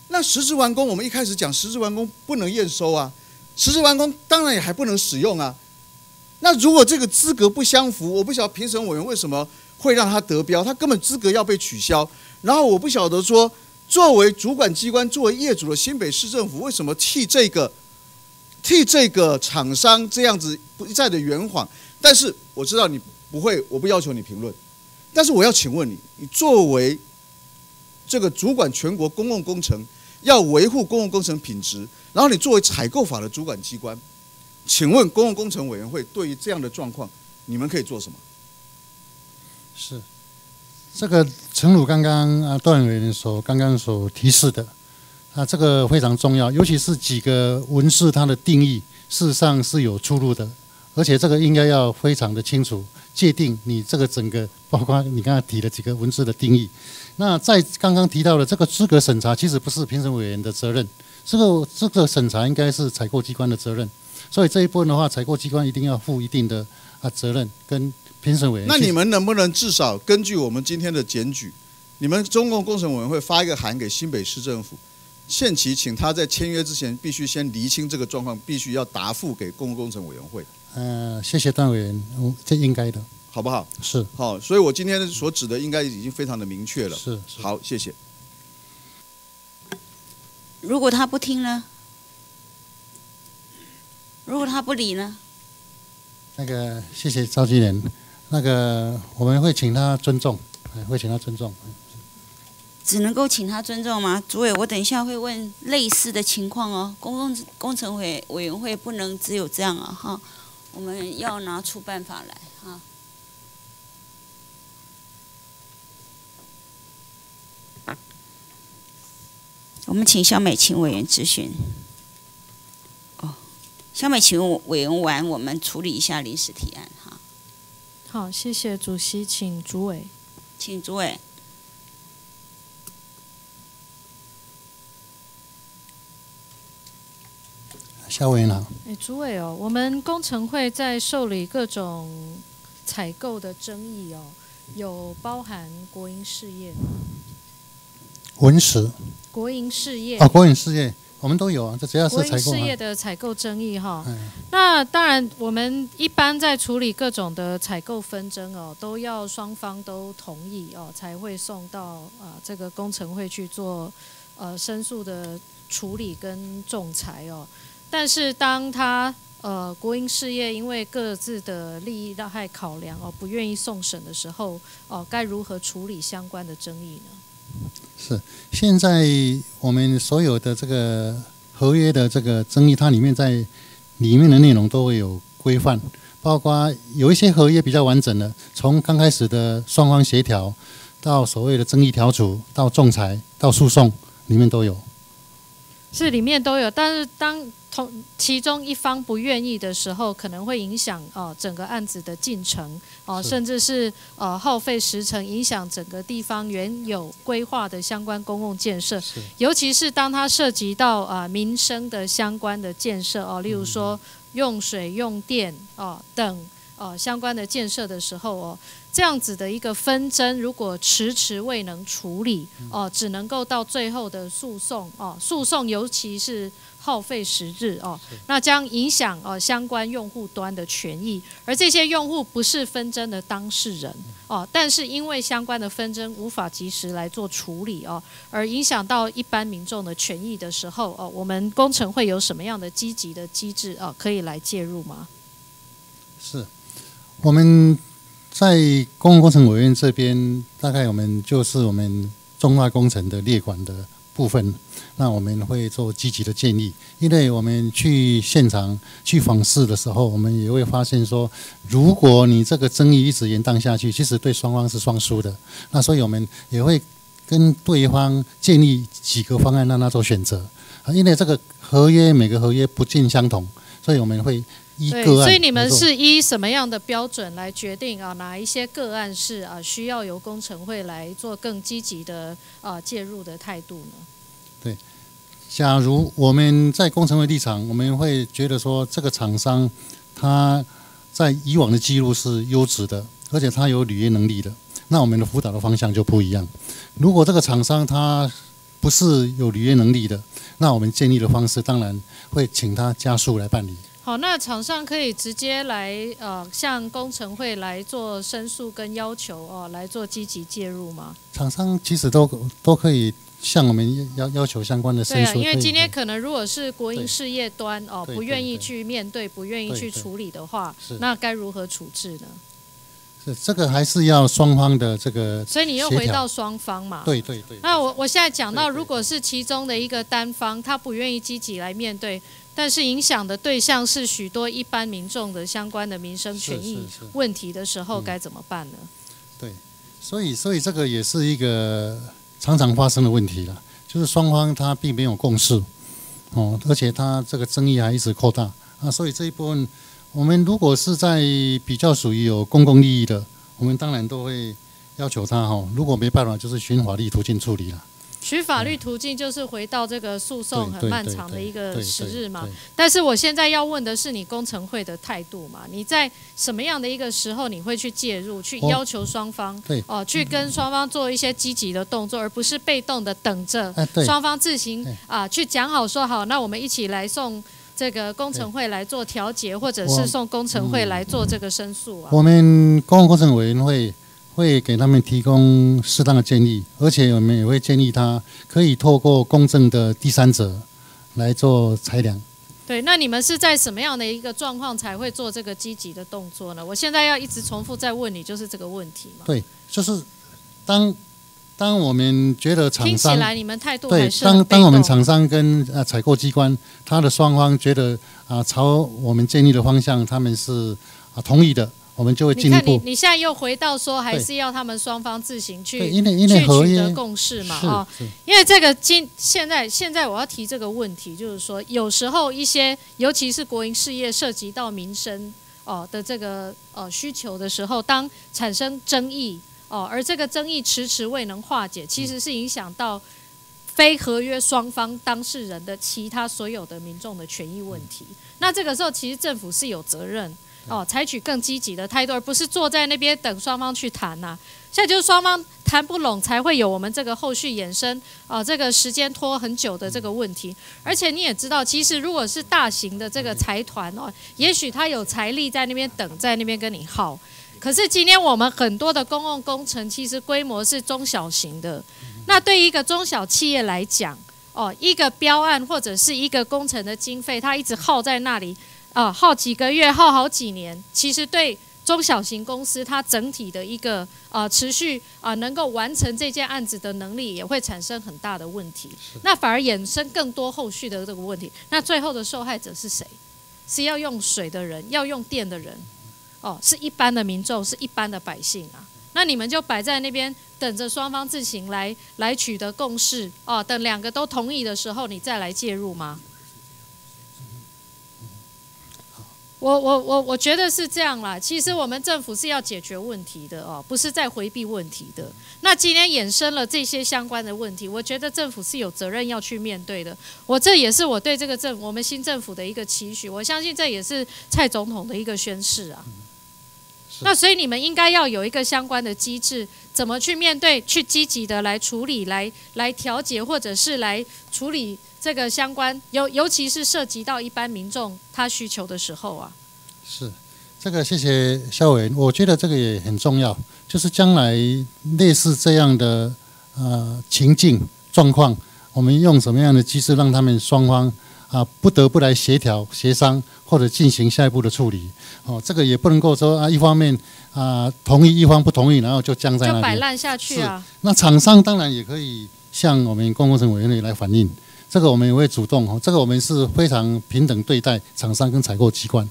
那实质完工，我们一开始讲实质完工不能验收啊，实质完工当然也还不能使用啊。那如果这个资格不相符，我不晓得评审委员为什么会让他得标，他根本资格要被取消。然后我不晓得说。作为主管机关，作为业主的新北市政府，为什么替这个替这个厂商这样子不再的圆谎？但是我知道你不会，我不要求你评论。但是我要请问你，你作为这个主管全国公共工程，要维护公共工程品质，然后你作为采购法的主管机关，请问公共工程委员会对于这样的状况，你们可以做什么？是。这个陈鲁刚刚啊段委员所刚刚所提示的啊，这个非常重要，尤其是几个文字它的定义，事实上是有出入的，而且这个应该要非常的清楚界定你这个整个，包括你刚才提的几个文字的定义。那在刚刚提到的这个资格审查，其实不是评审委员的责任，这个这个审查应该是采购机关的责任，所以这一部分的话，采购机关一定要负一定的啊责任跟。评审委员，那你们能不能至少根据我们今天的检举，你们中共工程委员会发一个函给新北市政府，限期请他在签约之前必须先厘清这个状况，必须要答复给公共工程委员会。嗯，谢谢段委员，这应该的，好不好？是好，所以我今天所指的应该已经非常的明确了。是，好，谢谢。如果他不听呢？如果他不理呢？那个，谢谢召集人。那个我们会请他尊重，会请他尊重。只能够请他尊重吗？主委，我等一下会问类似的情况哦。公共工程委委员会不能只有这样啊，哈，我们要拿出办法来哈。我们请肖美琴委员咨询。哦，肖美琴委员完，我们处理一下临时提案。好，谢谢主席，请主委。请主委。夏委员好。哎，主委哦，我们工程会在受理各种采购的争议哦，有包含国营事业？文史。国营事业。哦，国营事业我们都有啊，这只要是国采购啊营事业的采购争议哈。嗯那当然，我们一般在处理各种的采购纷争哦，都要双方都同意哦，才会送到啊、这个工程会去做呃申诉的处理跟仲裁哦。但是当他呃国营事业因为各自的利益害考量哦，不愿意送审的时候哦，该如何处理相关的争议呢？是，现在我们所有的这个合约的这个争议，它里面在里面的内容都会有规范，包括有一些合约比较完整的，从刚开始的双方协调，到所谓的争议调处，到仲裁，到诉讼，里面都有。是里面都有，但是当同其中一方不愿意的时候，可能会影响哦、整个案子的进程哦、是。甚至是呃耗费时程，影响整个地方原有规划的相关公共建设。尤其是当它涉及到啊、民生的相关的建设哦，例如说用水、用电哦等哦相关的建设的时候哦，这样子的一个纷争，如果迟迟未能处理哦，只能够到最后的诉讼哦，诉讼尤其是耗费时日哦，那将影响哦相关用户端的权益，而这些用户不是纷争的当事人哦，但是因为相关的纷争无法及时来做处理哦，而影响到一般民众的权益的时候哦，我们工程会有什么样的积极的机制哦，可以来介入吗？是，我们在公共工程委员这边，大概我们就是我们重大工程的列管的部分，那我们会做积极的建议，因为我们去现场去访视的时候，我们也会发现说，如果你这个争议一直延宕下去，其实对双方是双输的。那所以我们也会跟对方建议几个方案让他做选择，因为这个合约每个合约不尽相同，所以我们会依对，个案所以你们是依什么样的标准来决定啊？哪一些个案是啊需要由工程会来做更积极的啊介入的态度呢？对，假如我们在工程会立场，我们会觉得说这个厂商他在以往的记录是优质的，而且他有履约能力的，那我们的辅导的方向就不一样。如果这个厂商他不是有履约能力的，那我们建议的方式当然会请他加速来办理。好，那厂商可以直接来呃向工程会来做申诉跟要求哦，来做积极介入吗？厂商其实都都可以向我们要要求相关的申对啊，诉。因为今天可能如果是国营事业端哦不愿意去面对，不愿意去处理的话，那该如何处置呢？是这个还是要双方的这个所以你又回到双方嘛？对对对。那我我现在讲到，如果是其中的一个单方，他不愿意积极来面对，但是影响的对象是许多一般民众的相关的民生权益问题的时候，嗯该怎么办呢？对，所以所以这个也是一个常常发生的问题了，就是双方他并没有共识，哦，而且他这个争议还一直扩大啊，所以这一部分我们如果是在比较属于有公共利益的，我们当然都会要求他哈、如果没办法，就是循法律途径处理了。取法律途径就是回到这个诉讼很漫长的一个时日嘛。但是我现在要问的是你工程会的态度嘛？你在什么样的一个时候你会去介入，去要求双方对哦，去跟双方做一些积极的动作，而不是被动的等着双方自行哎啊去讲好说好，那我们一起来送。这个工程会来做调解，或者是送工程会来做这个申诉啊。我们公共工程委员会会给他们提供适当的建议，而且我们也会建议他可以透过公正的第三者来做裁量。对，那你们是在什么样的一个状况才会做这个积极的动作呢？我现在要一直重复再问你，就是这个问题嘛。对，就是当当我们觉得厂听起来你们态度对还，是很当当我们厂商跟呃采购机关，他的双方觉得啊、朝我们建议的方向，他们是啊同意的，我我们就会你看你进一步。你现在又回到说，还是要他们双方自行去因为因为去合约取得共识嘛是啊、是。因为这个今现在现在我要提这个问题，就是说有时候一些尤其是国营事业涉及到民生哦、的这个呃需求的时候，当产生争议哦、而这个争议迟迟未能化解，其实是影响到非合约双方当事人的其他所有的民众的权益问题。那这个时候，其实政府是有责任哦，采取更积极的态度，而不是坐在那边等双方去谈呐、现在就是双方谈不拢，才会有我们这个后续衍生啊、这个时间拖很久的这个问题。而且你也知道，其实如果是大型的这个财团哦，也许他有财力在那边等，在那边跟你耗。可是今天我们很多的公共工程，其实规模是中小型的。那对于一个中小企业来讲，哦，一个标案或者是一个工程的经费，它一直耗在那里，啊、耗几个月，耗好几年，其实对中小型公司它整体的一个啊、持续啊、能够完成这件案子的能力也会产生很大的问题。那反而衍生更多后续的这个问题。那最后的受害者是谁？是要用水的人，要用电的人，哦，是一般的民众，是一般的百姓啊。那你们就摆在那边等着双方自行来来取得共识哦，等两个都同意的时候，你再来介入吗？我我我我觉得是这样啦。其实我们政府是要解决问题的哦，不是在回避问题的。那今天衍生了这些相关的问题，我觉得政府是有责任要去面对的。我这也是我对这个政我们新政府的一个期许，我相信这也是蔡总统的一个宣誓啊。那所以你们应该要有一个相关的机制，怎么去面对、去积极的来处理、来来调节，或者是来处理这个相关，尤尤其是涉及到一般民众他需求的时候啊。是，这个谢谢肖委员，我觉得这个也很重要，就是将来类似这样的呃情境状况，我们用什么样的机制让他们双方啊不得不来协调协商，或者进行下一步的处理。哦，这个也不能够说啊一方面啊同意，一方不同意，然后就僵在那里。就摆烂下去啊！那厂商当然也可以向我们公共工程委员会来反映，这个我们也会主动哦，这个我们是非常平等对待厂商跟采购机关。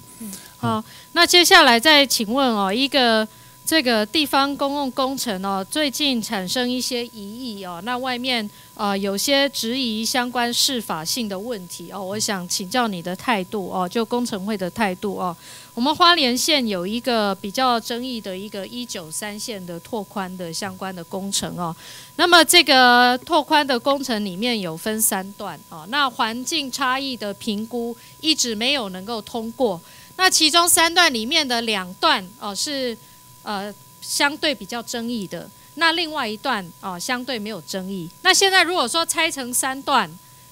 好，那接下来再请问哦，一个这个地方公共工程哦，最近产生一些疑义哦，那外面呃有些质疑相关适法性的问题哦，我想请教你的态度哦，就工程会的态度哦。我们花莲县有一个比较争议的一个一九三线的拓宽的相关的工程哦，那么这个拓宽的工程里面有分三段哦，那环境差异的评估一直没有能够通过。那其中三段里面的两段哦是呃相对比较争议的，那另外一段哦相对没有争议。那现在如果说拆成三段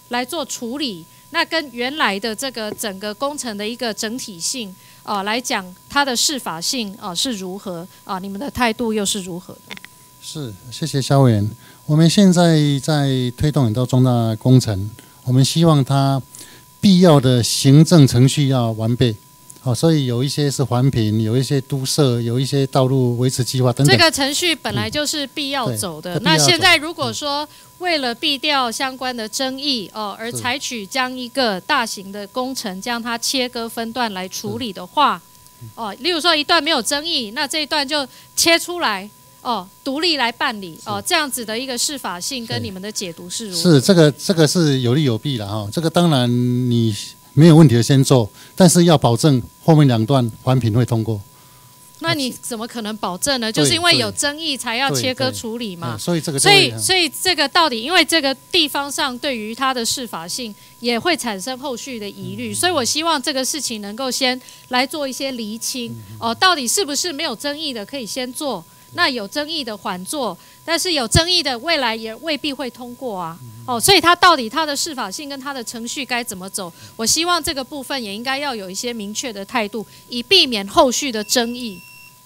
来做处理，那跟原来的这个整个工程的一个整体性哦来讲，它的适法性哦是如何啊？你们的态度又是如何？是，谢谢肖委员。我们现在在推动很多重大工程，我们希望它必要的行政程序要完备。好，所以有一些是环评，有一些都设，有一些道路维持计划等等。这个程序本来就是必要走的。那现在如果说为了避掉相关的争议哦，而采取将一个大型的工程将它切割分段来处理的话，哦，例如说一段没有争议，那这一段就切出来哦，独立来办理哦，这样子的一个适法性跟你们的解读是如何？是这个这个是有利有弊的哈。这个当然你没有问题的先做，但是要保证后面两段环评会通过。那你怎么可能保证呢？就是因为有争议才要切割处理嘛。嗯所以这个所以所以这个到底，因为这个地方上对于它的适法性也会产生后续的疑嗯虑，所以我希望这个事情能够先来做一些厘清嗯哦，到底是不是没有争议的可以先做，那有争议的缓做，但是有争议的未来也未必会通过啊。嗯哦，所以它到底它的适法性跟它的程序该怎么走，我希望这个部分也应该要有一些明确的态度，以避免后续的争议。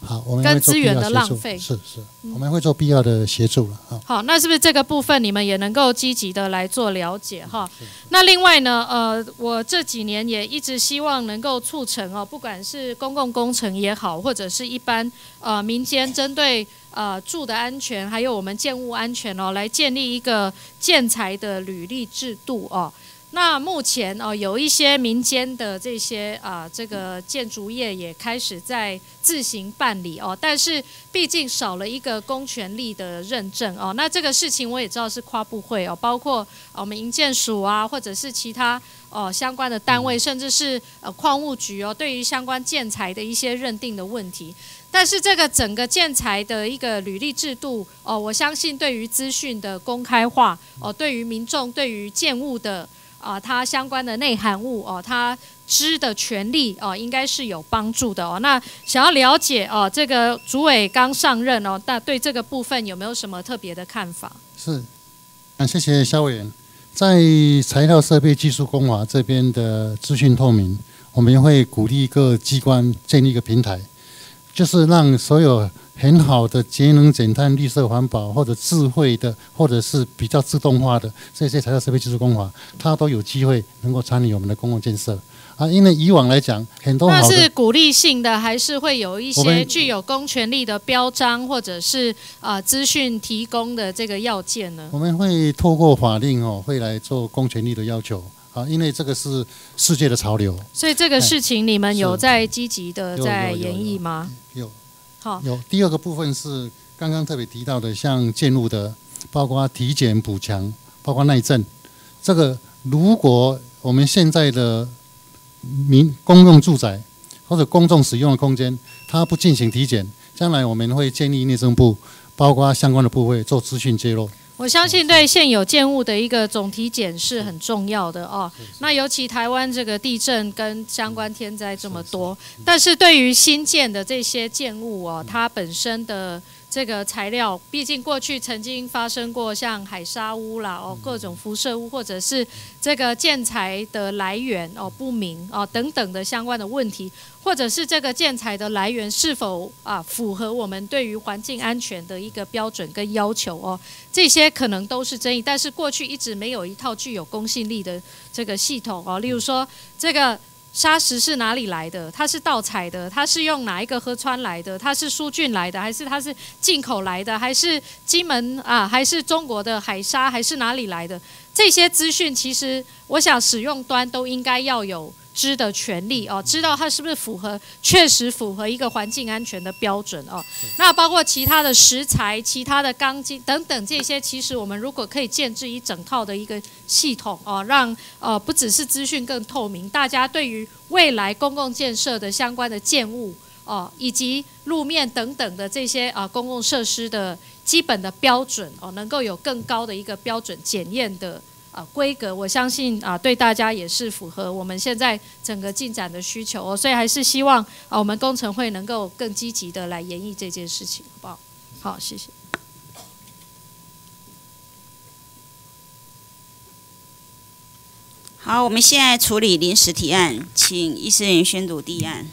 好，我们跟资源的浪费是是，我们会做必要的协助了啊。好，那是不是这个部分你们也能够积极的来做了解哈？那另外呢，呃，我这几年也一直希望能够促成哦，不管是公共工程也好，或者是一般呃民间针对呃住的安全，还有我们建物安全哦，来建立一个建材的履历制度哦。那目前哦，有一些民间的这些啊，这个建筑业也开始在自行办理哦，但是毕竟少了一个公权力的认证哦。那这个事情我也知道是跨部会哦，包括我们营建署啊，或者是其他哦相关的单位，甚至是呃矿务局哦，对于相关建材的一些认定的问题。但是这个整个建材的一个履历制度哦，我相信对于资讯的公开化哦，对于民众对于建物的。啊，它相关的内涵物哦，它知的权利哦，应该是有帮助的哦。那想要了解哦，这个主委刚上任哦，那对这个部分有没有什么特别的看法？是，啊，谢谢肖委员。在材料设备技术工法这边的资讯透明，我们会鼓励各机关建立一个平台，就是让所有。很好的节能减碳、绿色环保，或者智慧的，或者是比较自动化的这些材料设备技术工法，它都有机会能够参与我们的公共建设啊。因为以往来讲，很多那是鼓励性的，还是会有一些具有公权力的标章，或者是啊资讯提供的这个要件呢？我们会透过法令哦，会来做公权力的要求啊，因为这个是世界的潮流。所以这个事情你们有在积极的在演绎吗？有。好，有第二个部分是刚刚特别提到的，像建筑的，包括体检补强，包括耐震。这个如果我们现在的民公用住宅或者公众使用的空间，它不进行体检，将来我们会建立内政部，包括相关的部会做资讯揭露。我相信对现有建物的一个总体检是很重要的哦。那尤其台湾这个地震跟相关天灾这么多，但是对于新建的这些建物哦，它本身的。这个材料，毕竟过去曾经发生过像海沙屋啦，哦，各种辐射污，或者是这个建材的来源哦不明哦等等的相关的问题，或者是这个建材的来源是否啊符合我们对于环境安全的一个标准跟要求哦，这些可能都是争议，但是过去一直没有一套具有公信力的这个系统哦，例如说这个。砂石是哪里来的？它是盗采的？它是用哪一个河川来的？它是疏浚来的，还是它是进口来的？还是金门啊？还是中国的海沙？还是哪里来的？这些资讯，其实我想使用端都应该要有。知的权利哦，知道它是不是符合，确实符合一个环境安全的标准哦。那包括其他的食材、其他的钢筋等等这些，其实我们如果可以建置一整套的一个系统哦，让呃不只是资讯更透明，大家对于未来公共建设的相关的建物哦，以及路面等等的这些啊公共设施的基本的标准哦，能够有更高的一个标准检验的。啊，规格我相信啊，对大家也是符合我们现在整个进展的需求哦，所以还是希望啊，我们工程会能够更积极的来演绎这件事情，好不好？好，谢谢。好，我们现在处理临时提案，请议事人宣读第一案。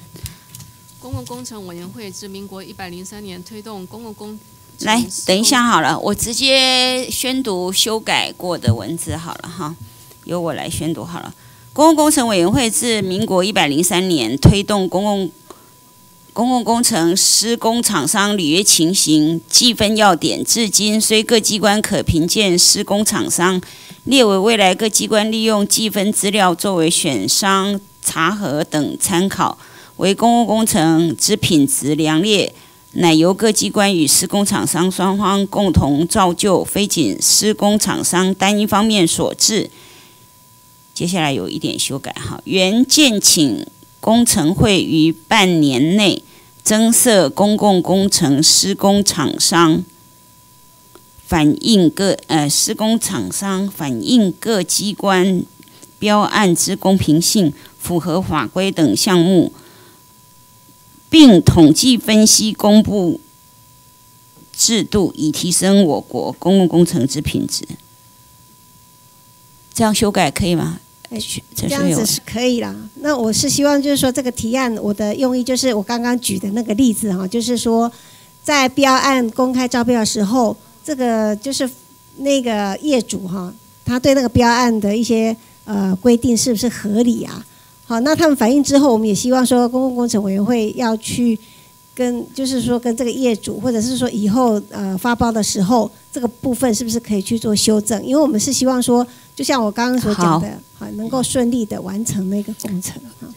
公共工程委员会自民国一百零三年推动公共工。来，等一下好了，我直接宣读修改过的文字好了哈，由我来宣读好了。公共工程委员会自民国一百零三年推动公共公共工程施工厂商履约情形计分要点，至今虽各机关可评鉴施工厂商列为未来各机关利用计分资料作为选商查核等参考，为公共工程之品质良劣。乃由各机关与施工厂商双方共同造就，非仅施工厂商单一方面所致。接下来有一点修改哈，原建请工程会于半年内增设公共工程施工厂商，反映各呃施工厂商反映各机关标案之公平性、符合法规等项目。并统计分析公布制度，以提升我国公共工程之品质。这样修改可以吗？这样子是可以啦。那我是希望就是说，这个提案我的用意就是我刚刚举的那个例子哈，就是说在标案公开招标的时候，这个就是那个业主哈，他对那个标案的一些呃规定是不是合理啊？好，那他们反映之后，我们也希望说，公共工程委员会要去跟就是说跟这个业主，或者是说以后呃发包的时候，这个部分是不是可以去做修正？因为我们是希望说，就像我刚刚所讲的，好能够顺利的完成那个工程啊。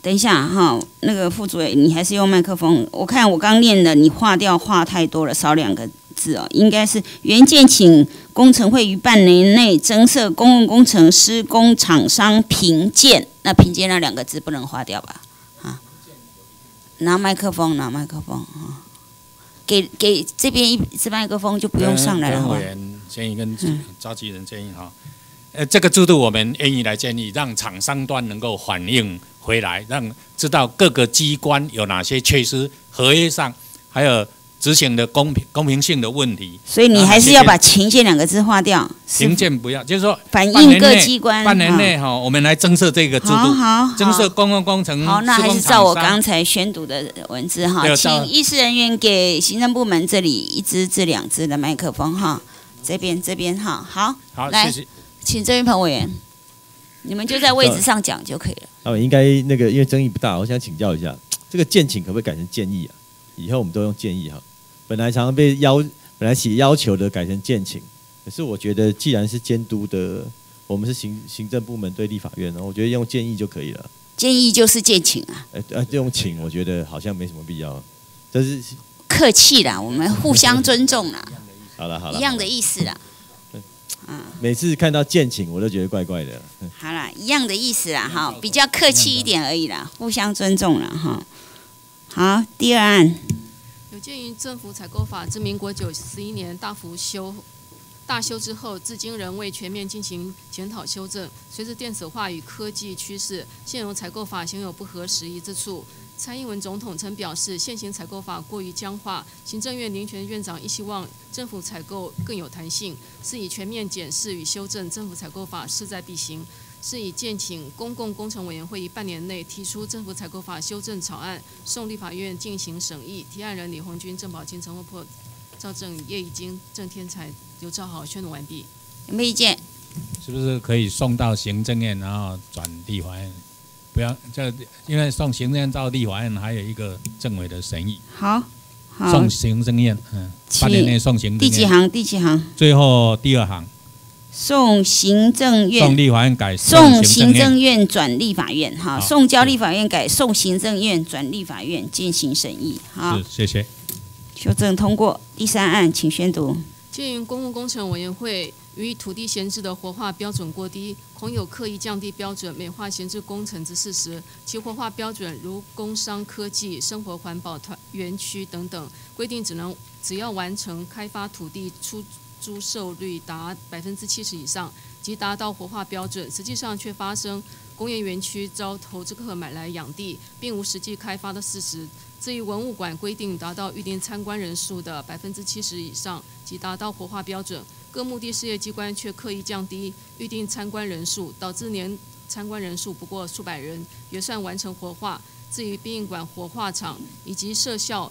等一下哈，那个副主委，你还是用麦克风。我看我刚念的，你划掉划太多了，少两个字哦。应该是原件请工程会于半年内增设公共工程施工厂商评鉴，那评鉴那两个字不能划掉吧？啊，拿麦克风，拿麦克风啊，给给这边一支麦克风就不用上来了。委员建议跟召集人建议哈，呃，这个制度我们愿意来建议，让厂商端能够反映。回来让知道各个机关有哪些缺失，合约上还有执行的公平公平性的问题。所以你还是要把“情鉴”两个字划掉。情鉴不要，就是说反映各机关。半年内哈，我们来增设这个制度。好，好，增设公共工程。好，那还是照我刚才宣读的文字哈，请议事人员给行政部门这里一支至两支的麦克风哈，这边这边哈，好，好，来，请郑云鹏委员。你们就在位置上讲就可以了。哦，应该那个因为争议不大，我想请教一下，这个建请可不可以改成建议啊？以后我们都用建议哈。本来常常被要，本来写要求的改成建请，可是我觉得既然是监督的，我们是行行政部门对立法院，我觉得用建议就可以了。建议就是建请啊。哎呃，用请我觉得好像没什么必要，这是客气啦，我们互相尊重啦。好了好了，一样的意思啦。每次看到建请，我都觉得怪怪的。好了，一样的意思啦，哈，比较客气一点而已啦，互相尊重了哈。好，第二案。鉴于政府采购法自民国九十一年大幅修大修之后，至今仍未全面进行检讨修正。随着电子化与科技趋势，现有采购法鲜有不合时宜之处。蔡英文总统曾表示，现行采购法过于僵化。行政院林权院长亦希望政府采购更有弹性，是以全面检视与修正政府采购法势在必行，是以建请公共工程委员会于半年内提出政府采购法修正草案，送立法院进行审议。提案人李红军、郑宝金、陈国破、赵正宇、叶已经、郑天才、刘兆豪宣读完毕。有没有意见？是不是可以送到行政院，然后转立法院？不要，这因为送行政院到立法院还有一个政委的审议。好，好。送行政院，嗯，八年内送行政院。第几行？第几行？最后第二行。送行政院。送立法院改。送行政院转立法院，哈，送交立法院改，送行政院转立法院进行审议。好，谢谢。修正通过。第三案，请宣读。鉴于公共工程委员会。于土地闲置的活化标准过低，恐有刻意降低标准美化闲置工程之事实。其活化标准如工商科技、生活环保团园区等等，规定只能只要完成开发土地出租售率达百分之七十以上，即达到活化标准。实际上却发生工业园区遭投资客买来养地，并无实际开发的事实。至于文物馆规定达到预定参观人数的百分之七十以上，即达到活化标准。各目的事业机关却刻意降低预定参观人数，导致年参观人数不过数百人，也算完成活化。至于殡仪馆活化厂以及设校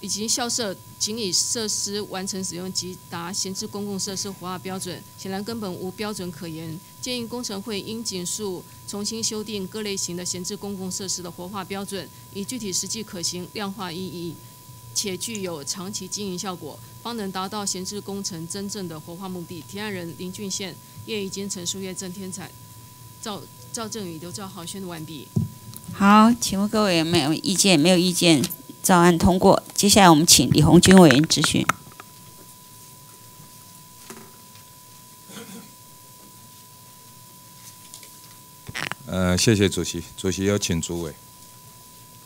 以及校舍仅以设施完成使用即达闲置公共设施活化标准，显然根本无标准可言。建议工程会应紧速重新修订各类型的闲置公共设施的活化标准，以具体实际可行、量化意义。且具有长期经营效果，方能达到闲置工程真正的活化目的。提案人林俊宪、叶已经、陈淑月、郑天才、赵赵正宇、刘兆豪宣读完毕。好，请问各位有没有意见？没有意见，照案通过。接下来我们请李红军委员咨询。呃，谢谢主席，主席有请主委。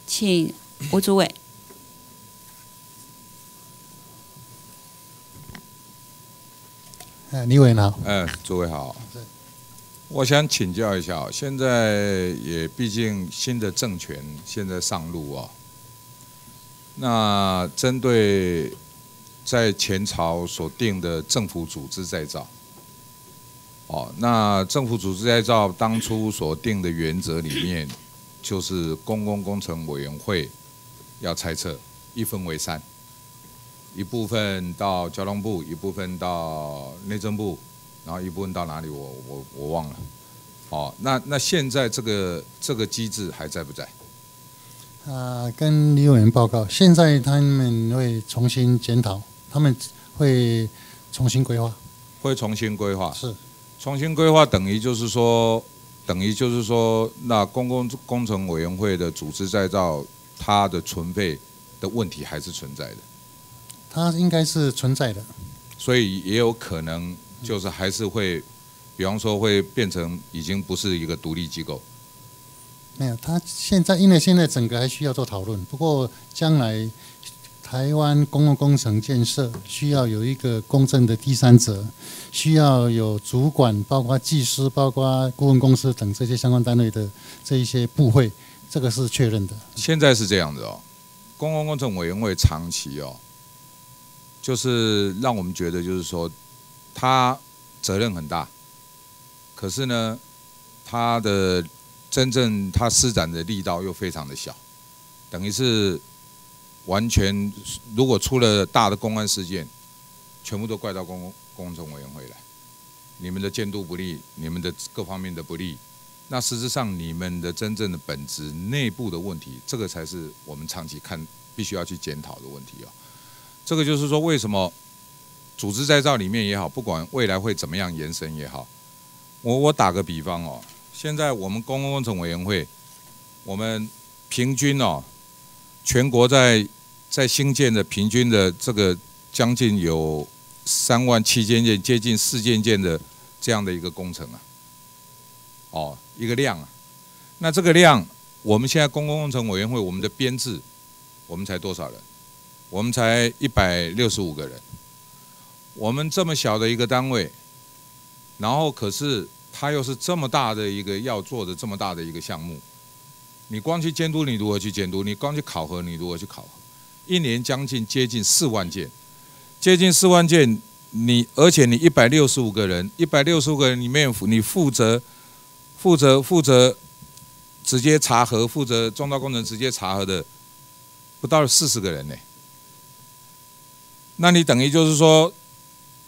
请吴主委。哎，李委员好。哎，诸位好。我想请教一下，现在也毕竟新的政权现在上路啊。那针对在前朝所定的政府组织再造，哦，那政府组织再造当初所定的原则里面，就是公共工程委员会要猜测，一分为三。一部分到交通部，一部分到内政部，然后一部分到哪里？我我我忘了。哦，那那现在这个这个机制还在不在？啊，跟李委员报告，现在他们会重新检讨，他们会重新规划。会重新规划。是。重新规划等于就是说，等于就是说，那公共工程委员会的组织再造，它的存废的问题还是存在的。它应该是存在的。所以也有可能就是还是会，比方说会变成已经不是一个独立机构。没有，他现在因为现在整个还需要做讨论。不过将来台湾公共工程建设需要有一个公正的第三者，需要有主管，包括技师、包括顾问公司等这些相关单位的这一些部会，这个是确认的。现在是这样的哦，公共工程委员会长期哦，就是让我们觉得就是说，他责任很大，可是呢，他的。真正他施展的力道又非常的小，等于是完全如果出了大的公安事件，全部都怪到公工程委员会来，你们的监督不力，你们的各方面的不力，那实质上你们的真正的本质内部的问题，这个才是我们长期看必须要去检讨的问题啊。这个就是说，为什么组织再造里面也好，不管未来会怎么样延伸也好，我我打个比方哦。现在我们公共工程委员会，我们平均哦，全国在在新建的平均的这个将近有三万七千件，接近四千件的这样的一个工程啊，哦，一个量啊。那这个量，我们现在公共工程委员会我们的编制，我们才多少人？我们才一百六十五个人。我们这么小的一个单位，然后可是。他又是这么大的一个要做的这么大的一个项目，你光去监督，你如何去监督？你光去考核，你如何去考核？一年将近接近四万件，接近四万件，你而且你一百六十五个人，一百六十五个人里面，你负责负责负责直接查核，负责重大工程直接查核的不到四十个人呢。那你等于就是说，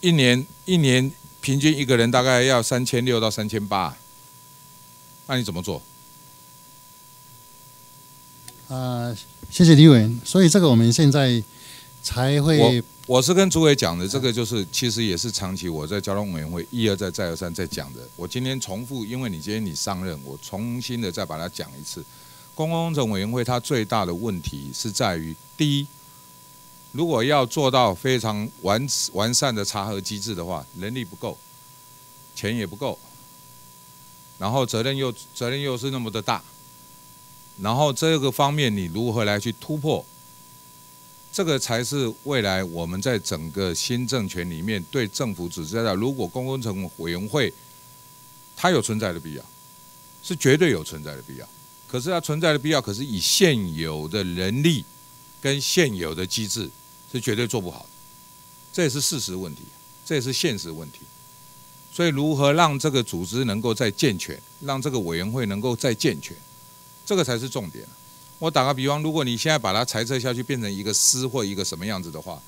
一年一年。平均一个人大概要三千六到三千八，那你怎么做？啊，谢谢李委员。所以这个我们现在才会。我我是跟朱伟讲的，这个就是其实也是长期我在交通委员会一而再再而三在讲的。我今天重复，因为你今天你上任，我重新的再把它讲一次。公共工程委员会它最大的问题是在于，第一。如果要做到非常完完善的查核机制的话，人力不够，钱也不够，然后责任又责任又是那么的大，然后这个方面你如何来去突破？这个才是未来我们在整个新政权里面对政府指责的。如果公共工程委员会它有存在的必要，是绝对有存在的必要。可是它存在的必要，可是以现有的人力跟现有的机制。是绝对做不好的，这也是事实问题，这也是现实问题。所以，如何让这个组织能够再健全，让这个委员会能够再健全，这个才是重点。我打个比方，如果你现在把它裁撤下去，变成一个司或一个什么样子的话，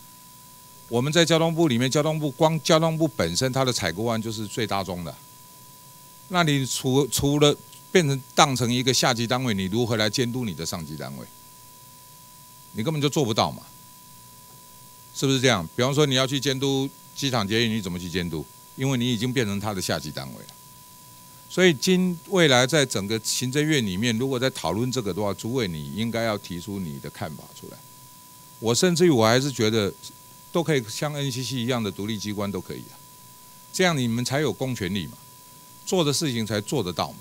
我们在交通部里面，交通部光交通部本身它的采购案就是最大宗的。那你除除了变成当成一个下级单位，你如何来监督你的上级单位？你根本就做不到嘛。是不是这样？比方说你要去监督机场捷运，你怎么去监督？因为你已经变成他的下级单位了。所以今未来在整个行政院里面，如果在讨论这个的话，诸位你应该要提出你的看法出来。我甚至于我还是觉得，都可以像 NCC 一样的独立机关都可以啊，这样你们才有公权力嘛，做的事情才做得到嘛。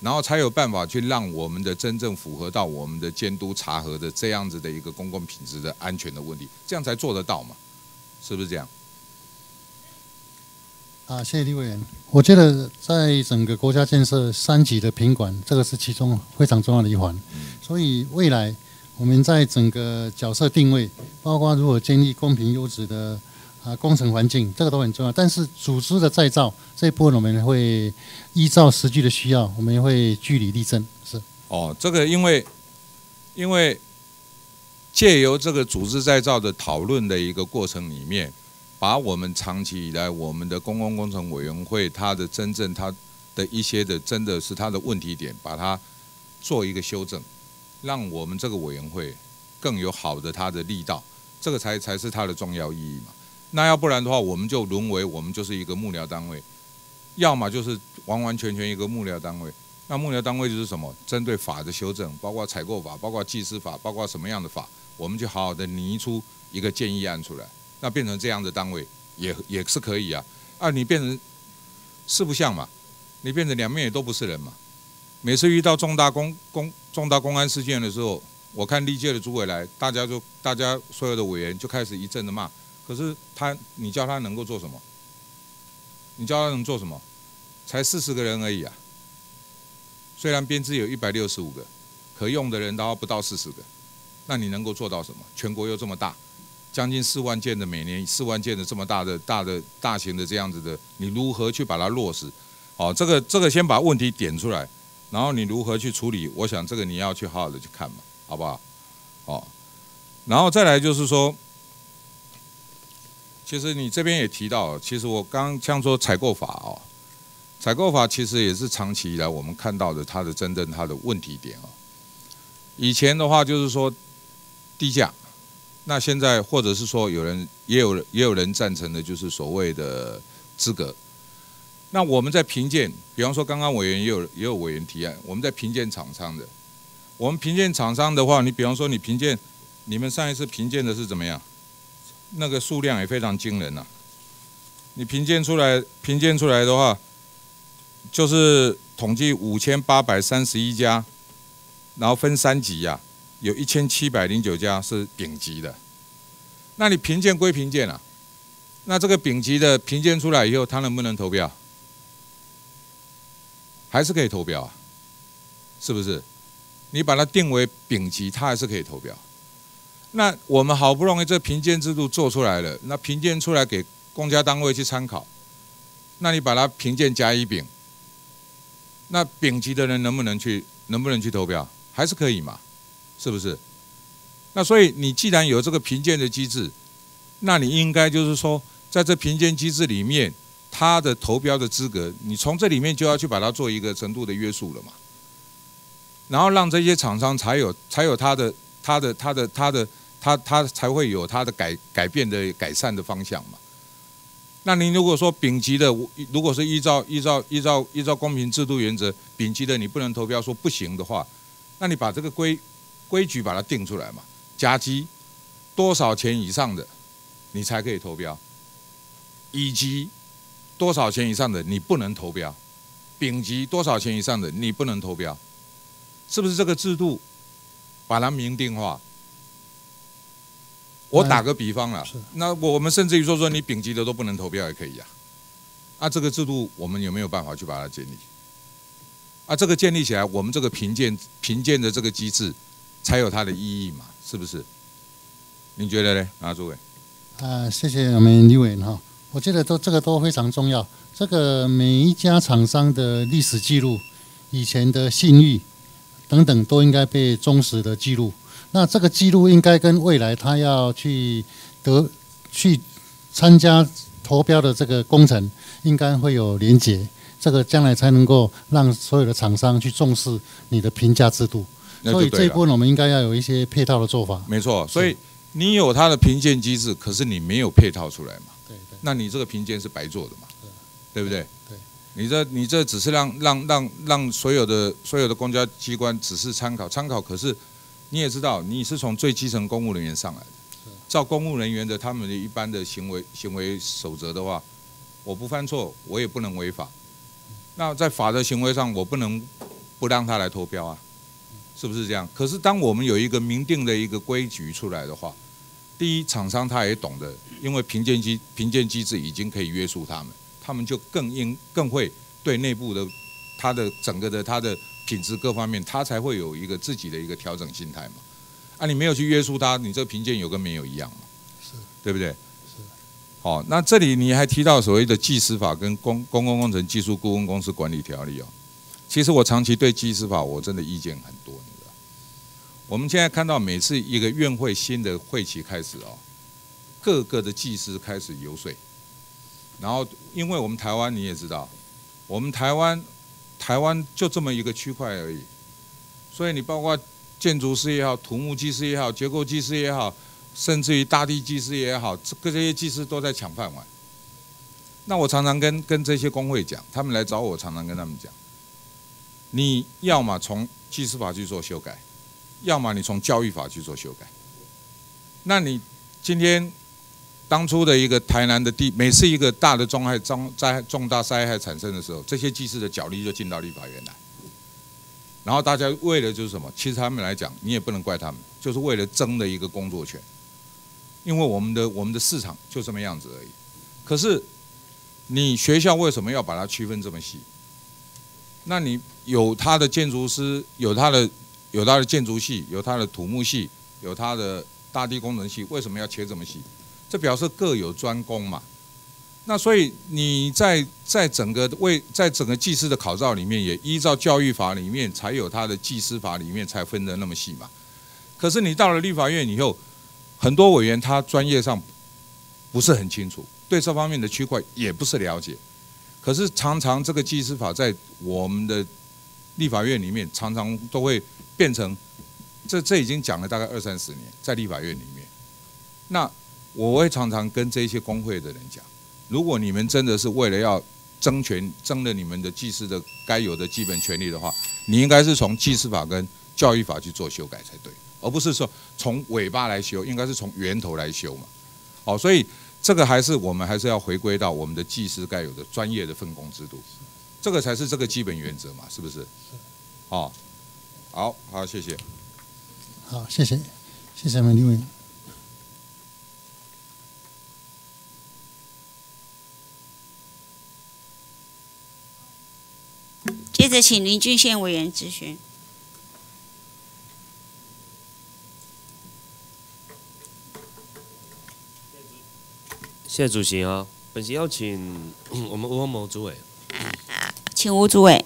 然后才有办法去让我们的真正符合到我们的监督查核的这样子的一个公共品质的安全的问题，这样才做得到嘛？是不是这样？啊，谢谢李委员。我觉得在整个国家建设三级的品管，这个是其中非常重要的一环。所以未来我们在整个角色定位，包括如何建立公平优质的。啊，工程环境这个都很重要，但是组织的再造这一波，我们会依照实际的需要，我们会据理力争。是哦，这个因为因为借由这个组织再造的讨论的一个过程里面，把我们长期以来我们的公共工程委员会它的真正它的一些的真的是它的问题点，把它做一个修正，让我们这个委员会更有好的它的力道，这个才才是它的重要意义嘛。那要不然的话，我们就沦为我们就是一个幕僚单位，要么就是完完全全一个幕僚单位。那幕僚单位就是什么？针对法的修正，包括采购法，包括技师法，包括什么样的法，我们就好好的拟出一个建议案出来。那变成这样的单位也也是可以啊。啊，你变成四不像嘛，你变成两面也都不是人嘛。每次遇到重大公公重大公安事件的时候，我看历届的主委来，大家就大家所有的委员就开始一阵的骂。可是他，你叫他能够做什么？你叫他能做什么？才四十个人而已啊！虽然编制有一百六十五个，可用的人都不到四十个，那你能够做到什么？全国又这么大，将近四万件的每年四万件的这么大的大的大型的这样子的，你如何去把它落实？哦，这个这个先把问题点出来，然后你如何去处理？我想这个你要去好好的去看嘛，好不好？哦，然后再来就是说，其实你这边也提到，其实我刚像说采购法哦。采购法其实也是长期以来我们看到的它的真正它的问题点哦。以前的话就是说低价，那现在或者是说有人也有人也有人赞成的，就是所谓的资格。那我们在评鉴，比方说刚刚委员也有也有委员提案，我们在评鉴厂商的。我们评鉴厂商的话，你比方说你评鉴，你们上一次评鉴的是怎么样？那个数量也非常惊人呐。你评鉴出来评鉴出来的话。就是统计五千八百三十一家，然后分三级呀，有一千七百零九家是丙级的。那你评鉴归评鉴啊，那这个丙级的评鉴出来以后，他能不能投标？还是可以投标啊？是不是？你把它定为丙级，他还是可以投标。那我们好不容易这评鉴制度做出来了，那评鉴出来给公家单位去参考，那你把它评鉴甲乙丙。那丙级的人能不能去能不能去投标？还是可以嘛？是不是？那所以你既然有这个评鉴的机制，那你应该就是说，在这评鉴机制里面，他的投标的资格，你从这里面就要去把它做一个程度的约束了嘛。然后让这些厂商才有才有他的他的他的他的它它才会有他的改改变的改善的方向嘛。那您如果说丙级的，如果是依照依照依照依照公平制度原则，丙级的你不能投标说不行的话，那你把这个规规矩把它定出来嘛。甲级多少钱以上的，你才可以投标；乙级多少钱以上的你不能投标；丙级多少钱以上的你不能投标，是不是这个制度把它明定化？我打个比方了，那我们甚至于说说你丙级的都不能投票也可以呀，啊，这个制度我们有没有办法去把它建立？啊，这个建立起来，我们这个评鉴评鉴的这个机制才有它的意义嘛，是不是？你觉得呢，啊，诸位？啊，谢谢我们李委员哈，我觉得都这个都非常重要，这个每一家厂商的历史记录、以前的信誉等等，都应该被忠实的记录。那这个记录应该跟未来他要去得去参加投标的这个工程，应该会有连结，这个将来才能够让所有的厂商去重视你的评价制度。所以这一部分我们应该要有一些配套的做法。没错，所以你有它的评鉴机制，可是你没有配套出来嘛？对对。那你这个评鉴是白做的嘛？对不对？对。你这你这只是让让让让所有的所有的公交机关只是参考参考，可是。你也知道，你是从最基层公务人员上来的。照公务人员的他们的一般的行为行为守则的话，我不犯错，我也不能违法。那在法的行为上，我不能不让他来投标啊，是不是这样？可是当我们有一个明定的一个规矩出来的话，第一，厂商他也懂得，因为评鉴机评鉴机制已经可以约束他们，他们就更应更会对内部的他的整个的他的。品质各方面，他才会有一个自己的一个调整心态嘛。啊，你没有去约束他，你这个评鉴有跟没有一样嘛？是，对不对？是。好，那这里你还提到所谓的技师法跟公公共工程技术顾问公司管理条例哦。其实我长期对技师法我真的意见很多，你知道。我们现在看到每次一个院会新的会期开始哦，各个的技师开始游说，然后因为我们台湾你也知道，我们台湾。台湾就这么一个区块而已，所以你包括建筑师也好，土木技师也好，结构技师也好，甚至于大地技师也好，这这些技师都在抢饭碗。那我常常跟跟这些工会讲，他们来找我，常常跟他们讲，你要么从技师法去做修改，要么你从教育法去做修改。那你今天当初的一个台南的地，每次一个大的灾害灾灾重大灾害产生的时候，这些技师的脚力就进到立法院来。然后大家为了就是什么？其实他们来讲，你也不能怪他们，就是为了争的一个工作权。因为我们的我们的市场就这么样子而已。可是你学校为什么要把它区分这么细？那你有他的建筑师，有他的有他的建筑系，有他的土木系，有他的大地工程系，为什么要切这么细？这表示各有专攻嘛。那所以你在在整个为在整个技师的考照里面，也依照教育法里面才有他的技师法里面才分得那么细嘛。可是你到了立法院以后，很多委员他专业上不是很清楚，对这方面的区块也不是了解。可是常常这个技师法在我们的立法院里面，常常都会变成这这已经讲了大概二三十年，在立法院里面。那我会常常跟这些工会的人讲。如果你们真的是为了要争权、争了你们的技师的该有的基本权利的话，你应该是从技师法跟教育法去做修改才对，而不是说从尾巴来修，应该是从源头来修嘛。好，所以这个还是我们还是要回归到我们的技师该有的专业的分工制度，这个才是这个基本原则嘛，是不是？哦，好好，谢谢。好，谢谢，谢谢我们李委员。接着，请林俊宪委员咨询。谢谢主席啊，本席邀请 我们吴宏谋主委。请吴主委。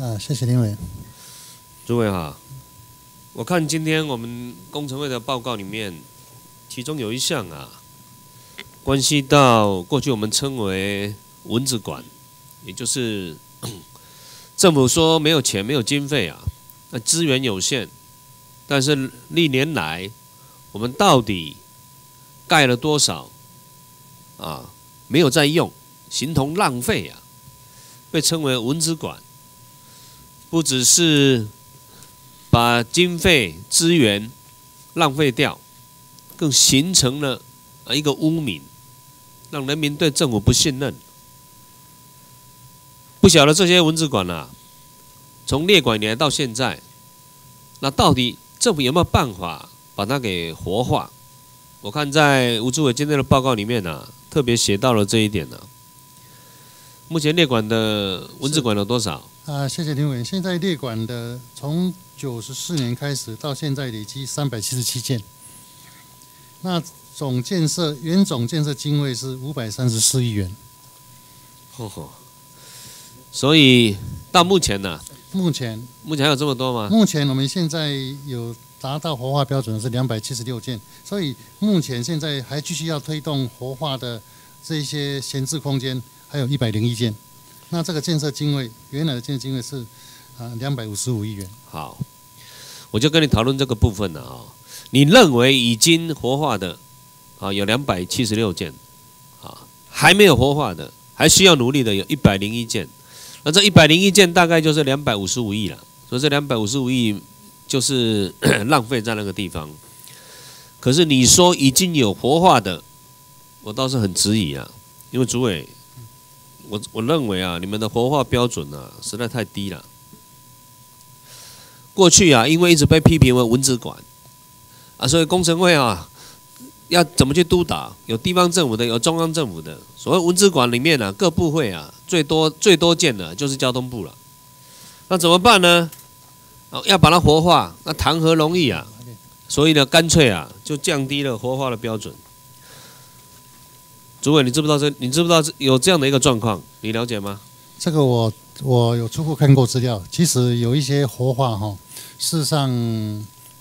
啊，谢谢林委员。诸位哈，我看今天我们工程会的报告里面，其中有一项啊。关系到过去我们称为蚊子馆，也就是 政府说没有钱、没有经费啊，那资源有限，但是历年来我们到底盖了多少啊？没有在用，形同浪费啊！被称为蚊子馆，不只是把经费资源浪费掉，更形成了啊一个污名。让人民对政府不信任，不晓得这些文字馆啊，从列管年到现在，那到底政府有没有办法把它给活化？我看在吴志伟今天的报告里面呢，特别写到了这一点呢。目前列管的文字馆有多少？啊，谢谢林委员。现在列管的从九十四年开始到现在累积三百七十七件。那总建设原总建设经费是五百三十四亿元。吼吼，所以到目前呢？目前目前还有这么多吗？目前我们现在有达到活化标准的是两百七十六件，所以目前现在还继续要推动活化的这些闲置空间，还有一百零一件。那这个建设经费原来的建设经费是啊两百五十五亿元。好，我就跟你讨论这个部分了啊。你认为已经活化的？啊，有两百七十六件，啊，还没有活化的，还需要努力的有一百零一件，那这一百零一件大概就是两百五十五亿了，所以这两百五十五亿就是 浪费在那个地方。可是你说已经有活化的，我倒是很质疑啊，因为主委，我我认为啊，你们的活化标准啊实在太低了。过去啊，因为一直被批评为文字馆，啊，所以工程会啊。要怎么去督导？有地方政府的，有中央政府的。所谓文资馆里面呢，各部会啊，最多最多见的就是交通部了。那怎么办呢？哦，要把它活化，那谈何容易啊？所以呢，干脆啊，就降低了活化的标准。主委，你知不知道这？你知不知道有这样的一个状况？你了解吗？这个我我有初步看过资料，其实有一些活化哈，事实上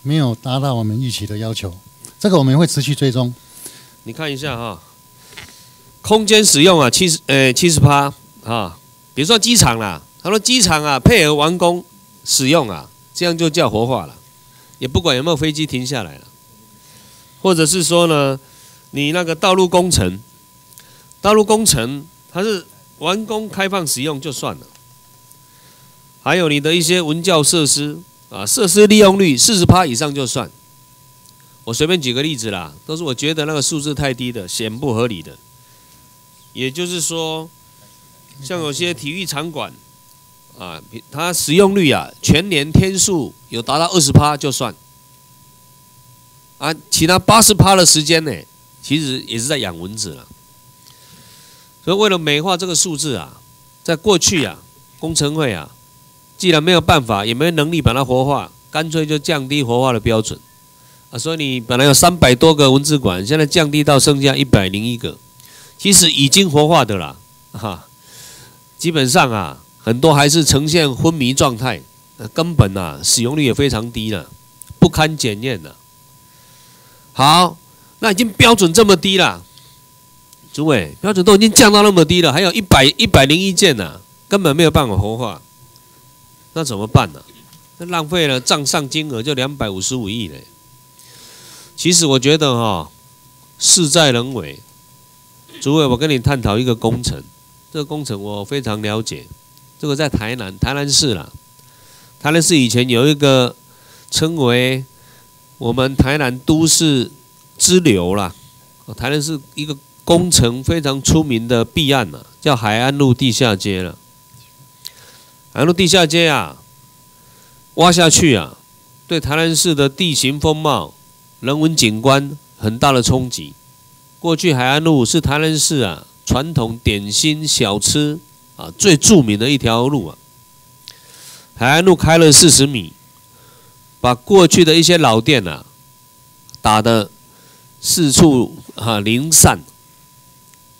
没有达到我们预期的要求。这个我们会持续追踪。你看一下哈，空间使用啊，七十呃七十趴啊，比如说机场啦，他说机场啊配合完工使用啊，这样就叫活化了，也不管有没有飞机停下来了，或者是说呢，你那个道路工程，道路工程它是完工开放使用就算了，还有你的一些文教设施啊，设施利用率四十趴以上就算。我随便举个例子啦，都是我觉得那个数字太低的，显不合理的。也就是说，像有些体育场馆啊，它使用率啊，全年天数有达到二十趴就算。啊，其他八十趴的时间呢，其实也是在养蚊子了。所以为了美化这个数字啊，在过去啊，工程会啊，既然没有办法，也没有能力把它活化，干脆就降低活化的标准。啊，所以你本来有三百多个文字馆，现在降低到剩下一百零一个，其实已经活化的啦，哈，基本上啊，很多还是呈现昏迷状态，根本啊使用率也非常低了，不堪检验了。好，那已经标准这么低了，诸位标准都已经降到那么低了，还有一百一百零一件呢，根本没有办法活化，那怎么办呢？那浪费了账上金额就两百五十五亿嘞。其实我觉得哈，事在人为。主委，我跟你探讨一个工程，这个工程我非常了解。这个在台南，台南市啦，台南市以前有一个称为我们台南都市支流啦，台南市一个工程非常出名的弊案呐，叫海岸路地下街了。海岸路地下街啊，挖下去啊，对台南市的地形风貌。人文景观很大的冲击。过去海岸路是台南市啊传统点心小吃啊最著名的一条路啊。海岸路开了四十米，把过去的一些老店啊打得四处啊零散。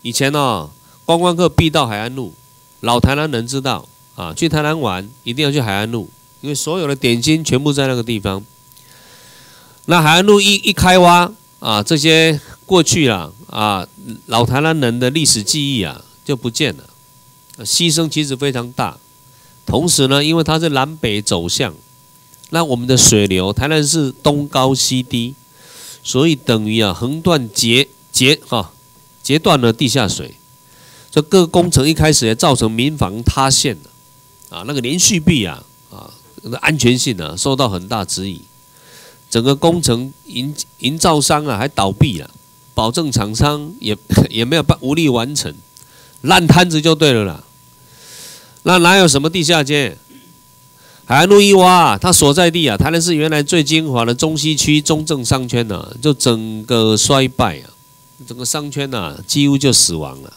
以前呢，观光客必到海岸路，老台南人知道啊，去台南玩一定要去海岸路，因为所有的点心全部在那个地方。那海岸路一一开挖啊，这些过去啊啊老台南人的历史记忆啊就不见了，牺牲其实非常大。同时呢，因为它是南北走向，那我们的水流台南是东高西低，所以等于啊横断截截哈截断了地下水，这各工程一开始也造成民房塌陷了啊，那个连续壁啊啊那安全性呢受到很大质疑。整个工程营营造商啊还倒闭了，保证厂商也也没有办无力完成，烂摊子就对了啦。那哪有什么地下街？海岸路一挖，它所在地啊，台南市原来最精华的中西区中正商圈呢，就整个衰败啊，整个商圈呐几乎就死亡了。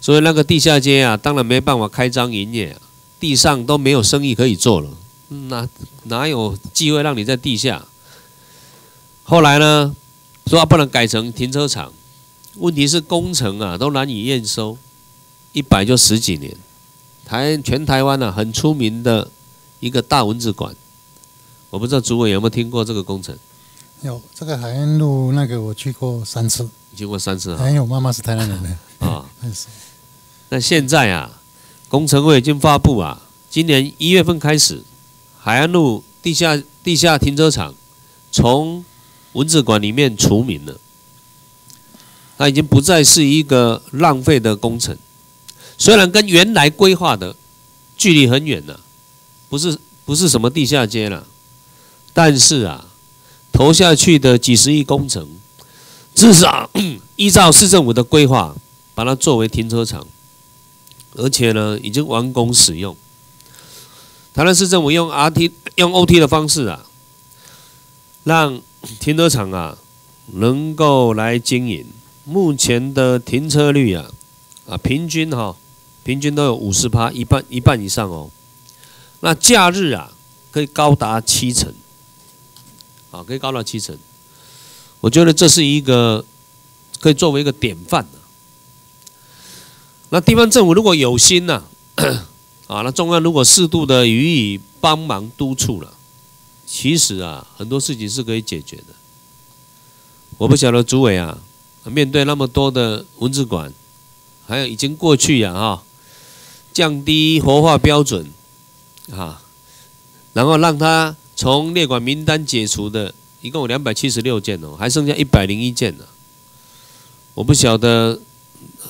所以那个地下街啊，当然没办法开张营业，地上都没有生意可以做了，哪哪有机会让你在地下？后来呢，说不能改成停车场，问题是工程啊都难以验收，一摆就十几年。台全台湾呢很出名的一个大文字馆，我不知道主委有没有听过这个工程？有这个海岸路那个我去过三次，去过三次。还有妈妈是台南人的啊。那现在啊，工程会已经发布啊，今年一月份开始，海岸路地下地下停车场从文字馆里面除名了，它已经不再是一个浪费的工程。虽然跟原来规划的距离很远了，不是不是什么地下街了，但是啊，投下去的几十亿工程，至少 依照市政府的规划，把它作为停车场，而且呢，已经完工使用。台南市政府用 R T 用 O T 的方式啊，让停车场啊，能够来经营，目前的停车率啊，啊，平均哈，平均都有五十趴，一半一半以上哦。那假日啊，可以高达七成，啊，可以高达七成。我觉得这是一个可以作为一个典范的。那地方政府如果有心呐，啊，那中央如果适度的予以帮忙督促了。其实啊，很多事情是可以解决的。我不晓得主委啊，面对那么多的文字馆，还有已经过去呀哈，降低活化标准，啊，然后让它从列管名单解除的，一共有两百七十六件哦，还剩下一百零一件呢。我不晓得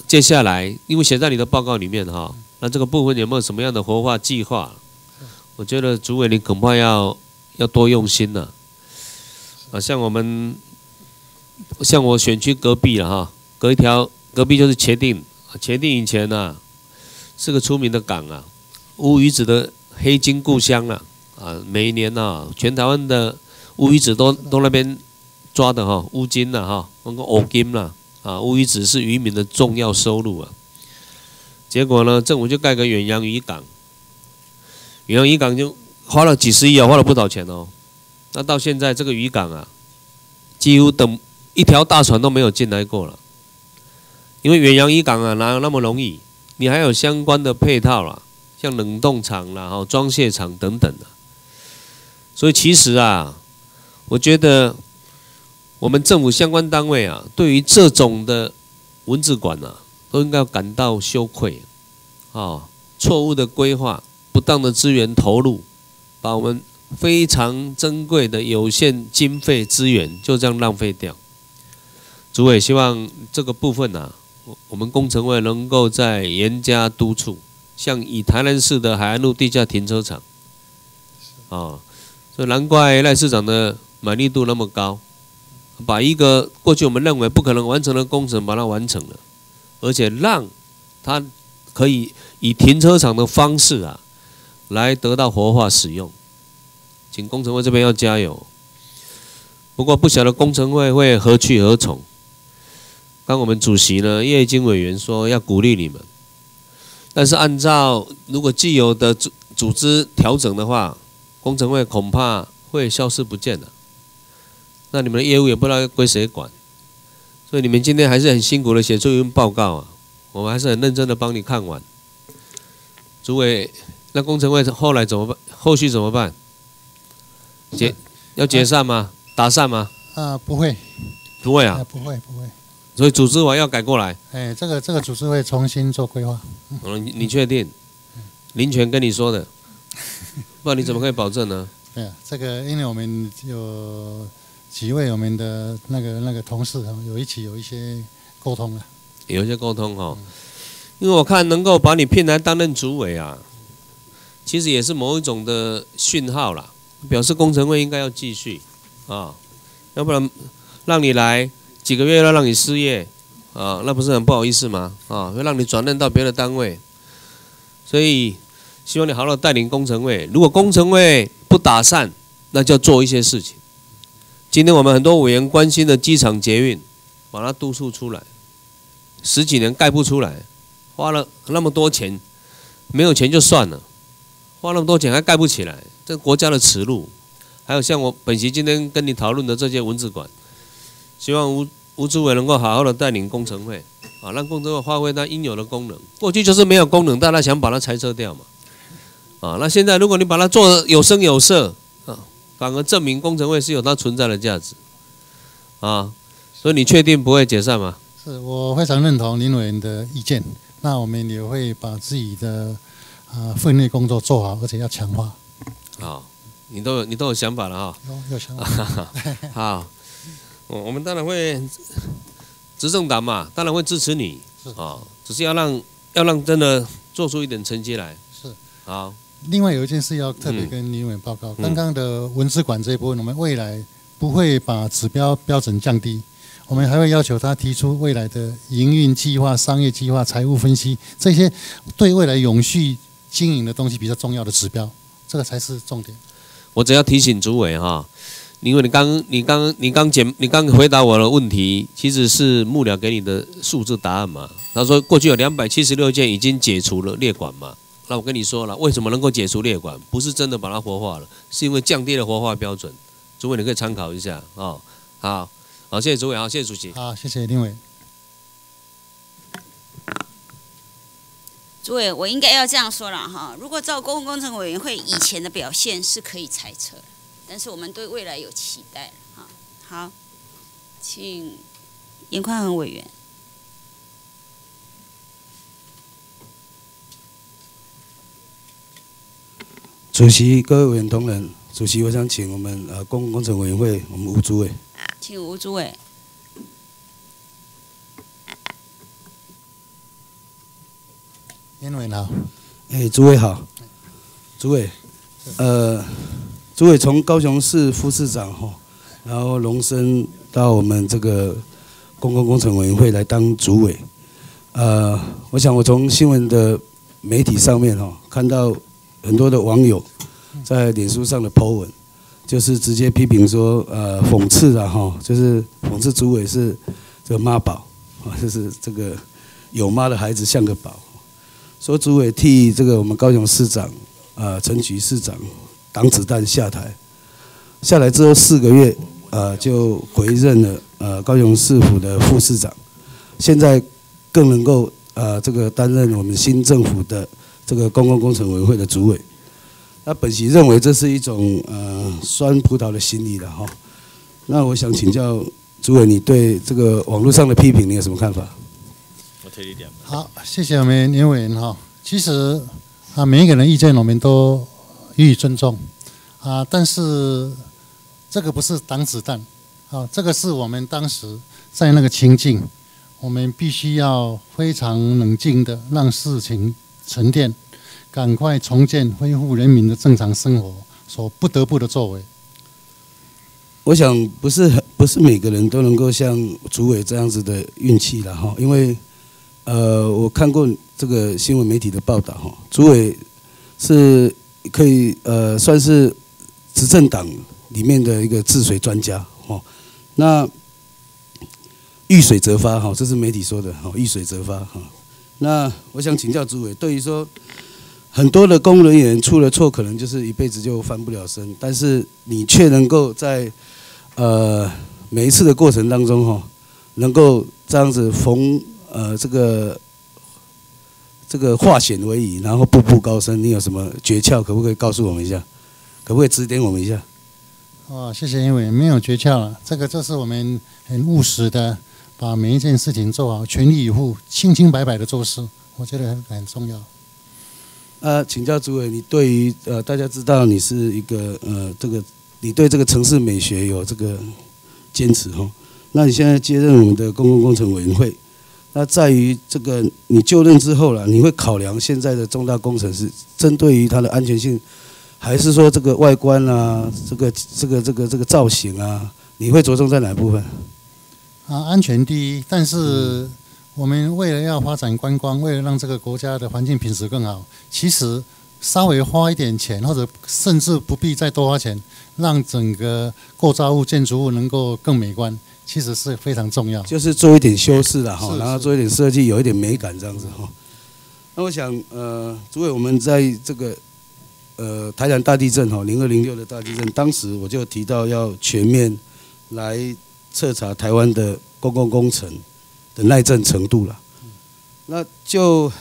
接下来，因为写在你的报告里面哈，那这个部分有没有什么样的活化计划？我觉得主委你恐怕要要多用心了。啊，像我们像我选区隔壁了哈，隔一条隔壁就是茄定，茄定以前呢是个出名的港啊，乌鱼子的黑金故乡了啊，每一年呐，全台湾的乌鱼子都都那边抓的哈，乌金呐哈，那个欧金呐啊，乌鱼子是渔民的重要收入啊。结果呢，政府就盖个远洋渔港，远洋渔港就花了几十亿啊，花了不少钱哦。那到现在这个渔港啊，几乎等一条大船都没有进来过了，因为远洋渔港啊哪有那么容易？你还有相关的配套啦，像冷冻厂啦、哈装卸厂等等的。所以其实啊，我觉得我们政府相关单位啊，对于这种的文字馆啊，都应该感到羞愧啊，错误的规划、不当的资源投入，把我们。非常珍贵的有限经费资源就这样浪费掉。主委希望这个部分啊，我我们工程会能够在严加督促。像以台南市的海岸路地下停车场，啊，所以难怪赖市长的满意度那么高，把一个过去我们认为不可能完成的工程把它完成了，而且让它可以以停车场的方式啊，来得到活化使用。请工程会这边要加油。不过不晓得工程会会何去何从。刚我们主席呢叶金委员说要鼓励你们，但是按照如果既有的组组织调整的话，工程会恐怕会消失不见了。那你们的业务也不知道归谁管。所以你们今天还是很辛苦的写出一份报告啊，我们还是很认真的帮你看完。主委，那工程会后来怎么办？后续怎么办？解要解散吗？打散吗？啊，不会，不会啊，不会不会。所以组织完要改过来。哎，这个这个组织会重新做规划。嗯，你你确定？林权跟你说的，不然你怎么可以保证呢？对啊，这个因为我们有几位我们的那个那个同事有一起有一些沟通了，有一些沟通哈。因为我看能够把你聘来担任主委啊，其实也是某一种的讯号啦。表示工程会应该要继续，啊，要不然让你来几个月要让你失业，啊，那不是很不好意思吗？啊，会让你转任到别的单位，所以希望你好好带领工程会。如果工程会不打散，那就要做一些事情。今天我们很多委员关心的机场捷运，把它督促出来，十几年盖不出来，花了那么多钱，没有钱就算了，花那么多钱还盖不起来。这国家的耻辱，还有像我本席今天跟你讨论的这些文字馆，希望吴吴志伟能够好好的带领工程会，啊，让工程会发挥它应有的功能。过去就是没有功能，大家想把它拆撤掉嘛，啊，那现在如果你把它做有声有色，啊，反而证明工程会是有它存在的价值，啊，所以你确定不会解散吗？是我非常认同林委员的意见，那我们也会把自己的啊分内工作做好，而且要强化。好，你都有你都有想法了哈。有有想法。好，我我们当然会执政党嘛，当然会支持你啊。只是要让要让真的做出一点成绩来。是。好。另外有一件事要特别跟林委报告，刚刚的文字馆这一部分，我们未来不会把指标标准降低，我们还会要求他提出未来的营运计划、商业计划、财务分析这些对未来永续经营的东西比较重要的指标。这个才是重点。我只要提醒主委哈，因为你刚、你刚、你刚简、你刚回答我的问题，其实是幕僚给你的数字答案嘛。他说过去有两百七十六件已经解除了列管嘛。那我跟你说了，为什么能够解除列管？不是真的把它活化了，是因为降低了活化标准。主委你可以参考一下啊。好，好，谢谢主委，好，谢谢主席。好，谢谢林委。诸位，我应该要这样说了哈。如果照公共工程委员会以前的表现是可以猜测，但是我们对未来有期待哈。好，请严宽恒委员。主席、各位委员同仁，主席，我想请我们呃公共工程委员会我们吴主委。请吴主委。燕委好，哎，诸位好，诸位，呃，诸位从高雄市副市长哈，然后荣升到我们这个公共工程委员会来当主委，呃，我想我从新闻的媒体上面哈看到很多的网友在脸书上的 po 文，就是直接批评说呃讽刺啊哈，就是讽刺主委是这个妈宝啊，就是这个有妈的孩子像个宝。说主委替这个我们高雄市长，呃，陈菊市长挡子弹下台，下来之后四个月，呃，就回任了呃高雄市府的副市长，现在更能够呃这个担任我们新政府的这个公共工程委员会的主委。那本席认为这是一种呃酸葡萄的心理了哈。那我想请教主委，你对这个网络上的批评，你有什么看法？好，谢谢我们林委员哈。其实啊，每一个人意见我们都予以尊重啊，但是这个不是挡子弹啊，这个是我们当时在那个情境，我们必须要非常冷静的让事情沉淀，赶快重建、恢复人民的正常生活所不得不的作为。我想不是不是每个人都能够像主委这样子的运气了哈，因为。呃，我看过这个新闻媒体的报道哈，朱伟是可以呃算是执政党里面的一个治水专家哈。那遇水则发哈，这是媒体说的哈，遇水则发哈。那我想请教朱伟，对于说很多的公务人员出了错，可能就是一辈子就翻不了身，但是你却能够在呃每一次的过程当中哈，能够这样子逢。呃，这个这个化险为夷，然后步步高升，你有什么诀窍？可不可以告诉我们一下？可不可以指点我们一下？哦，谢谢，因为没有诀窍了，这个就是我们很务实的，把每一件事情做好，全力以赴，清清白白的做事，我觉得很很重要。呃，请教诸位，你对于呃，大家知道你是一个呃，这个你对这个城市美学有这个坚持哈？那你现在接任我们的公共工程委员会？那在于这个，你就任之后了，你会考量现在的重大工程是针对于它的安全性，还是说这个外观啊，这个这个这个这个造型啊，你会着重在哪部分？啊，安全第一，但是我们为了要发展观光，为了让这个国家的环境品质更好，其实稍微花一点钱，或者甚至不必再多花钱，让整个构造物、建筑物能够更美观。其实是非常重要，就是做一点修饰了哈，然后做一点设计，有一点美感这样子哈。那我想，呃，诸位，我们在这个呃台南大地震哈，零二零六的大地震，当时我就提到要全面来彻查台湾的公共工程的耐震程度了。那就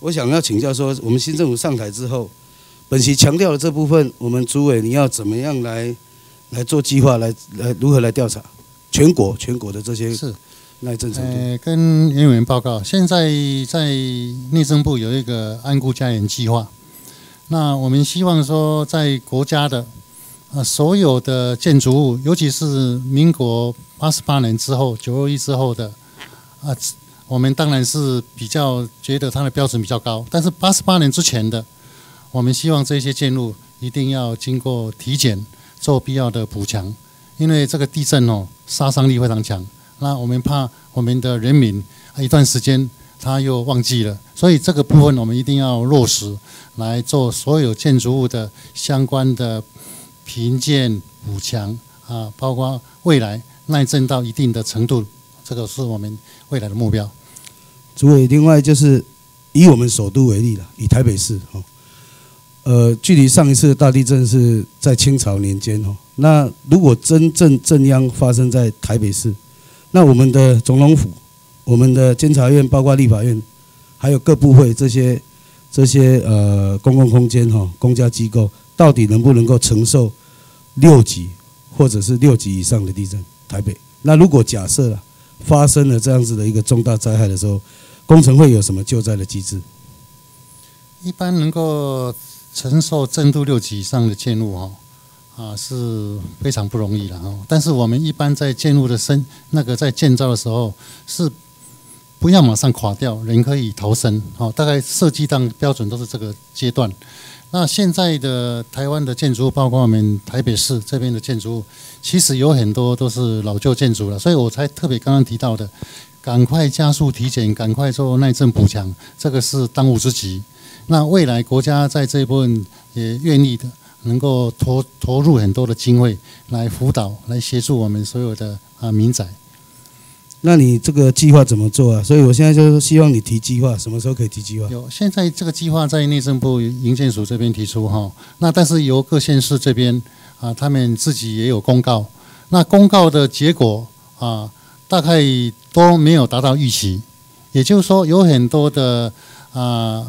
我想要请教说，我们新政府上台之后，本席强调的这部分，我们诸位你要怎么样来来做计划，来来如何来调查？全国全国的这些是耐震程度。跟研委员报告，现在在内政部有一个安固家园计划。那我们希望说，在国家的呃所有的建筑物，尤其是民国八十八年之后、九二一之后的啊，我们当然是比较觉得它的标准比较高。但是八十八年之前的，我们希望这些建筑一定要经过体检，做必要的补强。因为这个地震哦，杀伤力非常强，那我们怕我们的人民啊一段时间他又忘记了，所以这个部分我们一定要落实来做所有建筑物的相关的评鉴补强啊，包括未来耐震到一定的程度，这个是我们未来的目标。主委，另外就是以我们首都为例了，以台北市哈。呃，距离上一次大地震是在清朝年间哦。那如果真正震央发生在台北市，那我们的总统府、我们的监察院、包括立法院，还有各部会这些这些呃公共空间哈、公家机构，到底能不能够承受六级或者是六级以上的地震？台北，那如果假设发生了这样子的一个重大灾害的时候，工程会有什么救灾的机制？一般能够承受震度六级以上的建物哈，啊是非常不容易的哈。但是我们一般在建物的生那个在建造的时候是不要马上垮掉，人可以逃生。好，大概设计当标准都是这个阶段。那现在的台湾的建筑物，包括我们台北市这边的建筑物，其实有很多都是老旧建筑了，所以我才特别刚刚提到的，赶快加速体检，赶快做耐震补强，这个是当务之急。那未来国家在这一部分也愿意的，能够投投入很多的经费来辅导、来协助我们所有的啊民宅。那你这个计划怎么做啊？所以我现在就是希望你提计划，什么时候可以提计划？有，现在这个计划在内政部营建署这边提出哈，那但是由各县市这边啊，他们自己也有公告，那公告的结果啊，大概都没有达到预期，也就是说有很多的啊。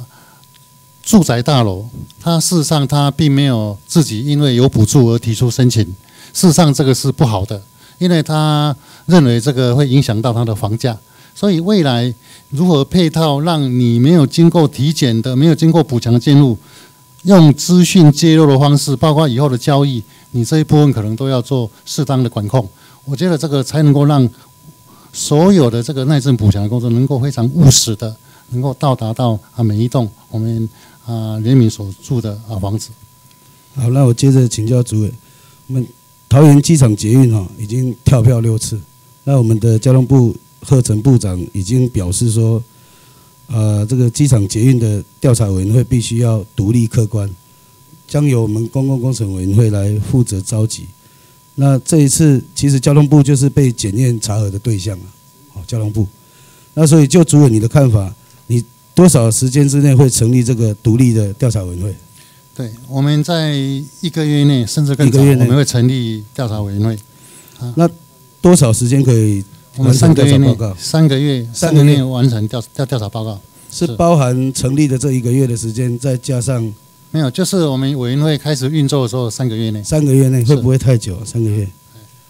住宅大楼，它事实上它并没有自己因为有补助而提出申请，事实上这个是不好的，因为他认为这个会影响到他的房价，所以未来如何配套让你没有经过体检的、没有经过补强的进入，用资讯揭露的方式，包括以后的交易，你这一部分可能都要做适当的管控，我觉得这个才能够让所有的这个耐震补强的工作能够非常务实的，能够到达到啊每一栋我们。啊，人民所住的啊房子。好，那我接着请教主委，我们桃园机场捷运哈已经跳票六次，那我们的交通部贺成部长已经表示说，呃，这个机场捷运的调查委员会必须要独立客观，将由我们公共工程委员会来负责召集。那这一次其实交通部就是被检验查核的对象了，好，交通部。那所以就主委你的看法，多少时间之内会成立这个独立的调查委员会？对，我们在一个月内，甚至更早，我们会成立调查委员会。那多少时间可以？我们三个报告，三个月，三个月完成调调调查报告。是包含成立的这一个月的时间，再加上没有？就是我们委员会开始运作的时候，三个月内。三个月内会不会太久？三个月？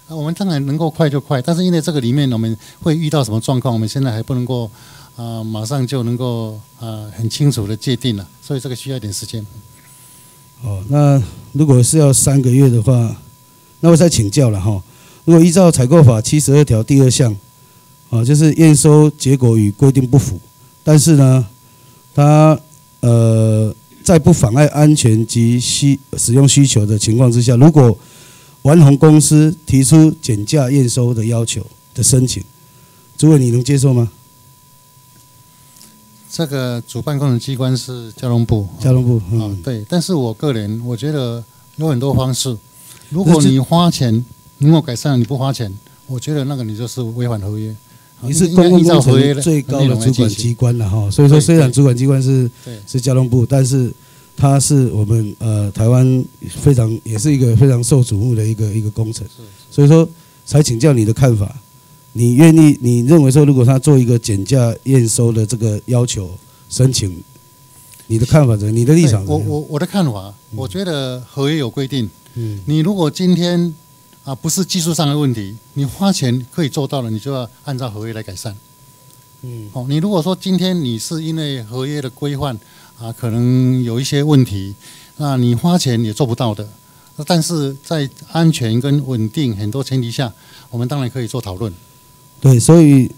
啊，我们当然能够快就快，但是因为这个里面我们会遇到什么状况，我们现在还不能够。啊，马上就能够啊很清楚的界定了，所以这个需要一点时间。哦，那如果是要三个月的话，那我再请教了哈。如果依照采购法七十二条第二项，啊，就是验收结果与规定不符，但是呢，它呃在不妨碍安全及需使用需求的情况之下，如果完红公司提出减价验收的要求的申请，诸位你能接受吗？这个主办工程机关是交通部，交通部啊，对。但是我个人我觉得有很多方式，如果你花钱，如果改善你不花钱，我觉得那个你就是违反合约。你是公共工程最高的主管机关了哈，所以说虽然主管机关是是交通部，但是它是我们呃台湾非常也是一个非常受瞩目的一个一个工程，所以说才请教你的看法。你愿意？你认为说，如果他做一个减价验收的这个要求申请，你的看法怎？你的立场？我我我的看法，我觉得合约有规定。嗯。你如果今天啊不是技术上的问题，你花钱可以做到了，你就要按照合约来改善。嗯。好，你如果说今天你是因为合约的规范啊，可能有一些问题，那你花钱也做不到的。但是在安全跟稳定很多前提下，我们当然可以做讨论。对，所以，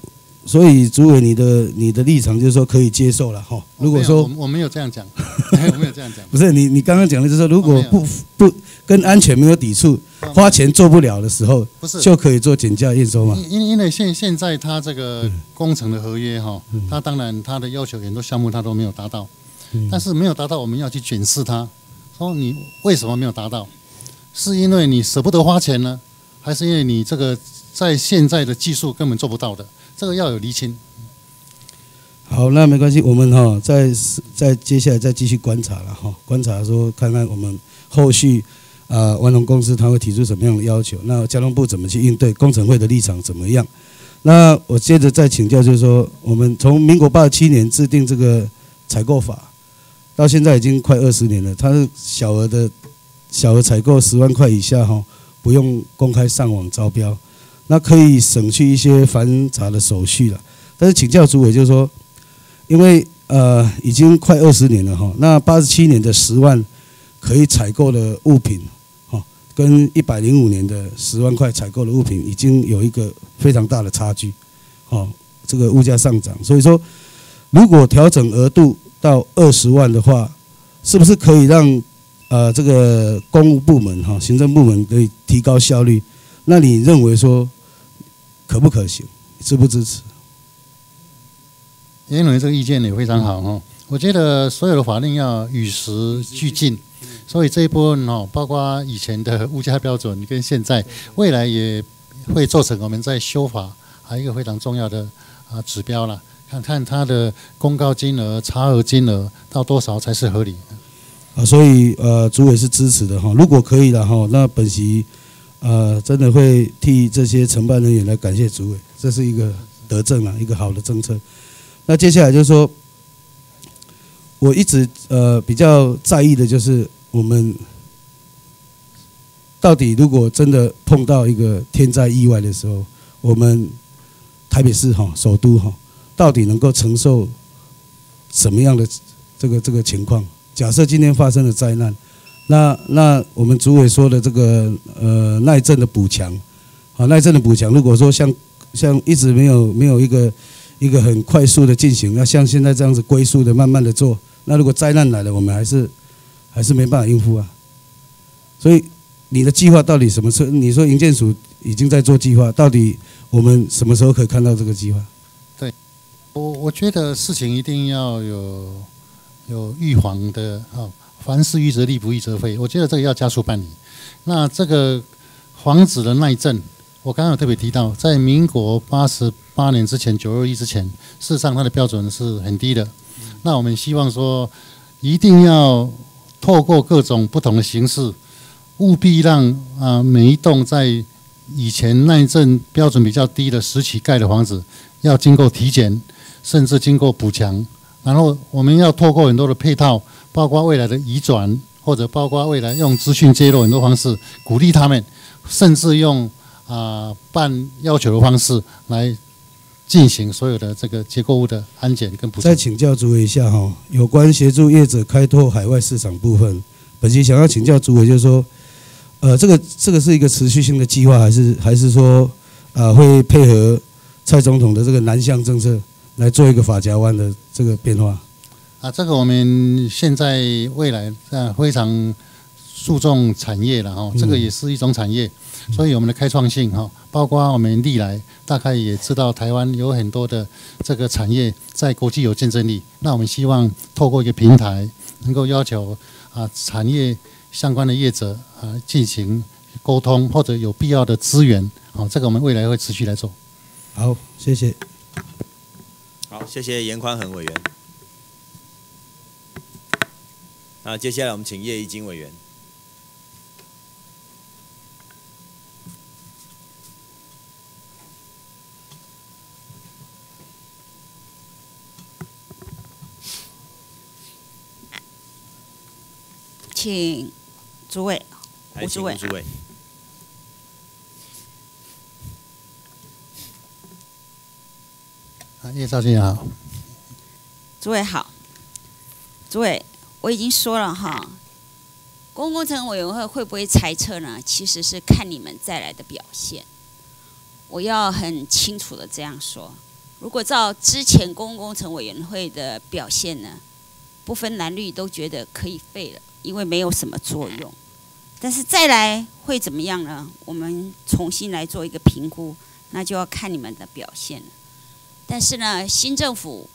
所以主委，你的你的立场就是说可以接受了哈。如果说我没有这样讲，我没有这样讲。不是你，你刚刚讲的就是说，如果不不跟安全没有抵触，花钱做不了的时候，不是就可以做减价验收吗？因因为现现在他这个工程的合约哈，他当然他的要求很多项目他都没有达到，但是没有达到，我们要去检视他，说你为什么没有达到？是因为你舍不得花钱呢，还是因为你这个？在现在的技术根本做不到的，这个要有厘清。好，那没关系，我们哈再再接下来再继续观察了哈，观察说看看我们后续啊，万隆公司他会提出什么样的要求，那交通部怎么去应对，工程会的立场怎么样？那我接着再请教，就是说我们从民国八七年制定这个采购法，到现在已经快二十年了，它是小额的小额采购十万块以下哈，不用公开上网招标。那可以省去一些繁杂的手续了，但是请教主委，就是说，因为呃已经快二十年了哈，那八十七年的十万可以采购的物品，哈，跟一百零五年的十万块采购的物品已经有一个非常大的差距，哦，这个物价上涨，所以说如果调整额度到二十万的话，是不是可以让呃这个公务部门哈行政部门可以提高效率？那你认为说可不可行？支不支持？因为这个意见也非常好哈，我觉得所有的法令要与时俱进，所以这一部分哦，包括以前的物价标准跟现在，未来也会做成我们在修法还有一个非常重要的啊指标了，看看它的公告金额、差额金额到多少才是合理。啊，所以呃，主委是支持的哈，如果可以的哈，那本席呃真的会替这些承办人员来感谢主委，这是一个德政啊，一个好的政策。那接下来就是说，我一直呃比较在意的就是我们到底如果真的碰到一个天灾意外的时候，我们台北市哈首都哈到底能够承受什么样的这个这个情况？假设今天发生了灾难，那那我们主委说的这个呃耐震的补强，好耐震的补强，如果说像像一直没有没有一个。一个很快速的进行，那像现在这样子龟速的慢慢的做，那如果灾难来了，我们还是还是没办法应付啊。所以你的计划到底什么时候？你说营建署已经在做计划，到底我们什么时候可以看到这个计划？对，我我觉得事情一定要有有预防的啊，凡事预则立，不预则废。我觉得这个要加速办理。那这个房子的耐震。我刚刚有特别提到，在民国八十八年之前，九二一之前，事实上它的标准是很低的。那我们希望说，一定要透过各种不同的形式，务必让啊每一栋在以前耐震标准比较低的实起盖的房子，要经过体检，甚至经过补强。然后我们要透过很多的配套，包括未来的移转，或者包括未来用资讯揭露很多方式，鼓励他们，甚至用。啊，办要求的方式来进行所有的这个结构物的安检跟补再请教诸位一下哈，有关协助业者开拓海外市场部分，本期想要请教诸位，就是说，呃，这个这个是一个持续性的计划，还是还是说，啊，会配合蔡总统的这个南向政策来做一个法夹湾的这个变化？啊，这个我们现在未来啊非常注重产业了哈，这个也是一种产业。所以我们的开创性哈，包括我们历来大概也知道台湾有很多的这个产业在国际有竞争力。那我们希望透过一个平台，能够要求啊产业相关的业者啊进行沟通，或者有必要的资源，好，这个我们未来会持续来做。好，谢谢。好，谢谢严宽恒委员。那接下来我们请叶一金委员。请诸位，吴主委。啊，叶少卿好。诸位好，诸位，我已经说了哈，公共工程委员会会不会裁撤呢？其实是看你们再来的表现。我要很清楚的这样说：如果照之前公共工程委员会的表现呢，不分蓝绿都觉得可以废了。因为没有什么作用，但是再来会怎么样呢？我们重新来做一个评估，那就要看你们的表现了。但是呢，新政府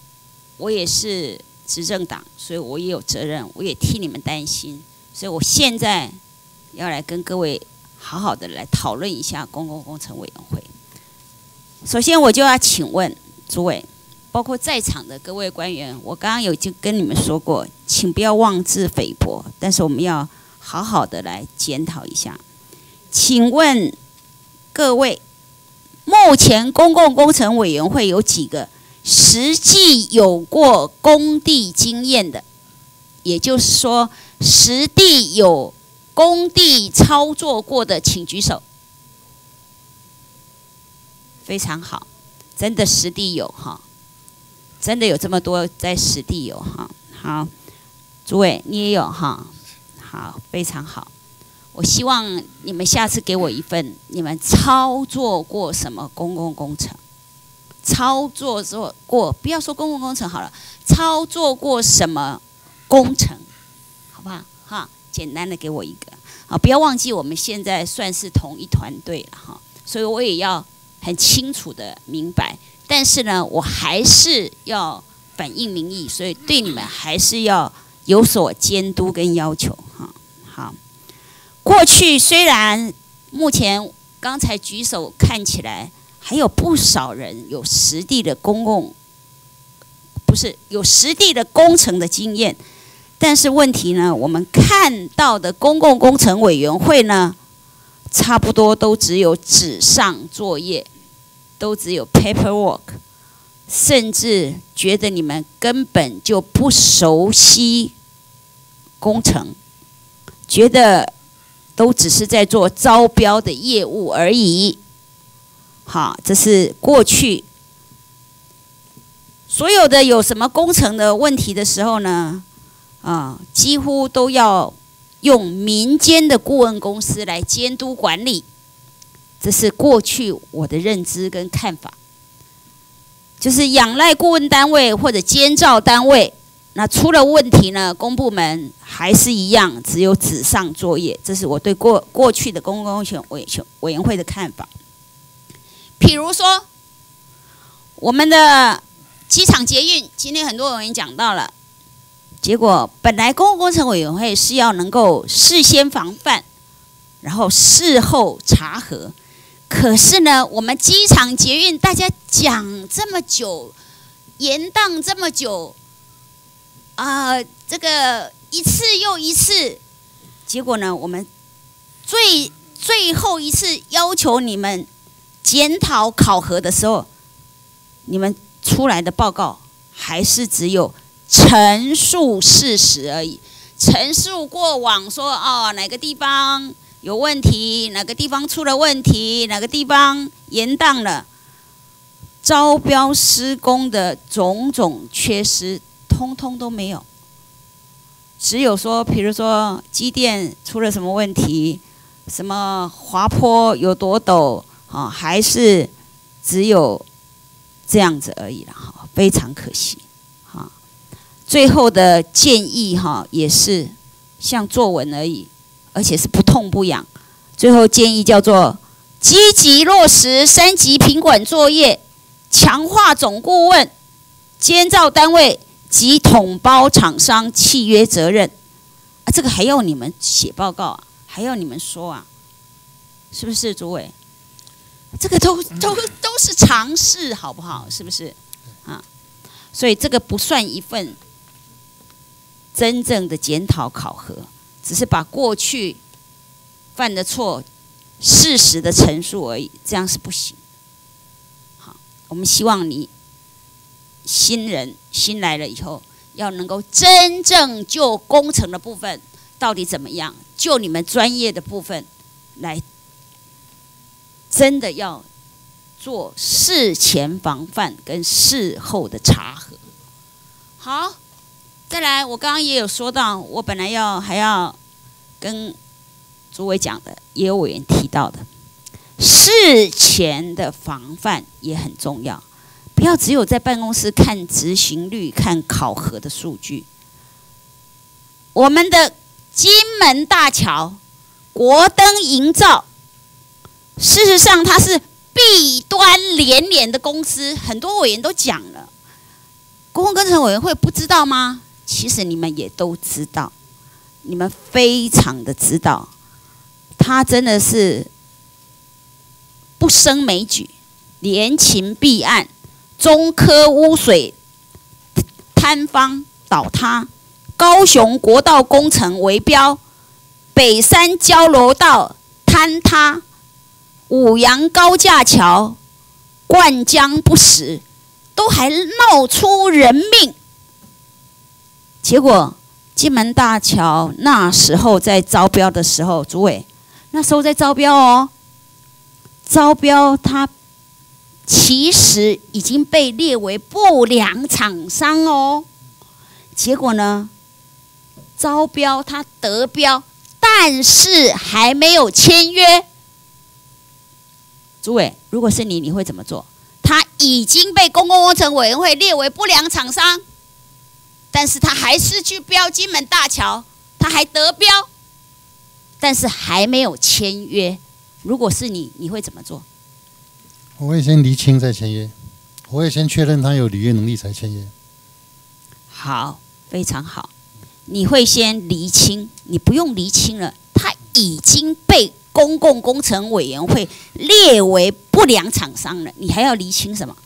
我也是执政党，所以我也有责任，我也替你们担心。所以我现在要来跟各位好好的来讨论一下公共工程委员会。首先，我就要请问诸位。包括在场的各位官员，我刚刚有就跟你们说过，请不要妄自菲薄。但是我们要好好的来检讨一下。请问各位，目前公共工程委员会有几个实际有过工地经验的？也就是说，实地有工地操作过的，请举手。非常好，真的实地有哈。真的有这么多在实地有哈，好，诸位你也有哈，好，非常好。我希望你们下次给我一份，你们操作过什么公共工程？操作做过，不要说公共工程好了，操作过什么工程？好不好？哈，简单的给我一个。啊，不要忘记我们现在算是同一团队了哈，所以我也要很清楚的明白。但是呢，我还是要反映民意，所以对你们还是要有所监督跟要求哈。好，过去虽然目前刚才举手看起来还有不少人有实地的公共，不是有实地的工程的经验，但是问题呢，我们看到的公共工程委员会呢，差不多都只有纸上作业。都只有 paperwork，甚至觉得你们根本就不熟悉工程，觉得都只是在做招标的业务而已。好，这是过去所有的有什么工程的问题的时候呢？啊，几乎都要用民间的顾问公司来监督管理。这是过去我的认知跟看法，就是仰赖顾问单位或者监造单位，那出了问题呢，公部门还是一样，只有纸上作业。这是我对过过去的公共安全委委员会的看法。譬如说，我们的机场捷运，今天很多委员讲到了，结果本来公共工程委员会是要能够事先防范，然后事后查核。可是呢，我们机场捷运大家讲这么久，延宕这么久，啊，这个一次又一次，结果呢，我们最最后一次要求你们检讨考核的时候，你们出来的报告还是只有陈述事实而已，陈述过往说哦哪个地方。有问题，哪个地方出了问题，哪个地方延宕了？招标施工的种种缺失，通通都没有。只有说，比如说机电出了什么问题，什么滑坡有多陡啊，还是只有这样子而已了哈，非常可惜哈。最后的建议哈，也是像作文而已。而且是不痛不痒，最后建议叫做积极落实三级品管作业，强化总顾问、监造单位及统包厂商契约责任。啊，这个还要你们写报告啊，还要你们说啊，是不是，主委？这个都都都是常事，好不好？是不是？啊，所以这个不算一份真正的检讨考核。只是把过去犯的错事实的陈述而已，这样是不行。好，我们希望你新人新来了以后，要能够真正就工程的部分到底怎么样，就你们专业的部分来，真的要做事前防范跟事后的查核。好。再来，我刚刚也有说到，我本来要还要跟主委讲的，也有委员提到的，事前的防范也很重要，不要只有在办公室看执行率、看考核的数据。我们的金门大桥国灯营造，事实上它是弊端连连的公司，很多委员都讲了，公共工程委员会不知道吗？其实你们也都知道，你们非常的知道，他真的是不胜枚举，连勤弊案，中科污水坍方倒塌，高雄国道工程围标，北山交流道坍塌，五羊高架桥灌浆不死，都还闹出人命。结果，金门大桥那时候在招标的时候，主委那时候在招标哦，招标它其实已经被列为不良厂商哦。结果呢，招标，他得标，但是还没有签约。诸位，如果是你，你会怎么做？他已经被公共工程委员会列为不良厂商，但是他还是去标金门大桥，他还得标，但是还没有签约。如果是你，你会怎么做？我会先厘清再签约，我会先确认他有履约能力才签约。好，非常好。你会先厘清，你不用厘清了，他已经被公共工程委员会列为不良厂商了，你还要厘清什么？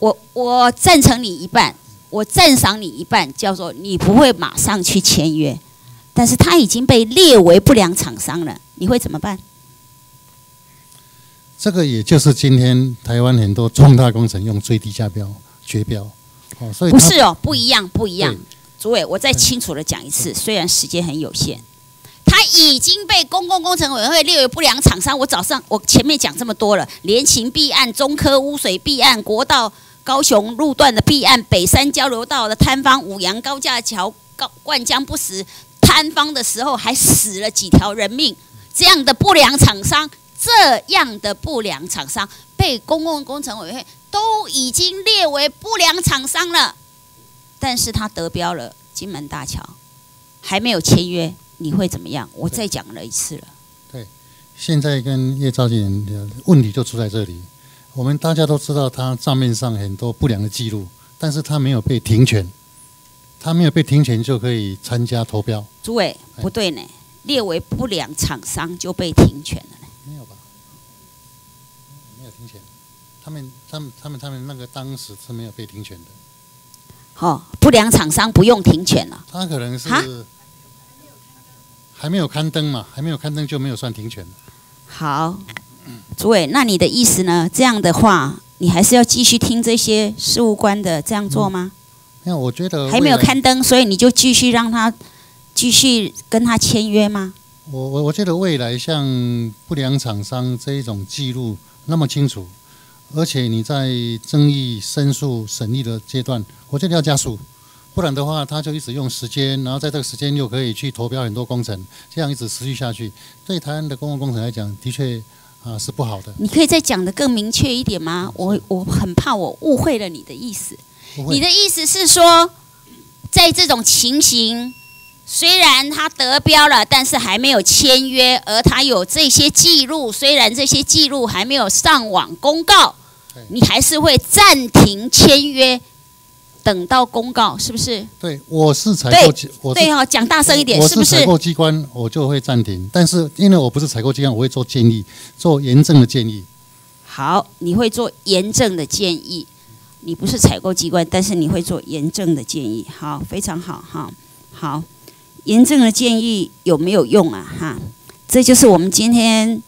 我我赞成你一半，我赞赏你一半，叫做你不会马上去签约，但是他已经被列为不良厂商了，你会怎么办？这个也就是今天台湾很多重大工程用最低价标绝标，哦，所以不是哦，不一样，不一样。主委，我再清楚的讲一次，虽然时间很有限，他已经被公共工程委员会列为不良厂商。我早上我前面讲这么多了，联勤弊案、中科污水弊案、国道高雄路段的弊案、北山交流道的摊方、五羊高架桥高灌浆不实摊方的时候，还死了几条人命，这样的不良厂商，这样的不良厂商被公共工程委员会都已经列为不良厂商了。但是他得标了金门大桥，还没有签约，你会怎么样？我再讲了一次了。对，现在跟叶兆景的问题就出在这里。我们大家都知道他账面上很多不良的记录，但是他没有被停权，他没有被停权就可以参加投标。诸位不对呢，列为不良厂商就被停权了呢？没有吧？没有停权，他们、他们、他们、他们那个当时是没有被停权的。哦，不良厂商不用停权了。他可能是哈还没有刊登嘛，还没有刊登就没有算停权。好，诸位，那你的意思呢？这样的话，你还是要继续听这些事务官的这样做吗？没有我觉得还没有刊登，所以你就继续让他继续跟他签约吗？我我我觉得未来像不良厂商这一种记录那么清楚，而且你在争议申诉审议的阶段，我觉得要加速，不然的话他就一直用时间，然后在这个时间又可以去投标很多工程，这样一直持续下去，对台湾的公共工程来讲，的确啊是不好的。你可以再讲的更明确一点吗？我我很怕我误会了你的意思。你的意思是说，在这种情形，虽然他得标了，但是还没有签约，而他有这些记录，虽然这些记录还没有上网公告，你还是会暂停签约，等到公告，是不是？对，我是采购机，我是对哦，讲大声一点，我是不是？采购机关，我就会暂停。但是因为我不是采购机关，我会做建议，做严正的建议。好，你会做严正的建议。你不是采购机关，但是你会做严正的建议。好，非常好哈。好，严正的建议有没有用啊？哈，这就是我们今天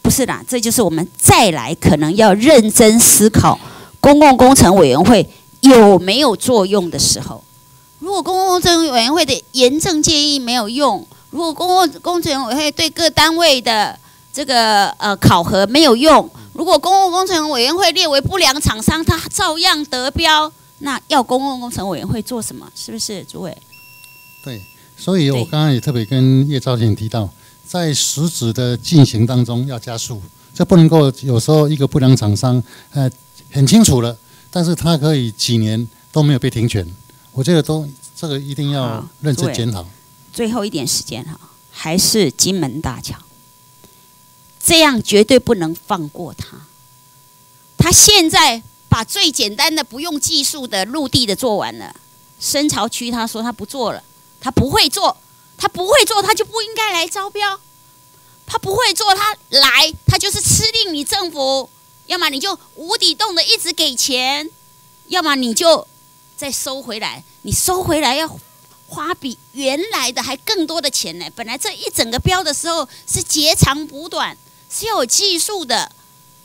不是啦，这就是我们再来可能要认真思考公共工程委员会有没有作用的时候。如果公共工程委员会的严正建议没有用，如果公共工程委员会对各单位的这个呃考核没有用，如果公共工程委员会列为不良厂商，他照样得标，那要公共工程委员会做什么？是不是，主委？对，所以我刚刚也特别跟叶兆景提到，在实质的进行当中要加速，这不能够有时候一个不良厂商，呃，很清楚了，但是他可以几年都没有被停权，我觉得都这个一定要认真检讨。最后一点时间哈，还是金门大桥，这样绝对不能放过他。他现在把最简单的不用技术的陆地的做完了，深潮区他说他不做了，他不会做，他不会做，他就不应该来招标。他不会做，他来，他就是吃定你政府，要么你就无底洞的一直给钱，要么你就再收回来。你收回来要花比原来的还更多的钱呢。本来这一整个标的时候是截长补短，是要有技术的，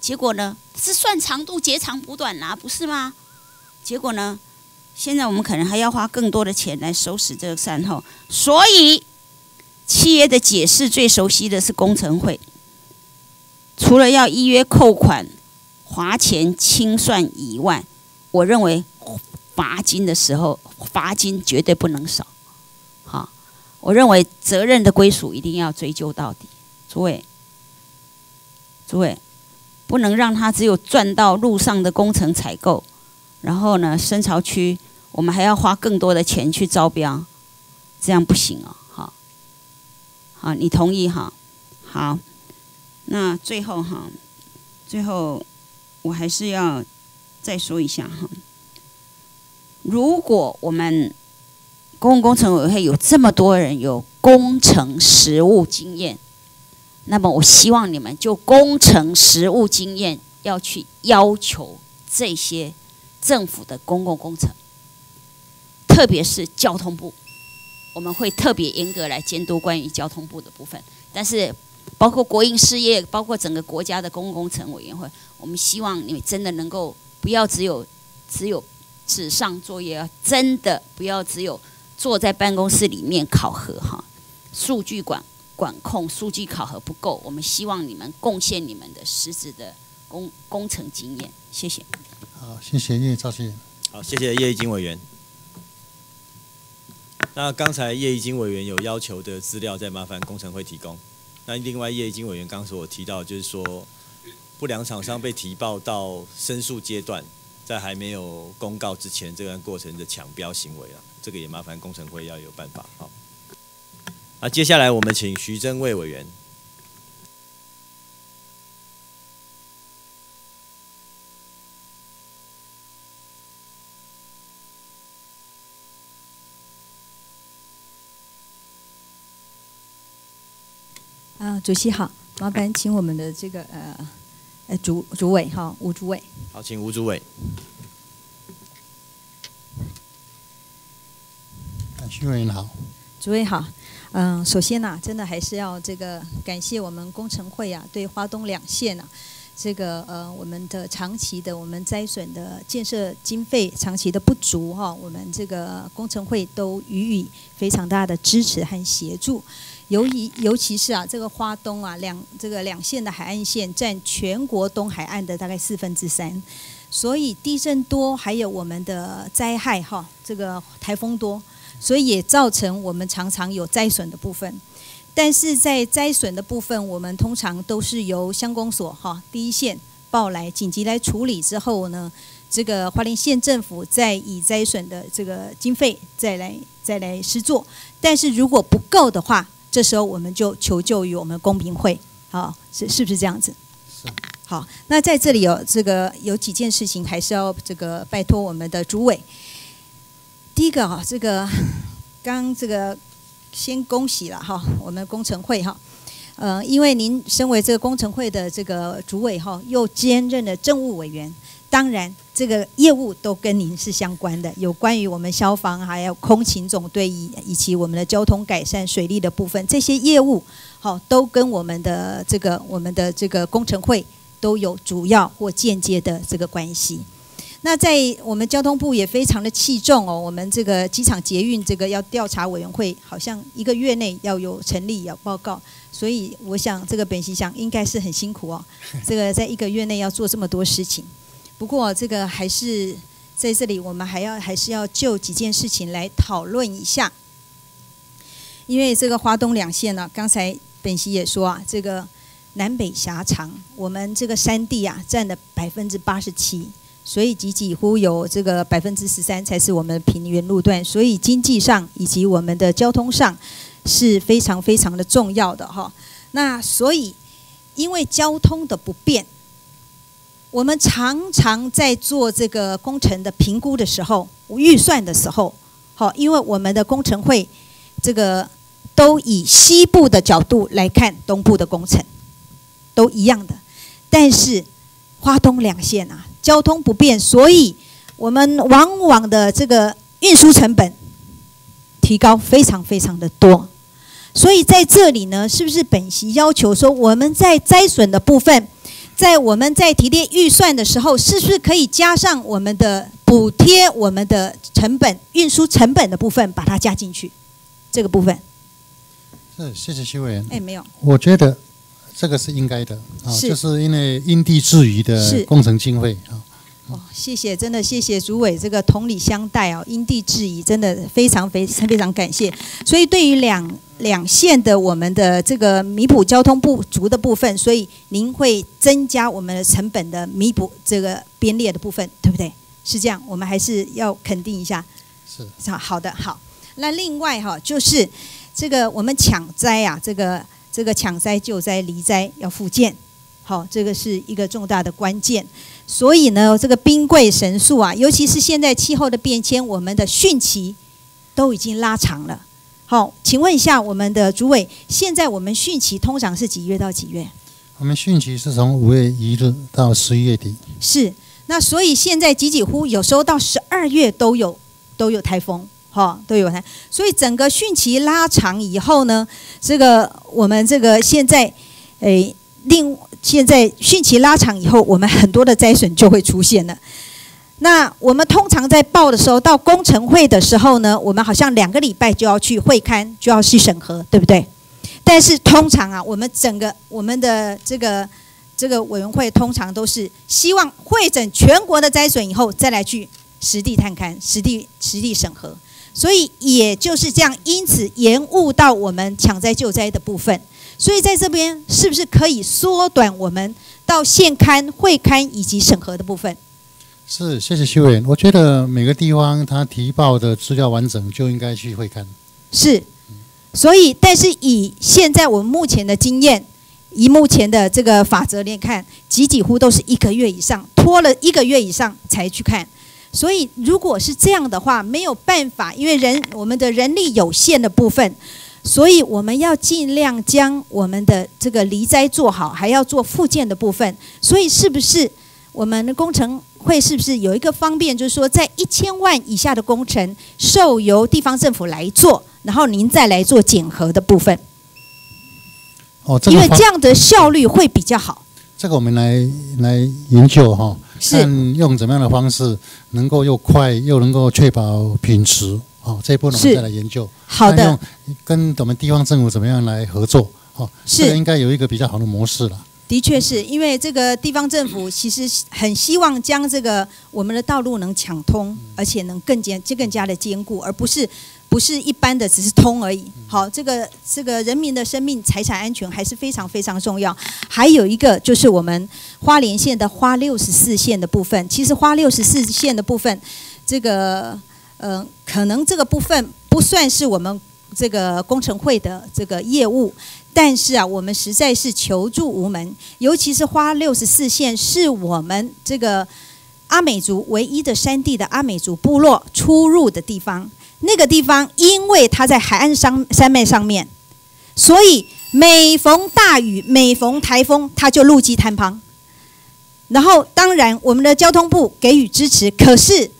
结果呢是算长度截长补短啊，不是吗？结果呢，现在我们可能还要花更多的钱来收拾这个善后，所以企业的解释最熟悉的是工程会，除了要依约扣款、划钱清算以外，我认为罚金的时候，罚金绝对不能少。好，我认为责任的归属一定要追究到底。诸位，诸位，不能让他只有赚到路上的工程采购，然后呢，深潮区我们还要花更多的钱去招标，这样不行哦。好，好，你同意哈？好，那最后哈，最后我还是要再说一下哈。如果我们公共工程委员会有这么多人有工程实务经验，那么我希望你们就工程实务经验要去要求这些政府的公共工程，特别是交通部，我们会特别严格来监督关于交通部的部分。但是包括国营事业，包括整个国家的公共工程委员会，我们希望你们真的能够不要只有只有纸上作业，真的不要只有坐在办公室里面考核哈，数据管。管控数据考核不够，我们希望你们贡献你们的实质的工工程经验，谢谢。好，谢谢叶兆新。好，谢谢叶一金委员。那刚才叶一金委员有要求的资料，再麻烦工程会提供。那另外叶一金委员刚所提到，就是说不良厂商被提报到申诉阶段，在还没有公告之前，这段过程的抢标行为啊，这个也麻烦工程会要有办法好。那接下来我们请徐增卫委员。啊，主席好，麻烦请我们的这个呃呃主主委哈吴主委。好，请吴主委。徐委员好。主委好。嗯，首先呢，真的还是要这个感谢我们工程会啊，对华东两县啊，这个呃我们的长期的我们灾损的建设经费长期的不足哈，我们这个工程会都予以非常大的支持和协助。尤以尤其是啊，这个花东啊两这个两线的海岸线占全国东海岸的大概四分之三，所以地震多，还有我们的灾害哈，这个台风多。所以也造成我们常常有灾损的部分，但是在灾损的部分，我们通常都是由乡公所哈第一线报来紧急来处理之后呢，这个花莲县政府再以灾损的这个经费再来再来施作。但是如果不够的话，这时候我们就求救于我们公平会，好是是不是这样子？是。好，那在这里有这个有几件事情还是要这个拜托我们的主委。第一个哈，这个 刚这个先恭喜了哈，我们工程会哈，呃，因为您身为这个工程会的这个主委哈，又兼任了政务委员，当然这个业务都跟您是相关的，有关于我们消防还有空勤总队以以及我们的交通改善水利的部分，这些业务好都跟我们的这个我们的这个工程会都有主要或间接的这个关系。那在我们交通部也非常的器重哦，我们这个机场捷运这个要调查委员会，好像一个月内要有成立要报告，所以我想这个本席想应该是很辛苦哦，这个在一个月内要做这么多事情。不过这个还是在这里，我们还要还是要就几件事情来讨论一下，因为这个华东两线呢，刚才本席也说啊，这个南北狭长，我们这个山地啊占了百分之八十七。所以几几乎有这个百分之十三才是我们平原路段，所以经济上以及我们的交通上是非常非常的重要的哈。那所以因为交通的不便，我们常常在做这个工程的评估的时候、预算的时候，好，因为我们的工程会这个都以西部的角度来看东部的工程，都一样的，但是花东两线啊。交通不便，所以我们往往的这个运输成本提高非常非常的多。所以在这里呢，是不是本席要求说，我们在灾损的部分，在我们在提炼预算的时候，是不是可以加上我们的补贴我们的成本、运输成本的部分，把它加进去？这个部分。是，谢谢徐委员。哎，没有。我觉得。这个是应该的啊，就是因为因地制宜的工程经费啊，哦，谢谢，真的谢谢主委这个同理相待哦，因地制宜，真的非常非常非常感谢。所以对于两两线的我们的这个弥补交通不足的部分，所以您会增加我们的成本的弥补这个编列的部分，对不对？是这样，我们还是要肯定一下。是好好的好。那另外哈，就是这个我们抢灾啊，这个这个抢灾救灾离灾要复建，好，这个是一个重大的关键。所以呢，这个兵贵神速啊，尤其是现在气候的变迁，我们的汛期都已经拉长了。好，请问一下我们的主委，现在我们汛期通常是几月到几月？我们汛期是从五月一日到十一月底。是，那所以现在几几乎有时候到十二月都有都有台风，哈，都有台。所以整个汛期拉长以后呢，这个我们这个现在，诶，另现在汛期拉长以后，我们很多的灾损就会出现了。那我们通常在报的时候，到工程会的时候呢，我们好像两个礼拜就要去会勘，就要去审核，对不对？但是通常啊，我们整个我们的这个这个委员会通常都是希望会诊全国的灾损以后，再来去实地探勘、实地实地审核。所以也就是这样，因此延误到我们抢灾救灾的部分。所以在这边是不是可以缩短我们到现刊、会刊以及审核的部分？是，谢谢徐委员。我觉得每个地方他提报的资料完整，就应该去会刊。是，所以但是以现在我们目前的经验，以目前的这个法则来看，几几乎都是一个月以上，拖了一个月以上才去看。所以如果是这样的话，没有办法，因为人我们的人力有限的部分。所以我们要尽量将我们的这个离灾做好，还要做复建的部分。所以是不是我们的工程会是不是有一个方便，就是说在一千万以下的工程，受由地方政府来做，然后您再来做检核的部分？哦，这因为这样的效率会比较好。这个我们来来研究哈，是看用怎么样的方式能够又快又能够确保品质。哦，这一部分我们再来研究。好的用跟我们地方政府怎么样来合作？哦，是这个应该有一个比较好的模式了。的确是因为这个地方政府其实很希望将这个我们的道路能抢通，而且能更坚更加的坚固，而不是不是一般的只是通而已。好，这个这个人民的生命财产安全还是非常非常重要。还有一个就是我们花莲县的花六十四线的部分，其实花六十四线的部分，这个呃可能这个部分不算是我们这个工程会的这个业务。但是啊，我们实在是求助无门，尤其是花六十四线是我们这个阿美族唯一的山地的阿美族部落出入的地方。那个地方因为它在海岸山山脉上面，所以每逢大雨、每逢台风，它就路基坍方。然后，当然我们的交通部给予支持，可是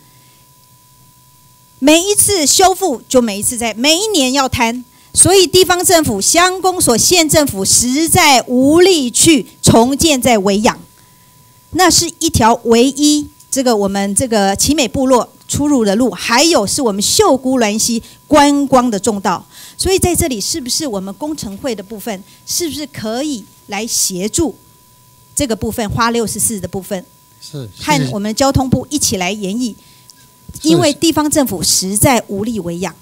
每一次修复就每一次在每一年要摊。所以地方政府、乡公所、县政府实在无力去重建在维养，那是一条唯一这个我们这个奇美部落出入的路，还有是我们秀姑峦溪观光的重道。所以在这里，是不是我们工程会的部分，是不是可以来协助这个部分花六十四的部分，是和我们交通部一起来研议？因为地方政府实在无力维养。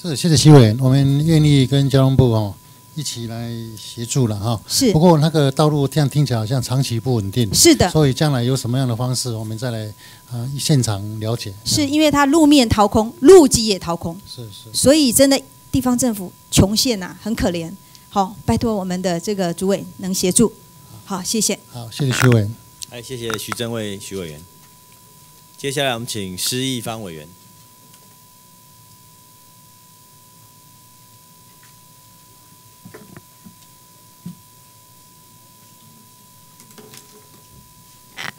是，谢谢徐委员，我们愿意跟交通部哦一起来协助了哈。是不过那个道路这样听起来好像长期不稳定。是的所以将来有什么样的方式，我们再来啊、现场了解。是因为它路面掏空，路基也掏空，是是。所以真的地方政府穷县呐、很可怜。好，拜托我们的这个主委能协助。好，谢谢。好，谢谢徐委员。哎，谢谢徐正伟徐委员。接下来我们请施义方委员。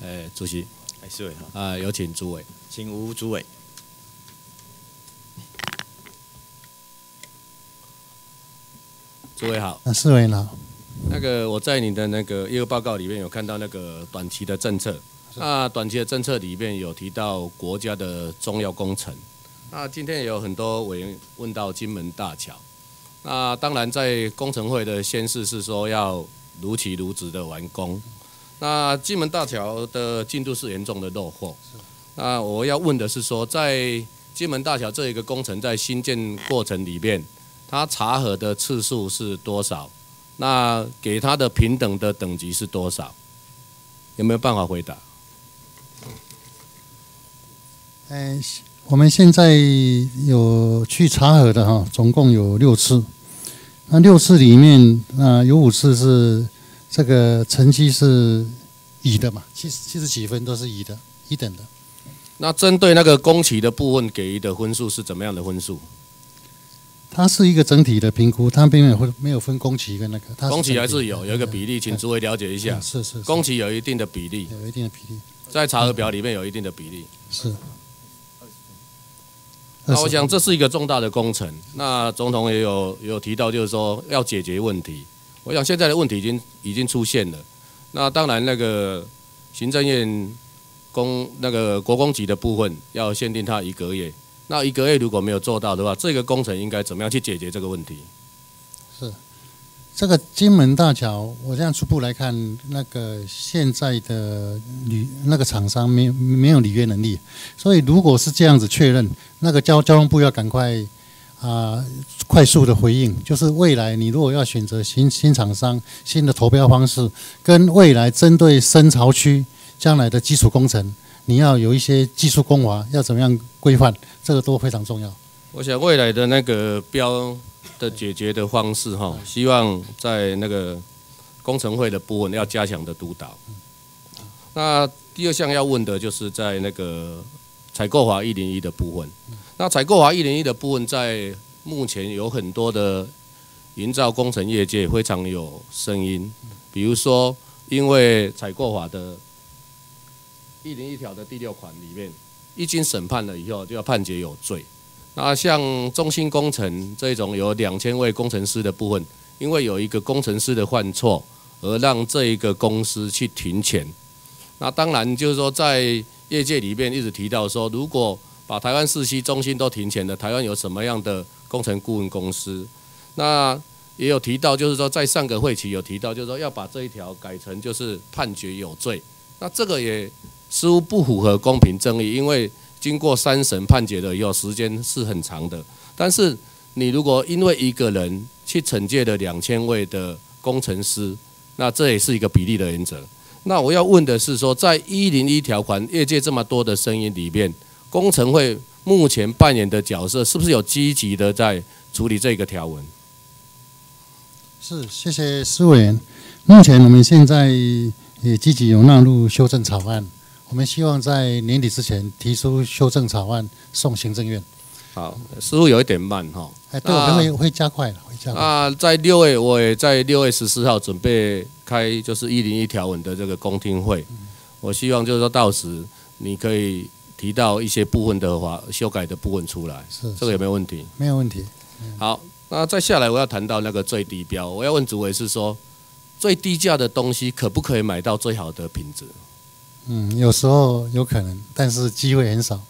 哎，主席，哎，施委好，啊，有请主委。请吴主委。诸位好，啊四委员好。那个我在你的那个业务报告里面有看到那个短期的政策，那短期的政策里面有提到国家的重要工程。那今天也有很多委员问到金门大桥，那当然在工程会的宣示是说要如期如职的完工。那金门大桥的进度是严重的落后。那我要问的是说，在金门大桥这一个工程在新建过程里面，它查核的次数是多少？那给它的平等的等级是多少？有没有办法回答？哎，我们现在有去查核的哈，总共有六次。那六次里面，啊，有五次是这个成绩是乙的嘛，七十七十几分都是乙的，一等的。那针对那个工期的部分给予的分数是怎么样的分数？它是一个整体的评估，它并没有分没有分工期跟那个。它工期还是有有一个比例，请诸位了解一下。是是是工期有一定的比例，有一定的比例，在查核表里面有一定的比例。是。那我想这是一个重大的工程。那总统也有有提到，就是说要解决问题。我想现在的问题已经已经出现了。那当然，那个行政院公那个国公级的部分要限定它一个月。那一个月如果没有做到的话，这个工程应该怎么样去解决这个问题？这个金门大桥，我这样初步来看，那个现在的履那个厂商没没有履约能力，所以如果是这样子确认，那个交交通部要赶快啊、快速的回应，就是未来你如果要选择新新厂商、新的投标方式，跟未来针对深潮区将来的基础工程，你要有一些技术工法要怎么样规范，这个都非常重要。我想未来的那个标的解决的方式哈，希望在那个工程会的部分要加强的督导。那第二项要问的就是在那个采购法一零一的部分。那采购法一零一的部分，在目前有很多的营造工程业界非常有声音，比如说因为采购法的一零一条的第六款里面，一经审判了以后就要判决有罪。那像中兴工程这种有两千位工程师的部分，因为有一个工程师的犯错，而让这一个公司去停钱。那当然就是说，在业界里面一直提到说，如果把台湾四期中心都停钱了，台湾有什么样的工程顾问公司？那也有提到，就是说在上个会期有提到，就是说要把这一条改成就是判决有罪。那这个也似乎不符合公平正义，因为经过三审判决了以后，时间是很长的。但是你如果因为一个人去惩戒了两千位的工程师，那这也是一个比例的原则。那我要问的是说，在一零一条款业界这么多的声音里面，工程会目前扮演的角色，是不是有积极的在处理这个条文？是，谢谢施委员。目前我们现在也积极有纳入修正草案，我们希望在年底之前提出修正草案送行政院。好，似乎有一点慢哈。哎，对，我们会会加快了，会加快。啊，在六月，我也在六月十四号准备开就是一零一条文的这个公听会，我希望就是说到时你可以提到一些部分的话修改的部分出来，是这个有没有问题？没有问题。好，那再下来我要谈到那个最低标，我要问主委是说，最低价的东西可不可以买到最好的品质？嗯，有时候有可能，但是机会很少。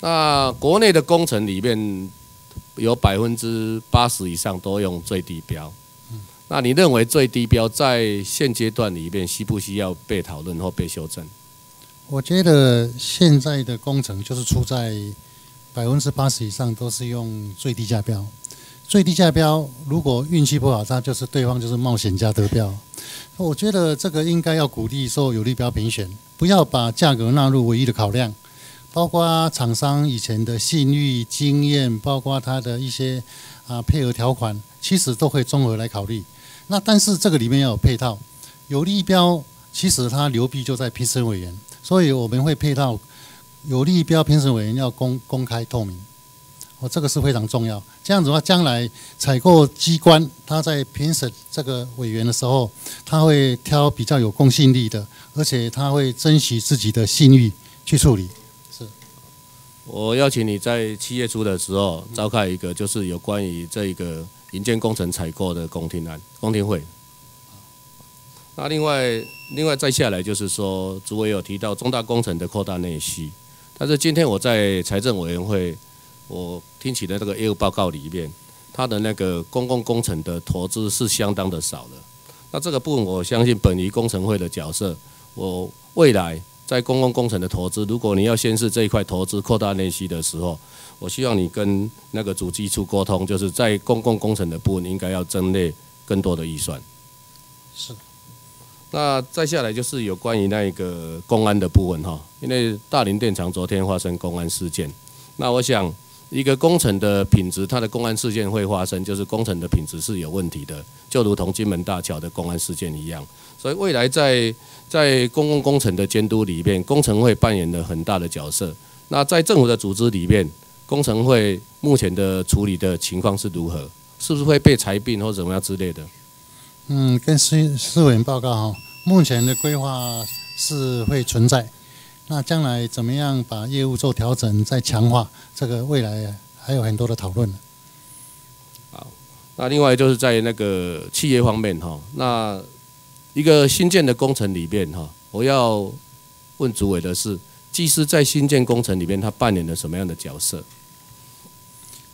那国内的工程里面有百分之八十以上都用最低标，嗯那你认为最低标在现阶段里面需不需要被讨论或被修正？我觉得现在的工程就是出在百分之八十以上都是用最低价标。最低价标如果运气不好，它就是对方就是冒险家得标。我觉得这个应该要鼓励说有利标评选，不要把价格纳入唯一的考量。包括厂商以前的信誉、经验，包括他的一些啊配合条款，其实都可以综合来考虑。那但是这个里面要有配套，有利标其实它流弊就在评审委员，所以我们会配套有利标评审委员要公公开透明，哦，这个是非常重要。这样子的话，将来采购机关他在评审这个委员的时候，他会挑比较有公信力的，而且他会珍惜自己的信誉去处理。是我邀请你在七月初的时候召开一个，就是有关于这个营建工程采购的公听案、公听会。那另外，另外再下来就是说，主委有提到重大工程的扩大内需，但是今天我在财政委员会，我听起的那个业务报告里面，它的那个公共工程的投资是相当的少的。那这个部分，我相信本于工程会的角色，我未来在公共工程的投资，如果你要先是这一块投资扩大内需的时候，我希望你跟那个主机处沟通，就是在公共工程的部分应该要增列更多的预算。是。那再下来就是有关于那个公安的部分哈，因为大林电厂昨天发生公安事件，那我想一个工程的品质，它的公安事件会发生，就是工程的品质是有问题的，就如同金门大桥的公安事件一样。所以未来在在公共工程的监督里面，工程会扮演了很大的角色。那在政府的组织里面，工程会目前的处理的情况是如何？是不是会被裁并或怎么样之类的？嗯，跟市市委员报告哈，目前的规划是会存在。那将来怎么样把业务做调整、再强化？这个未来还有很多的讨论。好，那另外就是在那个企业方面哈，那一个新建的工程里面哈，我要问主委的是，技师在新建工程里面他扮演了什么样的角色？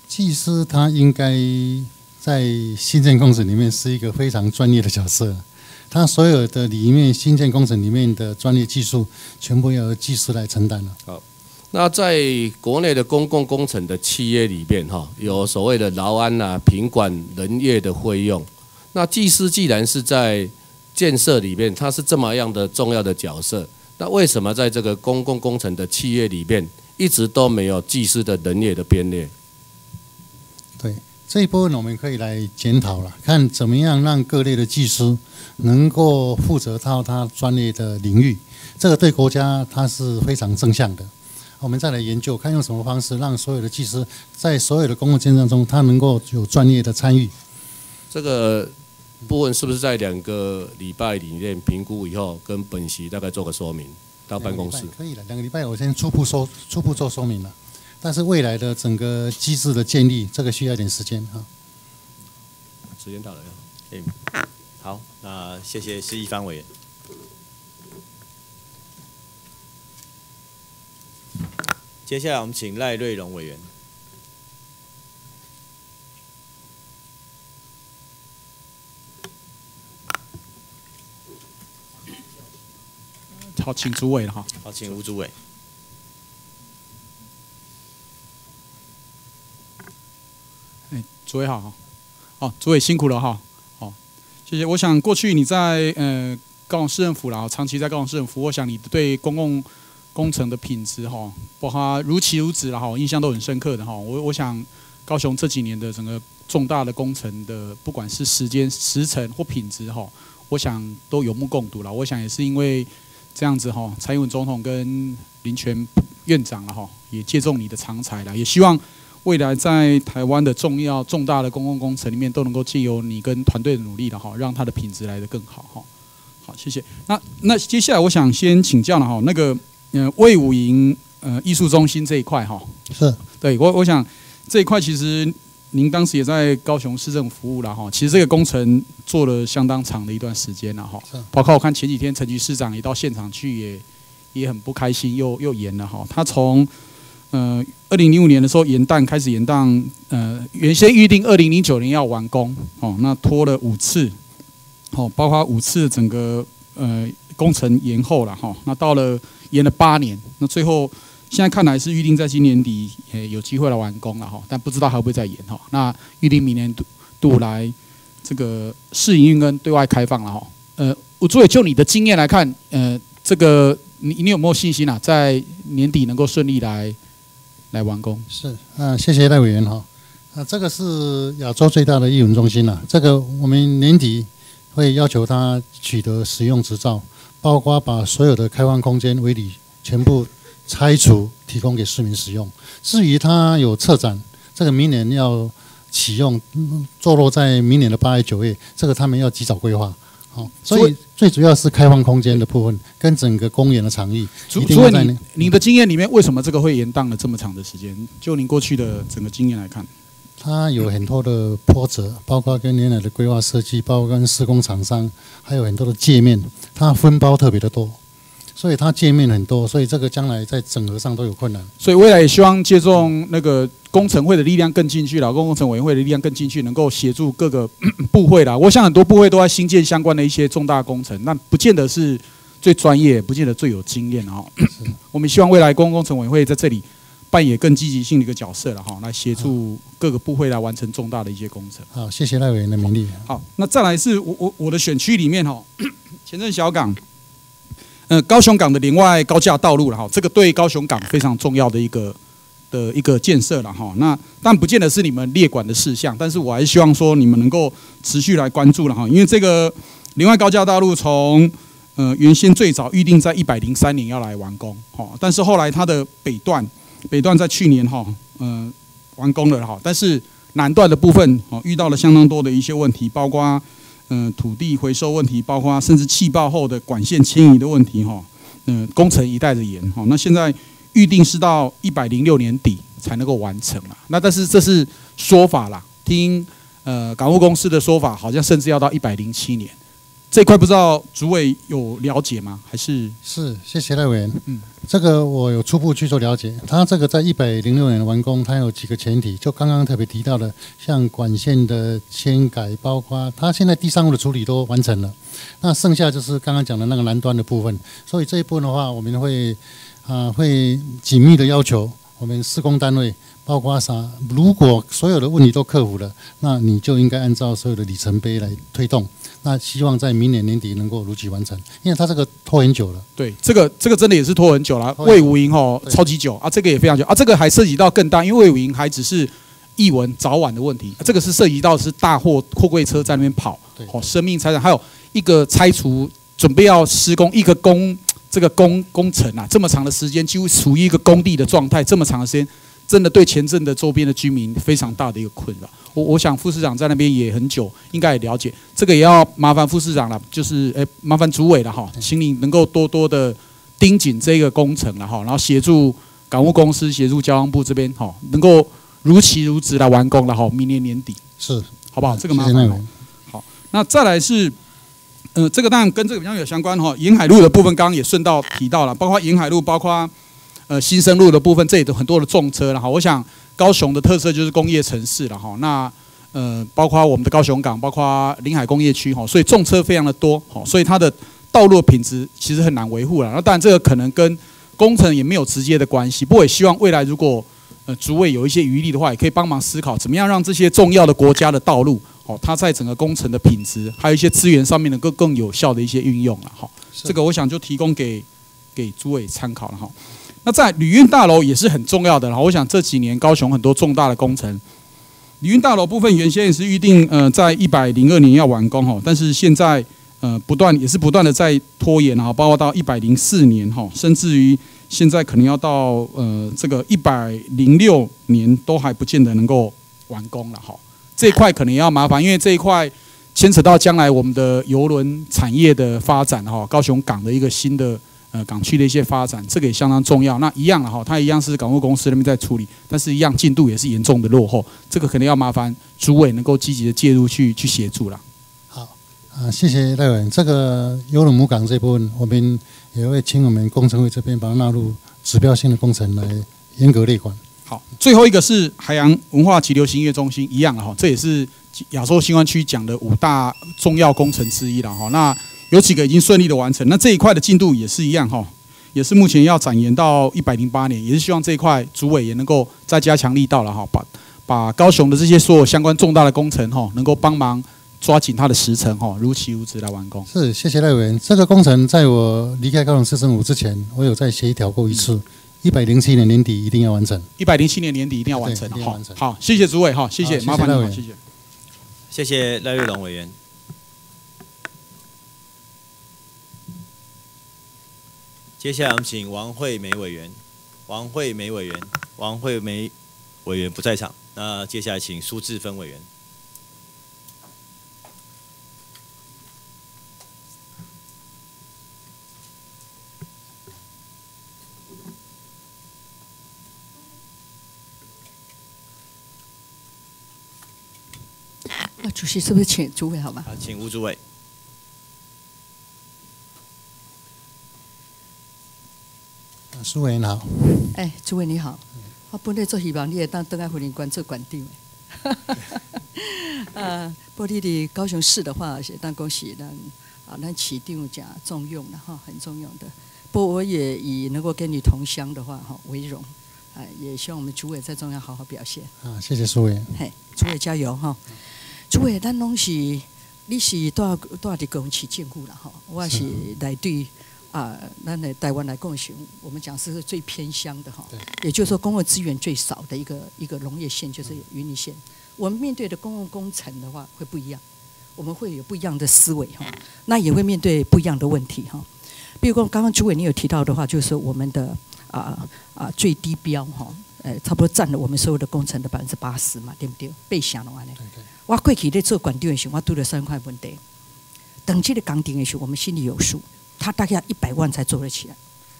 技师他应该在新建工程里面是一个非常专业的角色。他所有的里面新建工程里面的专业技术，全部要由技师来承担了。好，那在国内的公共工程的企业里面，哈，有所谓的劳安啊、品管、人业的费用。那技师既然是在建设里面，他是这么样的重要的角色，那为什么在这个公共工程的企业里面，一直都没有技师的人业的编列？对。这一部分我们可以来检讨了，看怎么样让各类的技师能够负责到他专业的领域，这个对国家它是非常正向的。我们再来研究，看用什么方式让所有的技师在所有的公共建设中，他能够有专业的参与。这个部分是不是在两个礼拜里面评估以后，跟本席大概做个说明到办公室？可以了，两个礼拜我先初步说初步做说明了。但是未来的整个机制的建立，这个需要一点时间哈。时间到了，哎，好，那谢谢施一帆委员。接下来我们请赖瑞荣委员。好，请主委了哈。好，请吴主委。哎主委好，好，主委辛苦了哈，好，谢谢。我想过去你在呃高雄市政府然后长期在高雄市政府，我想你对公共工程的品质哈，包括如期如此然后印象都很深刻的哈。我我想高雄这几年的整个重大的工程的，不管是时间时程或品质哈，我想都有目共睹了。我想也是因为这样子哈，蔡英文总统跟林权院长了哈，也借重你的长才了，也希望。未来在台湾的重要重大的公共工程里面，都能够借由你跟团队的努力的哈，让它的品质来得更好哈。好，谢谢。那那接下来我想先请教了哈，那个嗯魏武营呃艺术中心这一块哈，是对我我想这一块其实您当时也在高雄市政府服务了哈，其实这个工程做了相当长的一段时间了哈，包括我看前几天陈局市长也到现场去，也也很不开心，又又严了哈，他从。呃，二零零五年的时候，延宕开始延宕，呃，原先预定二零零九年要完工，哦，那拖了五次，哦，包括五次整个呃工程延后了哈，那到了延了八年，那最后现在看来是预定在今年底呃有机会来完工了哈，但不知道还会不会再延哈，那预定明年度度来这个试营运跟对外开放了哈，呃，我作为就你的经验来看，呃，这个你你有没有信心啊，在年底能够顺利来？来完工是啊，谢谢赖委员哈。啊，这个是亚洲最大的艺文中心了。这个我们年底会要求他取得使用执照，包括把所有的开放空间围里全部拆除，提供给市民使用。至于他有策展，这个明年要启用，坐落在明年的八月九月，这个他们要及早规划。好，所以最主要是开放空间的部分，跟整个公园的场域。所以你你的经验里面，为什么这个会延宕了这么长的时间？就您过去的整个经验来看，它有很多的波折，包括跟原来的规划设计，包括跟施工厂商，还有很多的界面，它分包特别的多，所以它界面很多，所以这个将来在整合上都有困难。所以未来也希望借重那个工程会的力量更进去了，公共工程委员会的力量更进去，能够协助各个部会啦。我想很多部会都在新建相关的一些重大工程，那不见得是最专业，不见得最有经验哦。我们希望未来公共工程委员会在这里扮演更积极性的一个角色了哈，来协助各个部会来完成重大的一些工程。好，谢谢赖委员的勉励。好，那再来是我我我的选区里面哈，前镇小港，呃，高雄港的连外高架道路了哈，这个对高雄港非常重要的一个的一个建设了哈。那但不见得是你们列管的事项，但是我还是希望说你们能够持续来关注了哈，因为这个连外高架道路从呃原先最早预定在一百零三年要来完工，哈，但是后来它的北段北段在去年哈，呃完工了哈，但是南段的部分哦遇到了相当多的一些问题，包括嗯、土地回收问题，包括甚至气爆后的管线迁移的问题哈，嗯、工程一带的延哈，那现在预定是到一百零六年底才能够完成啊，那但是这是说法啦，听呃港务公司的说法，好像甚至要到一百零七年。这一块不知道主委有了解吗？还是是谢谢赖委员。嗯，这个我有初步去做了解。它这个在一百零六年完工，它有几个前提，就刚刚特别提到的，像管线的迁改，包括它现在地上物的处理都完成了，那剩下就是刚刚讲的那个南端的部分。所以这一部分的话，我们会啊、会紧密的要求我们施工单位，包括啥，如果所有的问题都克服了，那你就应该按照所有的里程碑来推动。那希望在明年年底能够如期完成，因为它这个拖很久了。对，这个这个真的也是拖很久了。魏无营哦超级久啊，这个也非常久啊，这个还涉及到更大，因为魏无营还只是译文早晚的问题，啊这个是涉及到是大货货柜车在那边跑，哦，生命财产，还有一个拆除准备要施工一个工这个工工程啊，这么长的时间，几乎处于一个工地的状态，这么长的时间，真的对前镇的周边的居民非常大的一个困扰。我我想副市长在那边也很久，应该也了解，这个也要麻烦副市长了，就是诶麻烦主委了哈，请你能够多多的盯紧这个工程了哈，然后协助港务公司、协助交通部这边哈，能够如期如职来完工了哈，明年年底是好不好？这个麻烦。好，那再来是，呃，这个当然跟这个比较有相关哈，沿海路的部分刚刚也顺道提到了，包括沿海路，包括呃新生路的部分，这里的很多的重车了哈。我想高雄的特色就是工业城市了哈，那呃包括我们的高雄港，包括临海工业区哈，所以重车非常的多，好，所以它的道路品质其实很难维护了。那当然这个可能跟工程也没有直接的关系，不过也希望未来如果呃主委有一些余力的话，也可以帮忙思考怎么样让这些重要的国家的道路，哦，它在整个工程的品质，还有一些资源上面能够更有效的一些运用了哈。这个我想就提供给给诸位参考了哈。那在旅运大楼也是很重要的，然后我想这几年高雄很多重大的工程，旅运大楼部分原先也是预定呃在一百零二年要完工哈，但是现在呃不断也是不断的在拖延啊，包括到一百零四年哈，甚至于现在可能要到呃这个一百零六年都还不见得能够完工了哈。这一块可能要麻烦，因为这一块牵扯到将来我们的邮轮产业的发展哈，高雄港的一个新的呃港区的一些发展，这个也相当重要。那一样了哈，它一样是港务公司那边在处理，但是一样进度也是严重的落后，这个可能要麻烦主委能够积极的介入去去协助了。啊，谢谢赖委员。这个优龙母港这部分，我们也会请我们工程会这边把它纳入指标性的工程来严格列管。好，最后一个是海洋文化及流行音乐中心，一样了哈，这也是亚洲新湾区讲的五大重要工程之一了哈。那有几个已经顺利的完成，那这一块的进度也是一样哈，也是目前要展延到一百零八年，也是希望这一块主委也能够再加强力道了哈，把把高雄的这些所有相关重大的工程哈，能够帮忙抓紧它的时程哈，如期如职来完工。是，谢谢赖委员。这个工程在我离开高雄市政府之前，我有再协调过一次，一百零七年年底一定要完成。一百零七年年底一定要完成好好，谢谢主委哈，谢谢，好谢谢麻烦赖委员谢谢。谢谢赖瑞龙委员。接下来我们请王惠美委员，王惠美委员，王惠美委员不在场，那接下来请苏志芬委员。那主席是不是请诸位好吗？啊，请吴主委。苏伟，你好，哎，诸位你好，我本来做希望你会当登爱婚姻馆做馆长的。呃，不过你伫高雄市的话，是当恭喜咱啊，咱市长讲重用了哈，很重用的。不过我也以能够跟你同乡的话哈为荣，哎，也希望我们主委在中央好好表现。啊，谢谢苏委。嘿，主委加油哈！主委，咱拢是你是多少多少的公市政府了哈？我是来对啊，那那台湾来共选，我们讲是最偏乡的哈。也就是说，公共资源最少的一个一个农业县就是云林县。我们面对的公共工程的话会不一样，我们会有不一样的思维哈。那也会面对不一样的问题哈。比如说刚刚主委你有提到的话，就是我们的啊啊最低标哈，呃，差不多占了我们所有的工程的百分之八十嘛，对不对？被想的话呢，我过去在做管电的时候，我拄了三块问题。等级的岗顶的时候，我们心里有数，他大概要一百万才做得起来。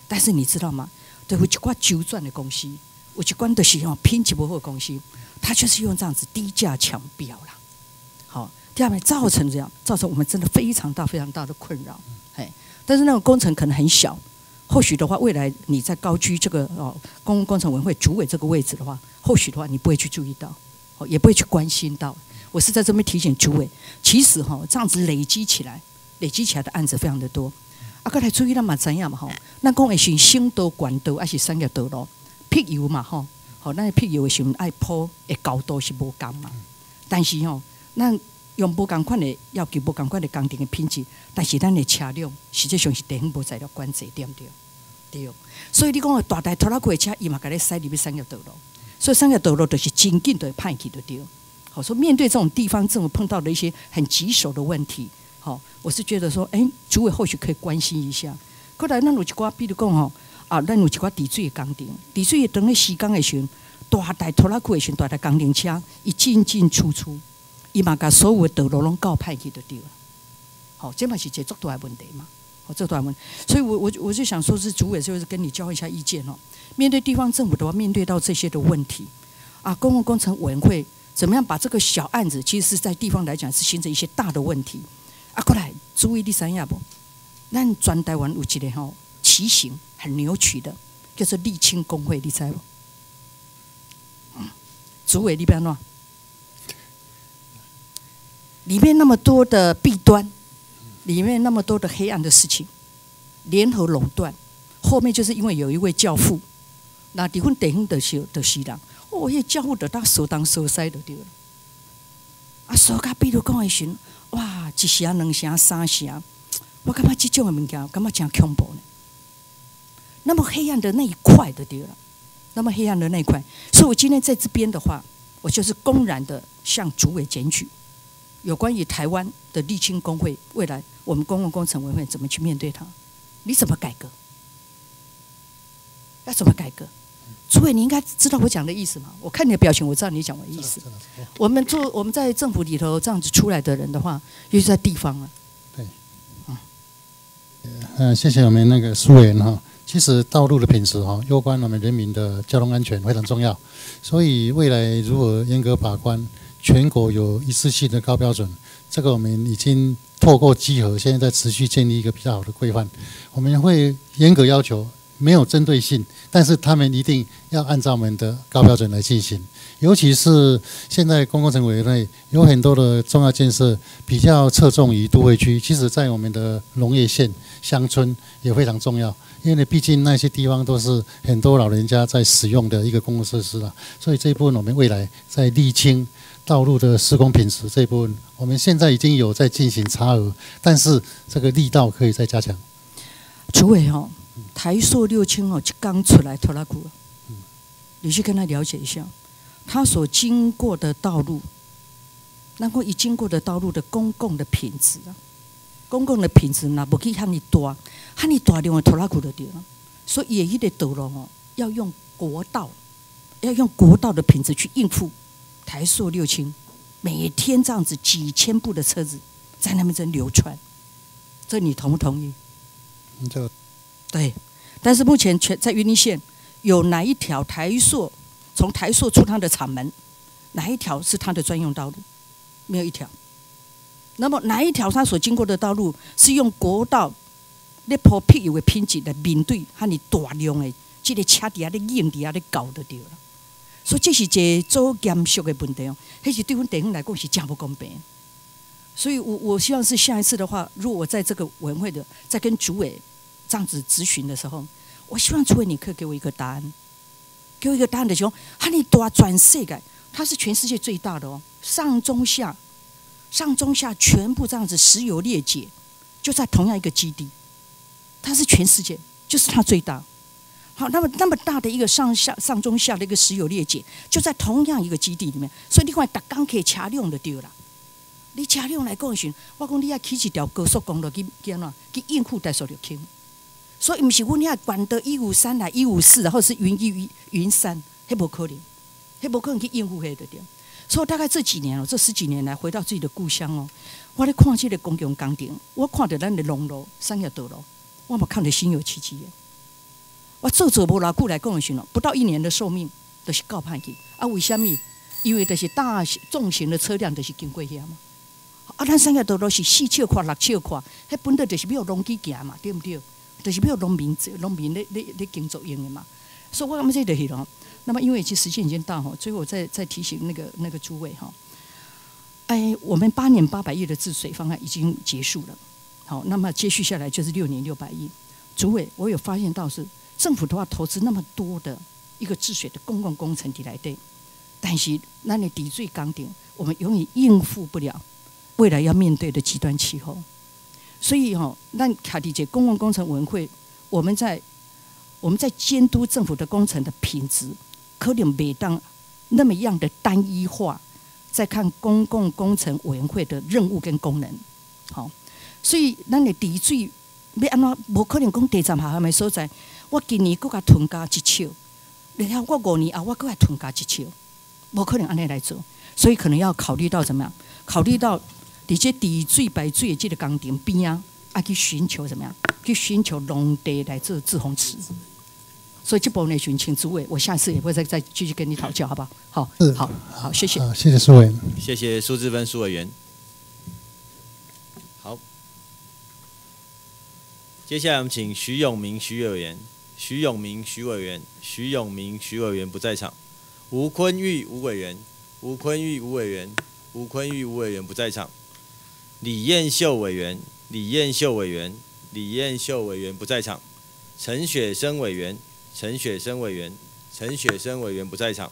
但是你知道吗？对有一挂九转的公司，有一寡的是哦品质不好的公司。他就是用这样子低价抢标了，好，第二面造成这样，造成我们真的非常大、非常大的困扰，哎，但是那种工程可能很小，或许的话，未来你在高居这个哦公共工程委员会主委这个位置的话，或许的话你不会去注意到，哦，也不会去关心到。我是在这边提醒主委，其实哈这样子累积起来，累积起来的案子非常的多。啊，刚才注意咱嘛怎样嘛吼？那讲的是新道、县道还是商业道路？辟油嘛吼？好，咱辟油的时候爱铺的高度是无共嘛，但是吼，咱用无共款的要求无共款的工程的品质，但是咱的车辆实际上是地方无材料管制，对不对？对，所以你讲大台拖拉机车，伊嘛甲你塞入去商业道路，所以商业道路就是真紧的派去的对。好，说面对这种地方政府碰到的一些很棘手的问题，好，我是觉得说，哎，主委或许可以关心一下。后来，咱有一寡，比如讲吼。啊，咱有一寡滴水的工程，滴水等咧施工的时，大台拖拉机的时，大台工程车一进进出出，伊嘛甲所有的道路拢搞歹去就对了。好，这嘛是解决大问题嘛？好，这大问题，所以我我我就想说，是主委就是跟你交换一下意见哦。面对地方政府的话，面对到这些的问题，啊，公共工程委员会怎么样把这个小案子，其实是在地方来讲是形成一些大的问题。啊，过来注意第三样不？咱全台湾有一个吼骑行。很扭曲的，叫做沥青工会，你猜不？主委你不要乱，里面那么多的弊端，里面那么多的黑暗的事情，联合垄断，后面就是因为有一位教父，那离婚等的时的时人，哦，迄教父的他首当首塞的对了，啊，所甲比如讲的时，哇，一声两声三声，我感觉这种的物件，感觉真恐怖呢。那么黑暗的那一块的对了，那么黑暗的那一块，所以我今天在这边的话，我就是公然的向主委检举，有关于台湾的沥青工会未来我们公共工程委员会怎么去面对它？你怎么改革？要怎么改革？主委，你应该知道我讲的意思嘛？我看你的表情，我知道你讲的意思。我们做我们在政府里头这样子出来的人的话，尤其在地方啊。对，嗯，嗯，谢谢我们那个苏委员哈。其实道路的品质哈，攸关我们人民的交通安全非常重要。所以未来如何严格把关，全国有一次性的高标准，这个我们已经透过稽核，现在在持续建立一个比较好的规范。我们会严格要求，没有针对性，但是他们一定要按照我们的高标准来进行。尤其是现在公共城委员会有很多的重要建设，比较侧重于都会区，其实在我们的农业县、乡村也非常重要。因为毕竟那些地方都是很多老人家在使用的一个公共设施了，所以这一部分我们未来在沥青道路的施工品质这一部分，我们现在已经有在进行差额，但是这个力道可以再加强。主委哦，台塑六轻哦，刚出来拖拉库，你去跟他了解一下，他所经过的道路，那个已经过的道路的公共的品质啊。公共的品质那不去喊你大，喊你大量的拖拉库的地方，所以也一得道路哦，要用国道，要用国道的品质去应付台塑六轻，每天这样子几千部的车子在那边在流窜，这你同不同意？这对，但是目前全在云林县有哪一条台塑从台塑出它的厂门，哪一条是它的专用道路？没有一条。那么哪一条它所经过的道路是用国道那铺辟有的品质来面对和你大量的这个车底下的硬底下的搞的掉了？所以这是一个做严肃的问题哦，迄是对阮地方来讲是真不公平。所以我我希望是下一次的话，如果我在这个委员会的在跟主委这样子咨询的时候，我希望主委你可以给我一个答案，给我一个答案的时候，哈你多转世界，它是全世界最大的哦，上中下，上中下全部这样子石油裂解，就在同样一个基地，它是全世界就是它最大。好，那么那么大的一个上下上中下的一个石油裂解，就在同样一个基地里面，所以你看，达钢可以掐量的丢了。你车辆来讲时，我讲你要起一条高速公路去去安怎去应付台塑料轻，所以毋是阮遐管得一五三来一五四，或者是云一云云三，迄无可能，迄无可能去应付迄个点。所以大概这几年哦，这十几年来回到自己的故乡哦，我咧看这个公共工程，我看到咱的龙路、商业道路，我嘛看得心有戚戚的。我做做无偌久来讲时咯，不到一年的寿命，都是告判去。啊，为虾米？因为都是大重型的车辆，都是经过遐嘛。啊，咱产业道路是四 triệu 块、六 triệu 块，迄本来就是要农机行嘛，对毋对？就是要农民、农民咧咧咧耕作用的嘛。所以我感觉这就是咯。那么因为其实时间已经到吼，最后我再再提醒那个那个诸位哈，哎，我们八年八百亿的治水方案已经结束了。好，那么接续下来就是六年六百亿。诸位，我有发现到是政府都要投资那么多的一个治水的公共工程来对，但是那你抵罪纲顶，我们永远应付不了。未来要面对的极端气候，所以哈，那卡迪姐公共工程委员会，我们在我们在监督政府的工程的品质，可能每当那么样的单一化，在看公共工程委员会的任务跟功能，好，所以咱的地水要安怎，无可能讲地站下下面所在，我今年搁甲囤加一 triệu，然后我五年后我搁来囤加一 triệu，无可能安尼来做，所以可能要考虑到怎么样，考虑到。而且地最白最的这个工程边啊，啊去寻求怎么样？去寻求农地来做自洪池。所以这部分寻请诸位，我下次也会再再继续跟你讨教，好不好？好，好，好，谢谢。谢谢苏委，谢谢苏志芬苏委员。好，接下来我们请徐永明徐委员，徐永明徐委员，徐永明徐委员不在场。吴坤玉吴委员，吴坤玉吴委员，吴坤玉吴委员不在场。李彦秀委员，李彦秀委员，李彦秀委员不在场。陈雪生委员，陈雪生委员，陈雪生委员不在场。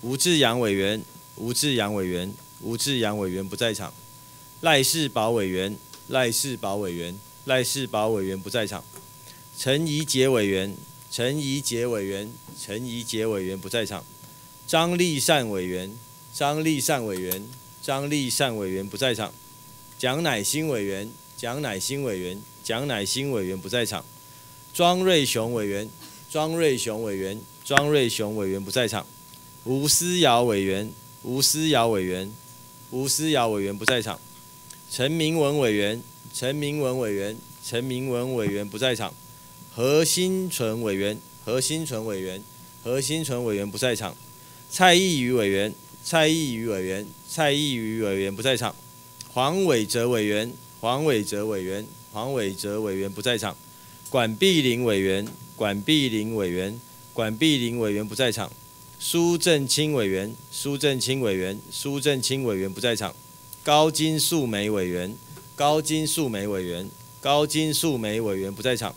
吴志阳委员，吴志阳委员，吴志阳委员不在场。赖世宝委员，赖世宝委员，赖世宝委员不在场。陈怡杰委员，陈怡杰委员，陈怡杰委员不在场。张立善委员，张立善委员，张立善委员不在场。蒋乃新委员，蒋乃新委员，蒋乃新委员不在场。庄瑞雄委员，庄瑞雄委员，庄瑞雄委员不在场。吴思瑶委员，吴思瑶委员，吴思瑶委员不在场。陈明文委员，陈明文委员，陈明文委员不在场。何新存委员，何新存委员，何新存委员不在场。蔡义瑜委员，蔡义瑜委员，蔡义瑜委员不在场。黄伟哲委员，黄伟哲委员，黄伟哲委员不在场。管碧玲委员，管碧玲委员，管碧玲委员不在场。苏正清委员，苏正清委员，苏正清委员不在场。高金素梅委员，高金素梅委员，高金素梅委员不在场。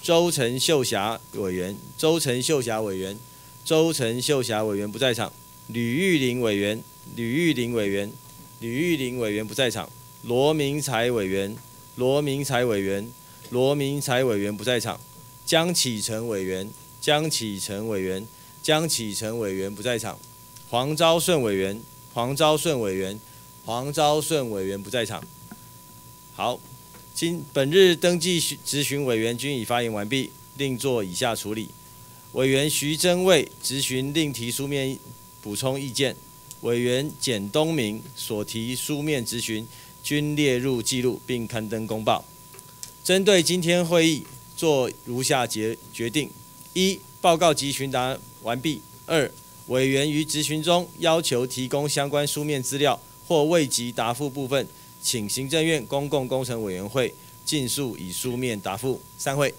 周陈秀霞委员，周陈秀霞委员，周陈秀霞委员不在场。吕玉玲委员，吕玉玲委员。吕玉玲委员不在场，罗明才委员，罗明才委员，罗明才委员不在场，江启成委员，江启成委员，江启成委员不在场，黄昭顺委员，黄昭顺委员，黄昭顺委员不在场。好，今本日登记咨询委员均已发言完毕，另作以下处理。委员徐真卫咨询另提书面补充意见。委员简东明所提书面质询均列入记录，并刊登公报。针对今天会议，做如下决决定：一、报告及询答完毕；二、委员于质询中要求提供相关书面资料或未及答复部分，请行政院公共工程委员会尽速以书面答复。散会。